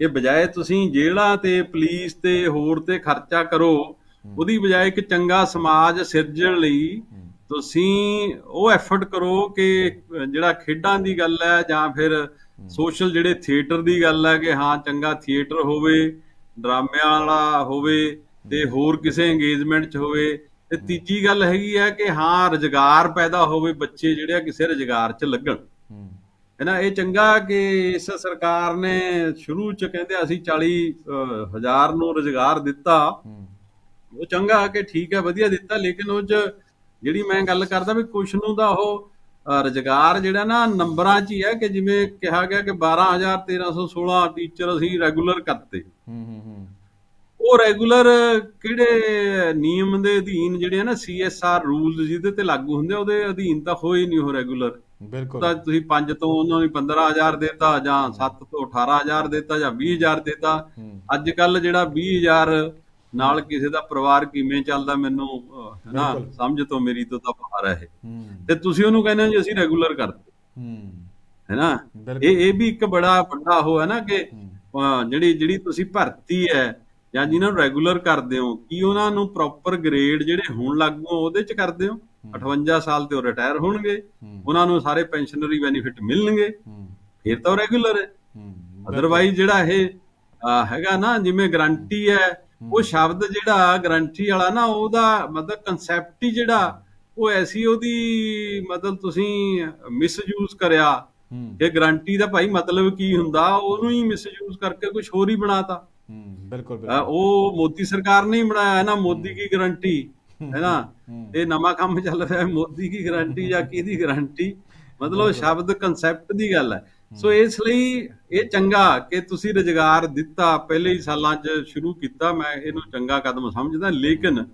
ਇਹ ਬਜਾਏ ਤੁਸੀਂ ਜੇਲ੍ਹਾਂ ਤੇ ਪੁਲਿਸ ਤੇ ਹੋਰ ਤੇ ਖਰਚਾ ਕਰੋ ਉਹਦੀ ਬਜਾਏ ਇੱਕ ਚੰਗਾ ਸਮਾਜ ਸਿਰਜਣ ਲਈ ਤੁਸੀਂ ਉਹ ਐਫਰਟ ਕਰੋ ਕਿ ਜਿਹੜਾ ਖੇਡਾਂ ਦੀ ਗੱਲ ਹੈ ਜਾਂ ਫਿਰ ਸੋਸ਼ਲ ਜਿਹੜੇ ਥੀਏਟਰ ਦੀ ਗੱਲ ਹੈ ਕਿ ਹਾਂ, ਚੰਗਾ ਥੀਏਟਰ ਹੋਵੇ, ਡਰਾਮਿਆਂ ਵਾਲਾ ਹੋਵੇ ਤੇ ਹੋਰ ਕਿਸੇ ਇੰਗੇਜਮੈਂਟ 'ਚ ਹੋਵੇ ਤੇ ਤੀਜੀ ਗੱਲ ਹੈਗੀ ਹੈ ਕਿ ਹਾਂ, ਰੁਜ਼ਗਾਰ ਪੈਦਾ ਹੋਵੇ ਬੱਚੇ ਜਿਹੜੇ ਕਿਸੇ ਰੁਜ਼ਗਾਰ 'ਚ ਲੱਗਣ। ਹੈ ਇਹ ਚੰਗਾ ਕਿ ਇਸ ਸਰਕਾਰ ਨੇ ਸ਼ੁਰੂ 'ਚ ਕਹਿੰਦੇ ਅਸੀਂ 40 ਹਜ਼ਾਰ ਨੂੰ ਰੁਜ਼ਗਾਰ ਦਿੱਤਾ। ਉਹ ਚੰਗਾ ਕਿ ਠੀਕ ਹੈ ਵਧੀਆ ਦਿੱਤਾ ਲੇਕਿਨ ਉਹ ਜਿਹੜੀ ਮੈਂ ਗੱਲ ਕਰਦਾ ਵੀ ਕੁਛ ਨੂੰ ਦਾ ਉਹ ਰਜਗਾਰ ਜਿਹੜਾ ਨਾ ਨੰਬਰਾਂ 'ਚ ਹੀ ਹੈ ਕਿ ਜਿਵੇਂ ਕਿਹਾ ਗਿਆ ਕਿ 12316 ਟੀਚਰ ਅਸੀਂ ਰੈਗੂਲਰ ਕਰਤੇ। ਹੂੰ ਹੂੰ ਹੂੰ। ਉਹ ਰੈਗੂਲਰ ਕਿਹੜੇ ਨਿਯਮ ਦੇ ਅਧੀਨ ਜਿਹੜੇ ਆ ਨਾ ਸੀਐਸਆਰ ਰੂਲਸ ਜਿਹਦੇ ਤੇ ਲਾਗੂ ਹੁੰਦੇ ਉਹਦੇ ਅਧੀਨ ਤਾਂ ਹੋਏ ਨਹੀਂ ਉਹ ਰੈਗੂਲਰ
ਬਿਲਕੁਲ।
ਤਾਂ ਤੁਸੀਂ 5 ਤੋਂ ਉਹਨਾਂ ਨੂੰ 15000 ਦਿੱਤਾ ਜਾਂ 7 ਤੋਂ 18000 ਦਿੱਤਾ ਜਾਂ 20000 ਦਿੱਤਾ। ਅੱਜ ਕੱਲ ਜਿਹੜਾ 20000 ਨਾਲ ਕਿਸੇ ਦਾ ਪਰਿਵਾਰ ਕਿਵੇਂ ਚੱਲਦਾ ਮੈਨੂੰ ਨਾ? ਸਮਝ ਤੋਂ ਮੇਰੀ ਤੋਂ ਤਾਂ ਬਾਹਰ ਹੈ। ਤੇ ਤੁਸੀਂ ਉਹਨੂੰ ਕਹਿੰਦੇ ਜੀ ਅਸੀਂ ਰੈਗੂਲਰ ਕਰਦੇ ਹੈ। ਨਾ? ਇਹ ਇਹ ਵੀ ਇੱਕ ਬੜਾ ਵੱਡਾ ਹੋ ਹੈ ਨਾ ਕਿ ਜਿਹੜੀ ਜਿਹੜੀ ਤੁਸੀਂ ਭਰਤੀ ਹੈ ਜਾਂ ਜਿਨ੍ਹਾਂ ਨੂੰ ਰੈਗੂਲਰ ਕਰਦੇ ਹੋ ਕੀ ਉਹਨਾਂ ਨੂੰ ਪ੍ਰੋਪਰ ਗ੍ਰੇਡ ਜਿਹੜੇ ਹੁਣ ਲੱਗੂ ਉਹਦੇ ਚ ਕਰਦੇ ਹੋ? 58 ਸਾਲ ਤੇ ਉਹ ਰਿਟਾਇਰ ਹੋਣਗੇ। ਉਹਨਾਂ ਨੂੰ ਸਾਰੇ ਪੈਨਸ਼ਨਰੀ ਬੈਨੀਫਿਟ ਮਿਲਣਗੇ। ਫਿਰ ਤਾਂ ਉਹ ਰੈਗੂਲਰ ਹੈ। ਅਦਰਵਾਈਜ਼ ਜਿਹੜਾ ਇਹ ਹੈਗਾ ਨਾ ਜਿਵੇਂ ਗਾਰੰਟੀ ਹੈ ਉਹ ਸ਼ਬਦ ਜਿਹੜਾ ਗਰੰਟੀ ਵਾਲਾ ਨਾ ਉਹਦਾ ਮਤਲਬ ਕਨਸੈਪਟ ਹੀ ਜਿਹੜਾ ਉਹ ਐਸੀ ਉਹਦੀ ਮਤਲਬ ਤੁਸੀਂ ਮਿਸਯੂਜ਼ ਕਰਿਆ ਕਿ ਗਰੰਟੀ ਦਾ ਭਾਈ ਮਤਲਬ ਕੀ ਹੁੰਦਾ ਉਹਨੂੰ ਹੀ ਮਿਸਯੂਜ਼ ਕਰਕੇ ਕੁਝ ਹੋਰ ਹੀ ਬਣਾਤਾ।
ਬਿਲਕੁਲ
ਉਹ ਮੋਦੀ ਸਰਕਾਰ ਨੇ ਹੀ ਬਣਾਇਆ ਨਾ ਮੋਦੀ ਕੀ ਗਰੰਟੀ ਹੈ। ਨਾ ਇਹ ਨਵਾਂ ਕੰਮ ਚੱਲ ਰਿਹਾ ਮੋਦੀ ਕੀ ਗਰੰਟੀ ਜਾਂ ਕਿਹਦੀ ਗਰੰਟੀ? ਮਤਲਬ ਸ਼ਬਦ ਕਨਸੈਪਟ ਦੀ ਗੱਲ ਹੈ। ਸੋ ਇਸ ਲਈ ਇਹ ਚੰਗਾ ਕਿ ਤੁਸੀਂ ਰੋਜ਼ਗਾਰ ਦਿੱਤਾ ਪਹਿਲੇ ਹੀ ਸਾਲਾਂ 'ਚ ਸ਼ੁਰੂ ਕੀਤਾ ਮੈਂ ਇਹਨੂੰ ਚੰਗਾ ਕਦਮ ਸਮਝਦਾ ਲੇਕਿਨ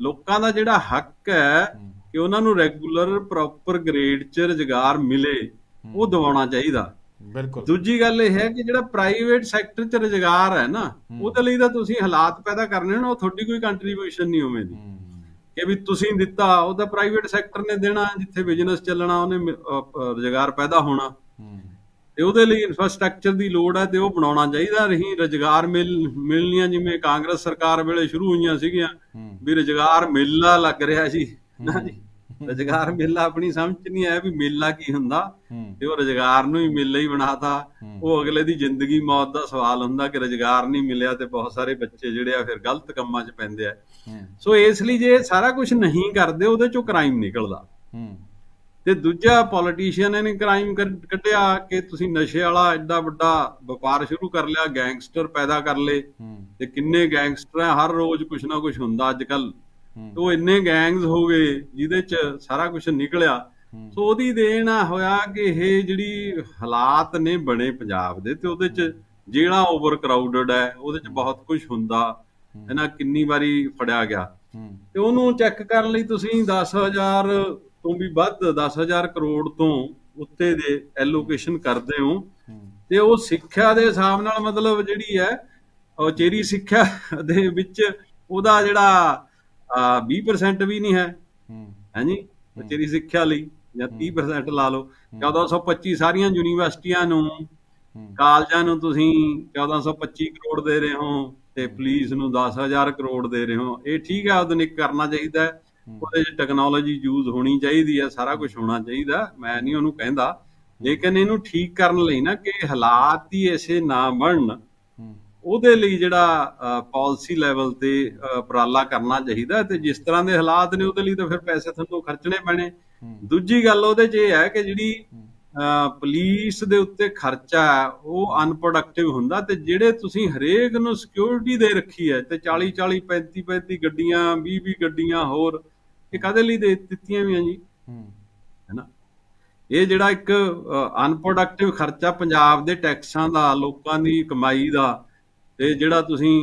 ਲੋਕਾਂ ਦਾ ਜਿਹੜਾ ਹੱਕ ਹੈ ਕਿ ਉਹਨਾਂ ਨੂੰ ਰੈਗੂਲਰ ਪ੍ਰੋਪਰ ਗ੍ਰੇਡ 'ਚ ਰੋਜ਼ਗਾਰ ਮਿਲੇ ਉਹ ਦਿਵਾਉਣਾ ਚਾਹੀਦਾ।
ਬਿਲਕੁਲ।
ਦੂਜੀ ਗੱਲ ਇਹ ਹੈ ਕਿ ਜਿਹੜਾ ਪ੍ਰਾਈਵੇਟ ਸੈਕਟਰ 'ਚ ਰੋਜ਼ਗਾਰ ਹੈ ਨਾ ਉਹਦੇ ਲਈ ਤਾਂ ਤੁਸੀਂ ਹਾਲਾਤ ਪੈਦਾ ਕਰਨੇ ਨੇ ਉਹ ਤੁਹਾਡੀ ਕੋਈ ਕੰਟਰੀਬਿਊਸ਼ਨ ਨਹੀਂ ਹੋਵੇਗੀ। ਕਿ ਵੀ ਤੁਸੀਂ ਦਿੱਤਾ ਉਹਦਾ ਪ੍ਰਾਈਵੇਟ ਸੈਕਟਰ ਨੇ ਦੇਣਾ ਜਿੱਥੇ ਬਿਜ਼ਨਸ ਚੱਲਣਾ ਉਹਨੇ ਰੋਜ਼ਗਾਰ ਪੈਦਾ ਹੋਣਾ। ਤੇ ਉਹਦੇ ਲਈ ਇਨਫਰਾਸਟ੍ਰਕਚਰ ਦੀ ਲੋੜ ਹੈ ਤੇ ਉਹ ਬਣਾਉਣਾ ਚਾਹੀਦਾ। ਰਹੀ ਰੋਜ਼ਗਾਰ ਮਿਲ ਮਿਲਣੀਆਂ ਜਿਵੇਂ ਕਾਂਗਰਸ ਸਰਕਾਰ ਵੇਲੇ ਸ਼ੁਰੂ ਹੋਈਆਂ ਸੀਗੀਆਂ ਵੀ ਰੋਜ਼ਗਾਰ ਮੇਲਾ ਲੱਗ ਰਿਹਾ ਸੀ। ਨਾ ਜੀ ਰੋਜ਼ਗਾਰ ਮੇਲਾ ਆਪਣੀ ਸਮਝ ਨਹੀਂ ਆਇਆ ਵੀ ਮੇਲਾ ਕੀ ਹੁੰਦਾ। ਤੇ ਉਹ ਰੋਜ਼ਗਾਰ ਨੂੰ ਹੀ ਮੇਲਾ ਹੀ ਬਣਾਤਾ। ਉਹ ਅਗਲੇ ਦੀ ਜ਼ਿੰਦਗੀ ਮੌਤ ਦਾ ਸਵਾਲ ਹੁੰਦਾ ਕਿ ਰੋਜ਼ਗਾਰ ਨਹੀਂ ਮਿਲਿਆ ਤੇ ਬਹੁਤ ਸਾਰੇ ਬੱਚੇ ਜਿਹੜੇ ਆ ਫਿਰ ਗਲਤ ਕੰਮਾਂ 'ਚ ਪੈਂਦੇ ਆ। ਸੋ ਇਸ ਲਈ ਜੇ ਸਾਰਾ ਕੁਝ ਨਹੀਂ ਕਰਦੇ ਉਹਦੇ 'ਚੋਂ ਕ੍ਰਾਈਮ ਨਿਕਲਦਾ। ਤੇ ਦੂਜਾ ਪੋਲੀਟੀਸ਼ੀਅਨ ਨੇ ਕ੍ਰਾਈਮ ਕੱਢਿਆ ਕਿ ਤੁਸੀਂ ਨਸ਼ੇ ਵਾਲਾ ਐਡਾ ਵੱਡਾ ਵਪਾਰ ਸ਼ੁਰੂ ਕਰ ਲਿਆ ਗੈਂਗਸਟਰ ਪੈਦਾ ਕਰ ਲੇ ਤੇ ਕਿੰਨੇ ਗੈਂਗਸਟਰ ਆ ਹਰ ਰੋਜ਼ ਕੁਝ ਨਾ ਕੁਝ ਹੁੰਦਾ ਅੱਜ ਕੱਲ ਉਹ ਇੰਨੇ ਗੈਂਗਸ ਹੋ ਗਏ ਜਿਹਦੇ ਚ ਸਾਰਾ ਕੁਝ ਨਿਕਲਿਆ। ਸੋ ਉਹਦੀ ਦੇਣ ਆ ਹੋਇਆ ਕਿ ਇਹ ਜਿਹੜੀ ਹਾਲਾਤ ਨੇ ਬਣੇ ਪੰਜਾਬ ਦੇ ਤੇ ਉਹਦੇ ਚ ਜਿਹੜਾ ਓਵਰ ਕਰਾਊਡਡ ਹੈ ਉਹਦੇ ਚ ਬਹੁਤ ਕੁਝ ਹੁੰਦਾ। ਇਹਨਾਂ ਕਿੰਨੀ ਵਾਰੀ ਫੜਿਆ ਗਿਆ। ਤੇ ਉਹਨੂੰ ਚੈੱਕ ਕਰਨ ਲਈ ਤੁਸੀਂ 10000 ਤੋਂ ਵੀ ਵੱਧ 10000 ਕਰੋੜ ਤੋਂ ਉੱਤੇ ਦੇ ਐਲੋਕੇਸ਼ਨ ਕਰਦੇ ਹੋ। ਤੇ ਉਹ ਸਿੱਖਿਆ ਦੇ ਹਿਸਾਬ ਨਾਲ ਮਤਲਬ ਜਿਹੜੀ ਹੈ ਉਹ ਚੇਰੀ ਸਿੱਖਿਆ ਦੇ ਵਿੱਚ ਉਹਦਾ ਜਿਹੜਾ 20% ਵੀ ਨਹੀਂ ਹੈ। ਹਾਂਜੀ? ਚੇਰੀ ਸਿੱਖਿਆ ਲਈ ਜਾਂ 30% ਲਾ ਲਓ। 1425 ਸਾਰੀਆਂ ਯੂਨੀਵਰਸਿਟੀਆਂ ਨੂੰ ਕਾਲਜਾਂ ਨੂੰ ਤੁਸੀਂ 1425 ਕਰੋੜ ਦੇ ਰਹੇ ਹੋ ਤੇ ਪੁਲਿਸ ਨੂੰ 10000 ਕਰੋੜ ਦੇ ਰਹੇ ਹੋ। ਇਹ ਠੀਕ ਹੈ ਆਧੁਨਿਕ ਕਰਨਾ ਚਾਹੀਦਾ ਹੈ। ਉਹਦੇ 'ਚ ਟੈਕਨੋਲੋਜੀ ਯੂਜ਼ ਹੋਣੀ ਚਾਹੀਦੀ ਹੈ ਸਾਰਾ ਕੁਝ ਹੋਣਾ ਚਾਹੀਦਾ ਮੈਂ ਨਹੀਂ ਉਹਨੂੰ ਕਹਿੰਦਾ। ਲੇਕਿਨ ਇਹਨੂੰ ਠੀਕ ਕਰਨ ਲਈ ਨਾ ਕਿ ਹਾਲਾਤ ਹੀ ਐਸੇ ਨਾ ਬਣਨ। ਉਹਦੇ ਲਈ ਜਿਹੜਾ ਪਾਲਿਸੀ ਲੈਵਲ ਤੇ ਉਪਰਾਲਾ ਕਰਨਾ ਚਾਹੀਦਾ ਤੇ ਜਿਸ ਤਰ੍ਹਾਂ ਦੇ ਹਾਲਾਤ ਨੇ ਉਹਦੇ ਲਈ ਤਾਂ ਫਿਰ ਪੈਸੇ ਤੁਹਾਨੂੰ ਖਰਚਣੇ ਪੈਣੇ। ਦੂਜੀ ਗੱਲ ਉਹਦੇ 'ਚ ਇਹ ਹੈ ਕਿ ਜਿਹੜੀ ਪੁਲਿਸ ਦੇ ਉੱਤੇ ਖਰਚਾ ਉਹ ਅਨਪ੍ਰੋਡਕਟਿਵ ਹੁੰਦਾ ਤੇ ਜਿਹੜੇ ਤੁਸੀਂ ਹਰੇਕ ਨੂੰ ਸਿਕਿਉਰਿਟੀ ਦੇ ਰੱਖੀ ਹੈ ਤੇ 40 40 35 35 ਗੱਡੀਆਂ 20 20 ਗੱਡੀਆਂ ਹੋਰ ਇਹ ਕਦੇ ਲਈ ਦੇ ਦਿੱਤੀਆਂ ਵੀ ਆ ਜੀ। ਹੈਨਾ ਇਹ ਜਿਹੜਾ ਇੱਕ ਅਨਪ੍ਰੋਡਕਟਿਵ ਖਰਚਾ ਪੰਜਾਬ ਦੇ ਟੈਕਸਾਂ ਦਾ ਲੋਕਾਂ ਦੀ ਕਮਾਈ ਦਾ ਤੇ ਜਿਹੜਾ ਤੁਸੀਂ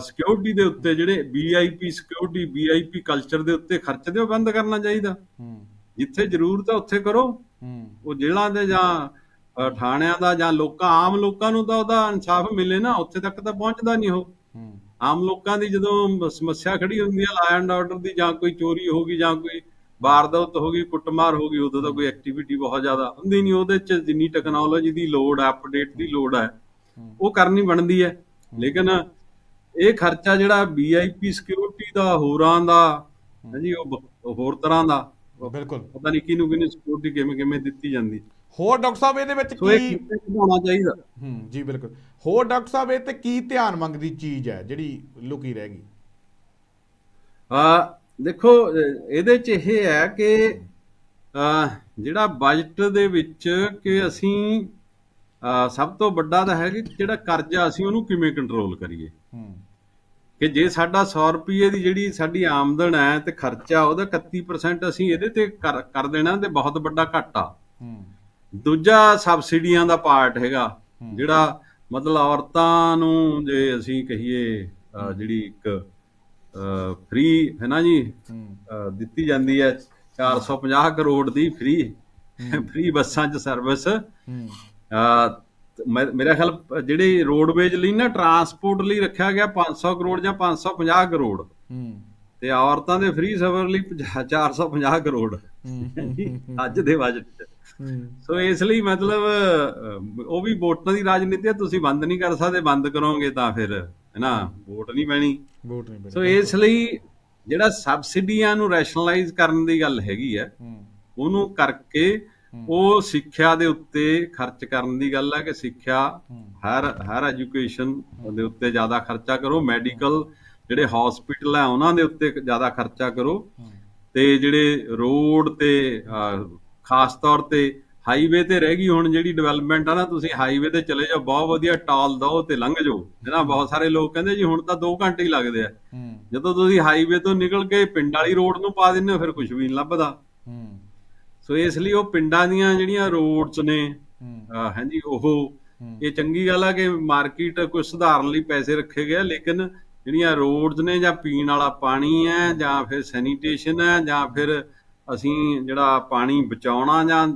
ਸਿਕਿਉਰਿਟੀ ਦੇ ਉੱਤੇ ਜਿਹੜੇ ਵੀਆਈਪੀ ਸਿਕਿਉਰਿਟੀ ਵੀਆਈਪੀ ਕਲਚਰ ਦੇ ਉੱਤੇ ਖਰਚਦੇ ਉਹ ਬੰਦ ਕਰਨਾ ਚਾਹੀਦਾ। ਜਿੱਥੇ ਜ਼ਰੂਰਤ ਹੈ ਉੱਥੇ ਕਰੋ। ਉਹ ਜੇਲ੍ਹਾਂ ਦੇ ਜਾਂ ਥਾਣਿਆਂ ਦਾ ਜਾਂ ਲੋਕਾਂ ਆਮ ਲੋਕਾਂ ਨੂੰ ਤਾਂ ਉਹਦਾ ਇਨਸਾਫ ਮਿਲੇ ਨਾ ਉੱਥੇ ਤੱਕ ਤਾਂ ਪਹੁੰਚਦਾ ਨਹੀਂ ਉਹ। ਆਮ ਲੋਕਾਂ ਦੀ ਜਦੋਂ ਸਮੱਸਿਆ ਖੜੀ ਹੁੰਦੀ ਹੈ ਲਾ ਐਂਡ ਆਰਡਰ ਦੀ ਜਾਂ ਕੋਈ ਚੋਰੀ ਹੋ ਗਈ ਜਾਂ ਕੋਈ ਵਾਰਦਾਤ ਹੋ ਗਈ ਕੁੱਟਮਾਰ ਹੋ ਗਈ ਉਦੋਂ ਤਾਂ ਕੋਈ ਐਕਟੀਵਿਟੀ ਬਹੁਤ ਜ਼ਿਆਦਾ ਹੁੰਦੀ ਨਹੀਂ ਉਹਦੇ ਚ ਜਿੰਨੀ ਟੈਕਨੋਲੋਜੀ ਦੀ ਲੋੜ ਹੈ ਅਪਡੇਟ ਦੀ ਲੋੜ ਹੈ ਉਹ ਕਰਨੀ ਬਣਦੀ ਹੈ ਲੇਕਿਨ ਇਹ ਖਰਚਾ ਜਿਹੜਾ ਵੀਆਈਪੀ ਸਿਕਿਉਰਿਟੀ ਦਾ ਹੋਰਾਂ ਦਾ ਹਾਂਜੀ ਉਹ ਹੋਰ ਤਰ੍ਹਾਂ ਦਾ
ਬਿਲਕੁਲ।
ਪਤਾ ਨਹੀਂ ਕਿਹਨੂੰ ਕਿਹਨੂੰ ਸਿਕਿਉਰਿਟੀ ਕਿਵੇਂ ਕਿਵੇਂ ਦਿੱਤੀ ਜਾਂਦੀ।
ਹੋਰ ਡਾਕਟਰ ਸਾਹਿਬ ਇਹਦੇ ਵਿੱਚ
ਕੀ ਹੋਣਾ ਚਾਹੀਦਾ?
ਹੂੰ ਜੀ ਬਿਲਕੁਲ। ਹੋਰ ਡਾਕਟਰ ਸਾਹਿਬ ਇਹ ਤੇ ਕੀ ਧਿਆਨ ਮੰਗਦੀ ਚੀਜ਼ ਹੈ ਜਿਹੜੀ ਲੁਕੀ ਰਹਿ ਗਈ?
ਆ ਦੇਖੋ ਇਹਦੇ ਚ ਇਹ ਹੈ ਕਿ ਜਿਹੜਾ ਬਜਟ ਦੇ ਵਿੱਚ ਕਿ ਅਸੀਂ ਸਭ ਤੋਂ ਵੱਡਾ ਤਾਂ ਹੈ ਕਿ ਜਿਹੜਾ ਕਰਜ਼ਾ ਅਸੀਂ ਉਹਨੂੰ ਕਿਵੇਂ ਕੰਟਰੋਲ ਕਰੀਏ। ਕਿ ਜੇ ਸਾਡਾ 100 ਰੁਪਏ ਦੀ ਜਿਹੜੀ ਸਾਡੀ ਆਮਦਨ ਹੈ ਤੇ ਖਰਚਾ ਉਹਦਾ 31% ਅਸੀਂ ਇਹਦੇ ਤੇ ਕਰ ਦੇਣਾ ਤੇ ਬਹੁਤ ਵੱਡਾ ਘਾਟਾ। ਦੂਜਾ ਸਬਸਿਡੀਆਂ ਦਾ ਪਾਰਟ ਹੈਗਾ ਜਿਹੜਾ ਮਤਲਬ ਔਰਤਾਂ ਨੂੰ ਜੇ ਅਸੀਂ ਕਹੀਏ ਜਿਹੜੀ ਇੱਕ ਫ੍ਰੀ ਹੈ ਨਾ ਜੀ ਦਿੱਤੀ ਜਾਂਦੀ ਹੈ 450 ਕਰੋੜ ਦੀ ਫ੍ਰੀ ਫ੍ਰੀ ਬੱਸਾਂ 'ਚ ਸਰਵਿਸ ਮੇਰਾ ਖਿਆਲ ਜਿਹੜੇ ਰੋਡਵੇਜ ਲਈ ਨਾ ਟਰਾਂਸਪੋਰਟ ਲਈ ਰੱਖਿਆ ਗਿਆ 500 ਕਰੋੜ ਜਾਂ 550 ਕਰੋੜ। ਤੇ ਔਰਤਾਂ ਦੇ ਫ੍ਰੀ ਸਫਰ ਲਈ 450 ਕਰੋੜ। ਅੱਜ ਦੇ ਬਜਟ 'ਚ। ਸੋ ਇਸ ਲਈ ਮਤਲਬ ਉਹ ਵੀ ਵੋਟਾਂ ਦੀ ਰਾਜਨੀਤੀ ਹੈ ਤੁਸੀਂ ਬੰਦ ਨਹੀਂ ਕਰ ਸਕਦੇ ਬੰਦ ਕਰੋਗੇ ਤਾਂ ਫਿਰ ਹੈਨਾ ਵੋਟ ਨਹੀਂ ਪੈਣੀ।
ਵੋਟ ਨਹੀਂ ਪੈਣੀ
ਸੋ ਇਸ ਲਈ ਜਿਹੜਾ ਸਬਸਿਡੀਆਂ ਨੂੰ ਰੈਸ਼ਨਲਾਈਜ਼ ਕਰਨ ਦੀ ਗੱਲ ਹੈਗੀ ਹੈ। ਉਹਨੂੰ ਕਰਕੇ ਉਹ ਸਿੱਖਿਆ ਦੇ ਉੱਤੇ ਖਰਚ ਕਰਨ ਦੀ ਗੱਲ ਹੈ ਕਿ ਸਿੱਖਿਆ ਹਰ ਹਰ ਐਜੂਕੇਸ਼ਨ ਦੇ ਉੱਤੇ ਜ਼ਿਆਦਾ ਖਰਚਾ ਕਰੋ ਮੈਡੀਕਲ ਜਿਹੜੇ ਹਸਪੀਟਲ ਹੈ ਉਹਨਾਂ ਦੇ ਉੱਤੇ ਜ਼ਿਆਦਾ ਖਰਚਾ ਕਰੋ ਤੇ ਜਿਹੜੇ ਰੋਡ ਤੇ ਖਾਸ ਤੌਰ ਤੇ ਹਾਈਵੇ ਤੇ ਰਹਿ ਗਈ ਹੁਣ ਜਿਹੜੀ ਡਿਵੈਲਪਮੈਂਟ ਆ ਨਾ ਤੁਸੀਂ ਹਾਈਵੇ ਤੇ ਚਲੇ ਜਾਓ ਬਹੁਤ ਵਧੀਆ ਟਾਲ ਦੋ ਤੇ ਲੰਘ ਜਾਓ। ਜਿਹਨਾਂ ਬਹੁਤ ਸਾਰੇ ਲੋਕ ਕਹਿੰਦੇ ਜੀ ਹੁਣ ਤਾਂ 2 ਘੰਟੇ ਹੀ ਲੱਗਦੇ ਆ। ਜਦੋਂ ਤੁਸੀਂ ਹਾਈਵੇ ਤੋਂ ਨਿਕਲ ਕੇ ਪਿੰਡ ਵਾਲੀ ਰੋਡ ਨੂੰ ਪਾ ਦਿੰਦੇ ਹੋ ਫਿਰ ਕੁਝ ਵੀ ਨਹੀਂ ਲੱਭਦਾ। ਸੋ ਇਸ ਲਈ ਉਹ ਪਿੰਡਾਂ ਦੀਆਂ ਜਿਹੜੀਆਂ ਰੋਡਸ ਨੇ ਹਾਂਜੀ ਉਹ ਇਹ ਚੰਗੀ ਗੱਲ ਆ ਕਿ ਮਾਰਕੀਟ ਕੁਝ ਸੁਧਾਰਨ ਲਈ ਪੈਸੇ ਰੱਖੇ ਗਏ ਲੇਕਿਨ ਜਿਹੜੀਆਂ ਰੋਡਸ ਨੇ ਜਾਂ ਪੀਣ ਵਾਲਾ ਪਾਣੀ ਹੈ ਜਾਂ ਫਿਰ ਸੈਨੀਟੇਸ਼ਨ ਹੈ ਜਾਂ ਫਿਰ ਅਸੀਂ ਜਿਹੜਾ ਪਾਣੀ ਬਚਾਉਣਾ ਜਾਂ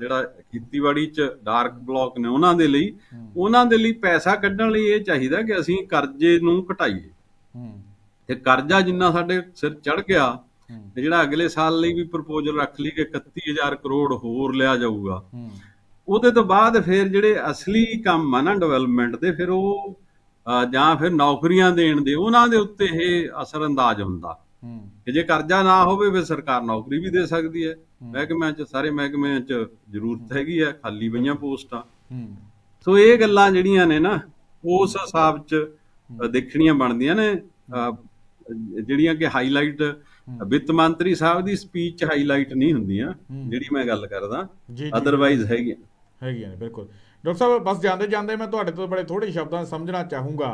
ਜਿਹੜਾ ਖੇਤੀਬਾੜੀ 'ਚ ਡਾਰਕ ਬਲੌਕ ਨੇ ਉਹਨਾਂ ਦੇ ਲਈ ਉਹਨਾਂ ਦੇ ਲਈ ਪੈਸਾ ਕੱਢਣ ਲਈ ਇਹ ਚਾਹੀਦਾ ਕਿ ਅਸੀਂ ਕਰਜ਼ੇ ਨੂੰ ਘਟਾਈਏ। ਤੇ ਕਰਜ਼ਾ ਜਿੰਨਾ ਸਾਡੇ ਸਿਰ ਚੜ ਗਿਆ ਤੇ ਜਿਹੜਾ ਅਗਲੇ ਸਾਲ ਲਈ ਵੀ ਪ੍ਰਪੋਜ਼ਲ ਰੱਖ ਲਈ ਕਿ 31000 ਕਰੋੜ ਹੋਰ ਲਿਆ ਜਾਊਗਾ। ਉਹਦੇ ਤੋਂ ਬਾਅਦ ਫਿਰ ਜਿਹੜੇ ਅਸਲੀ ਕੰਮ ਆ ਨਾ ਡਿਵੈਲਪਮੈਂਟ ਦੇ ਫਿਰ ਉਹ ਜਾਂ ਫਿਰ ਨੌਕਰੀਆਂ ਦੇਣ ਦੇ ਉਹਨਾਂ ਦੇ ਉੱਤੇ ਇਹ ਅਸਰ ਅੰਦਾਜ਼ ਹੁੰਦਾ। ਕਿ ਜੇ ਕਰਜ਼ਾ ਨਾ ਹੋਵੇ ਫਿਰ ਸਰਕਾਰ ਨੌਕਰੀ ਵੀ ਦੇ ਸਕਦੀ ਹੈ। ਮਹਿਕਮਿਆਂ 'ਚ ਸਾਰੇ ਮਹਿਕਮਿਆਂ 'ਚ ਜ਼ਰੂਰਤ ਹੈਗੀ ਹੈ ਖਾਲੀ ਪਈਆਂ ਪੋਸਟਾਂ। ਸੋ ਇਹ ਗੱਲਾਂ ਜਿਹੜੀਆਂ ਨੇ ਨਾ ਉਸ ਹਿਸਾਬ 'ਚ ਦੇਖਣੀਆਂ ਬਣਦੀਆਂ ਨੇ। ਜਿਹੜੀਆਂ ਕਿ ਹਾਈਲਾਈਟ ਵਿੱਤ ਮੰਤਰੀ ਸਾਹਿਬ ਦੀ ਸਪੀਚ ਹਾਈਲਾਈਟ ਨਹੀਂ ਹੁੰਦੀਆਂ ਜਿਹੜੀ ਮੈਂ ਗੱਲ ਕਰਦਾ। ਅਦਰਵਾਈਜ਼ ਹੈਗੀਆਂ।
ਹੈਗੀਆਂ ਨੇ ਬਿਲਕੁਲ। ਡਾਕਟਰ ਸਾਹਿਬ ਬਸ ਜਾਂਦੇ ਜਾਂਦੇ ਮੈਂ ਤੁਹਾਡੇ ਤੋਂ ਬੜੇ ਥੋੜੇ ਸ਼ਬਦਾਂ ਸਮਝਣਾ ਚਾਹੂੰਗਾ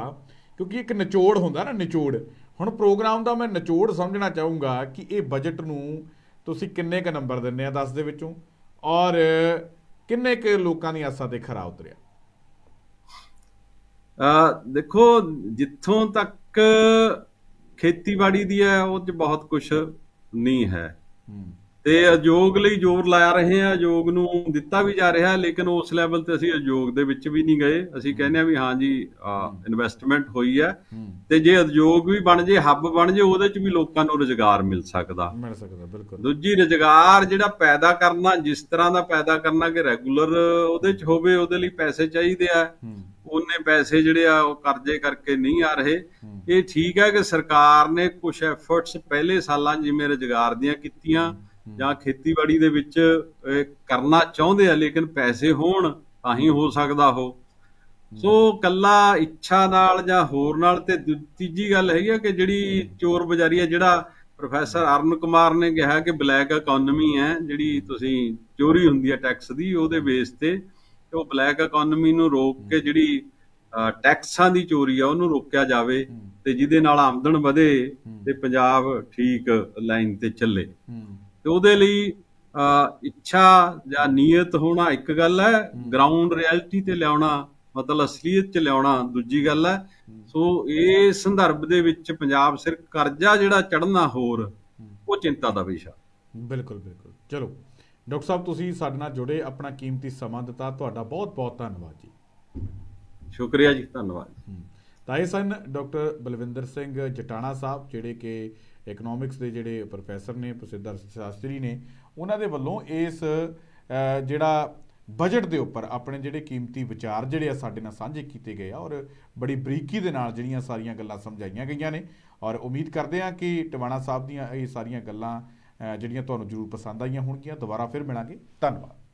ਕਿਉਂਕਿ ਇੱਕ ਨਿਚੋੜ ਹੁੰਦਾ ਨਾ ਨਿਚੋੜ। ਹੁਣ ਪ੍ਰੋਗਰਾਮ ਦਾ ਮੈਂ ਨਿਚੋੜ ਸਮਝਣਾ ਚਾਹੂੰਗਾ ਕਿ ਇਹ ਬਜਟ ਨੂੰ ਤੁਸੀਂ ਕਿੰਨੇ ਕ ਨੰਬਰ ਦਿੰਨੇ ਆ 10 ਦੇ ਵਿੱਚੋਂ? ਔਰ ਕਿੰਨੇ ਕ ਲੋਕਾਂ ਦੀ ਆਸਾਂ ਤੇ ਖਰਾ ਉਤਰਿਆ?
ਆ ਦੇਖੋ ਜਿੱਥੋਂ ਤੱਕ ਖੇਤੀਬਾੜੀ ਦੀ ਹੈ ਉਹ 'ਚ ਬਹੁਤ ਕੁਝ ਨਹੀਂ ਹੈ। ਤੇ ਅਯੋਗ ਲਈ ਜ਼ੋਰ ਲਾਇਆ ਰਹੇ ਆ ਅਯੋਗ ਨੂੰ ਦਿੱਤਾ ਵੀ ਜਾ ਰਿਹਾ ਲੇਕਿਨ ਉਸ ਲੈਵਲ ਤੇ ਅਸੀਂ ਅਯੋਗ ਦੇ ਵਿੱਚ ਵੀ ਨਹੀਂ ਗਏ। ਅਸੀਂ ਕਹਿੰਦੇ ਆ ਵੀ ਹਾਂ ਜੀ ਇਨਵੈਸਟਮੈਂਟ ਹੋਈ ਹੈ। ਤੇ ਜੇ ਉਦਯੋਗ ਵੀ ਬਣ ਜੇ ਹੱਬ ਬਣ ਜੇ ਉਹਦੇ 'ਚ ਵੀ ਲੋਕਾਂ ਨੂੰ ਰੋਜ਼ਗਾਰ ਮਿਲ ਸਕਦਾ।
ਮਿਲ ਸਕਦਾ ਬਿਲਕੁਲ।
ਦੂਜੀ ਰੋਜ਼ਗਾਰ ਜਿਹੜਾ ਪੈਦਾ ਕਰਨਾ ਜਿਸ ਤਰ੍ਹਾਂ ਦਾ ਪੈਦਾ ਕਰਨਾ ਕਿ ਰੈਗੂਲਰ ਉਹਦੇ 'ਚ ਹੋਵੇ ਉਹਦੇ ਲਈ ਪੈਸੇ ਚਾਹੀਦੇ ਆ। ਉਹਨੇ ਪੈਸੇ ਜਿਹੜੇ ਆ ਉਹ ਕਰਜ਼ੇ ਕਰਕੇ ਨਹੀਂ ਆ ਰਹੇ। ਇਹ ਠੀਕ ਹੈ ਕਿ ਸਰਕਾਰ ਨੇ ਕੁਝ ਐਫਰਟਸ ਪਹਿਲੇ ਸਾਲਾਂ ਜਿਵੇਂ ਰੋਜ਼ਗਾਰ ਦੀਆਂ ਕੀਤੀਆਂ ਜਾਂ ਖੇਤੀਬਾੜੀ ਦੇ ਵਿੱਚ ਕਰਨਾ ਚਾਹੁੰਦੇ ਆ ਲੇਕਿਨ ਪੈਸੇ ਹੋਣ ਤਾਂ ਹੀ ਹੋ ਸਕਦਾ ਉਹ। ਸੋ ਕੱਲਾ ਇੱਛਾ ਨਾਲ ਜਾਂ ਹੋਰ ਨਾਲ ਤੇ ਤੀਜੀ ਗੱਲ ਹੈਗੀ ਆ ਕਿ ਜਿਹੜੀ ਚੋਰ ਬਜ਼ਾਰੀ ਹੈ ਜਿਹੜਾ ਪ੍ਰੋਫੈਸਰ ਅਰਨ ਕੁਮਾਰ ਨੇ ਕਿਹਾ ਕਿ ਬਲੈਕ ਇਕਨੋਮੀ ਹੈ ਜਿਹੜੀ ਤੁਸੀਂ ਚੋਰੀ ਹੁੰਦੀ ਹੈ ਟੈਕਸ ਦੀ ਉਹਦੇ ਬੇਸ ਤੇ ਉਹ ਬਲੈਕ ਇਕਨੋਮੀ ਨੂੰ ਰੋਕ ਕੇ ਜਿਹੜੀ ਟੈਕਸਾਂ ਦੀ ਚੋਰੀ ਆ ਉਹਨੂੰ ਰੋਕਿਆ ਜਾਵੇ ਤੇ ਜਿਹਦੇ ਨਾਲ ਆਮਦਨ ਵਧੇ ਤੇ ਪੰਜਾਬ ਠੀਕ ਲਾਈਨ ਤੇ ਚੱਲੇ। ਤੇ ਉਹਦੇ ਲਈ ਇੱਛਾ ਜਾਂ ਨੀਅਤ ਹੋਣਾ ਇੱਕ ਗੱਲ ਹੈ ਗਰਾਊਂਡ ਰਿਐਲਿਟੀ ਤੇ ਲਿਆਉਣਾ ਮਤਲਬ ਅਸਲੀਅਤ ਚ ਲਿਆਉਣਾ ਦੂਜੀ ਗੱਲ ਹੈ। ਸੋ ਇਹ ਸੰਦਰਭ ਦੇ ਵਿੱਚ ਪੰਜਾਬ ਸਿਰ ਕਰਜ਼ਾ ਜਿਹੜਾ ਚੜਨਾ ਹੋਰ ਉਹ ਚਿੰਤਾ ਦਾ ਵਿਸ਼ਾ।
ਬਿਲਕੁਲ ਬਿਲਕੁਲ। ਚਲੋ ਡਾਕਟਰ ਸਾਹਿਬ ਤੁਸੀਂ ਸਾਡੇ ਨਾਲ ਜੁੜੇ ਆਪਣਾ ਕੀਮਤੀ ਸਮਾਂ ਦਿੱਤਾ ਤੁਹਾਡਾ ਬਹੁਤ ਬਹੁਤ ਧੰਨਵਾਦ ਜੀ।
ਸ਼ੁਕਰੀਆ ਜੀ ਧੰਨਵਾਦ।
ਤਾਂ ਇਹ ਸਨ ਡਾਕਟਰ ਬਲਵਿੰਦਰ ਸਿੰਘ ਜਟਾਣਾ ਸਾਹਿਬ ਜਿਹੜੇ ਕਿ ਇਕਨੋਮਿਕਸ ਦੇ ਜਿਹੜੇ ਪ੍ਰੋਫੈਸਰ ਨੇ, ਪ੍ਰਸਿੱਧ ਅਰਥਸ਼ਾਸਤਰੀ ਨੇ, ਉਹਨਾਂ ਦੇ ਵੱਲੋਂ ਇਸ ਜਿਹੜਾ ਬਜਟ ਦੇ ਉੱਪਰ ਆਪਣੇ ਜਿਹੜੇ ਕੀਮਤੀ ਵਿਚਾਰ ਜਿਹੜੇ ਆ ਸਾਡੇ ਨਾਲ ਸਾਂਝੇ ਕੀਤੇ ਗਏ ਆ ਔਰ ਬੜੀ ਬਰੀਕੀ ਦੇ ਨਾਲ ਜਿਹੜੀਆਂ ਸਾਰੀਆਂ ਗੱਲਾਂ ਸਮਝਾਈਆਂ ਗਈਆਂ ਨੇ ਔਰ ਉਮੀਦ ਕਰਦੇ ਆ ਕਿ ਟਵਾਣਾ ਸਾਹਿਬ ਦੀਆਂ ਇਹ ਸਾਰੀਆਂ ਗੱਲਾਂ ਜਿਹੜੀਆਂ ਤੁਹਾਨੂੰ ਜ਼ਰੂਰ ਪਸੰਦ ਆਈਆਂ ਹੋਣਗੀਆਂ, ਦੁਬਾਰਾ ਫਿਰ ਮਿਲਾਂਗੇ। ਧੰਨਵਾਦ।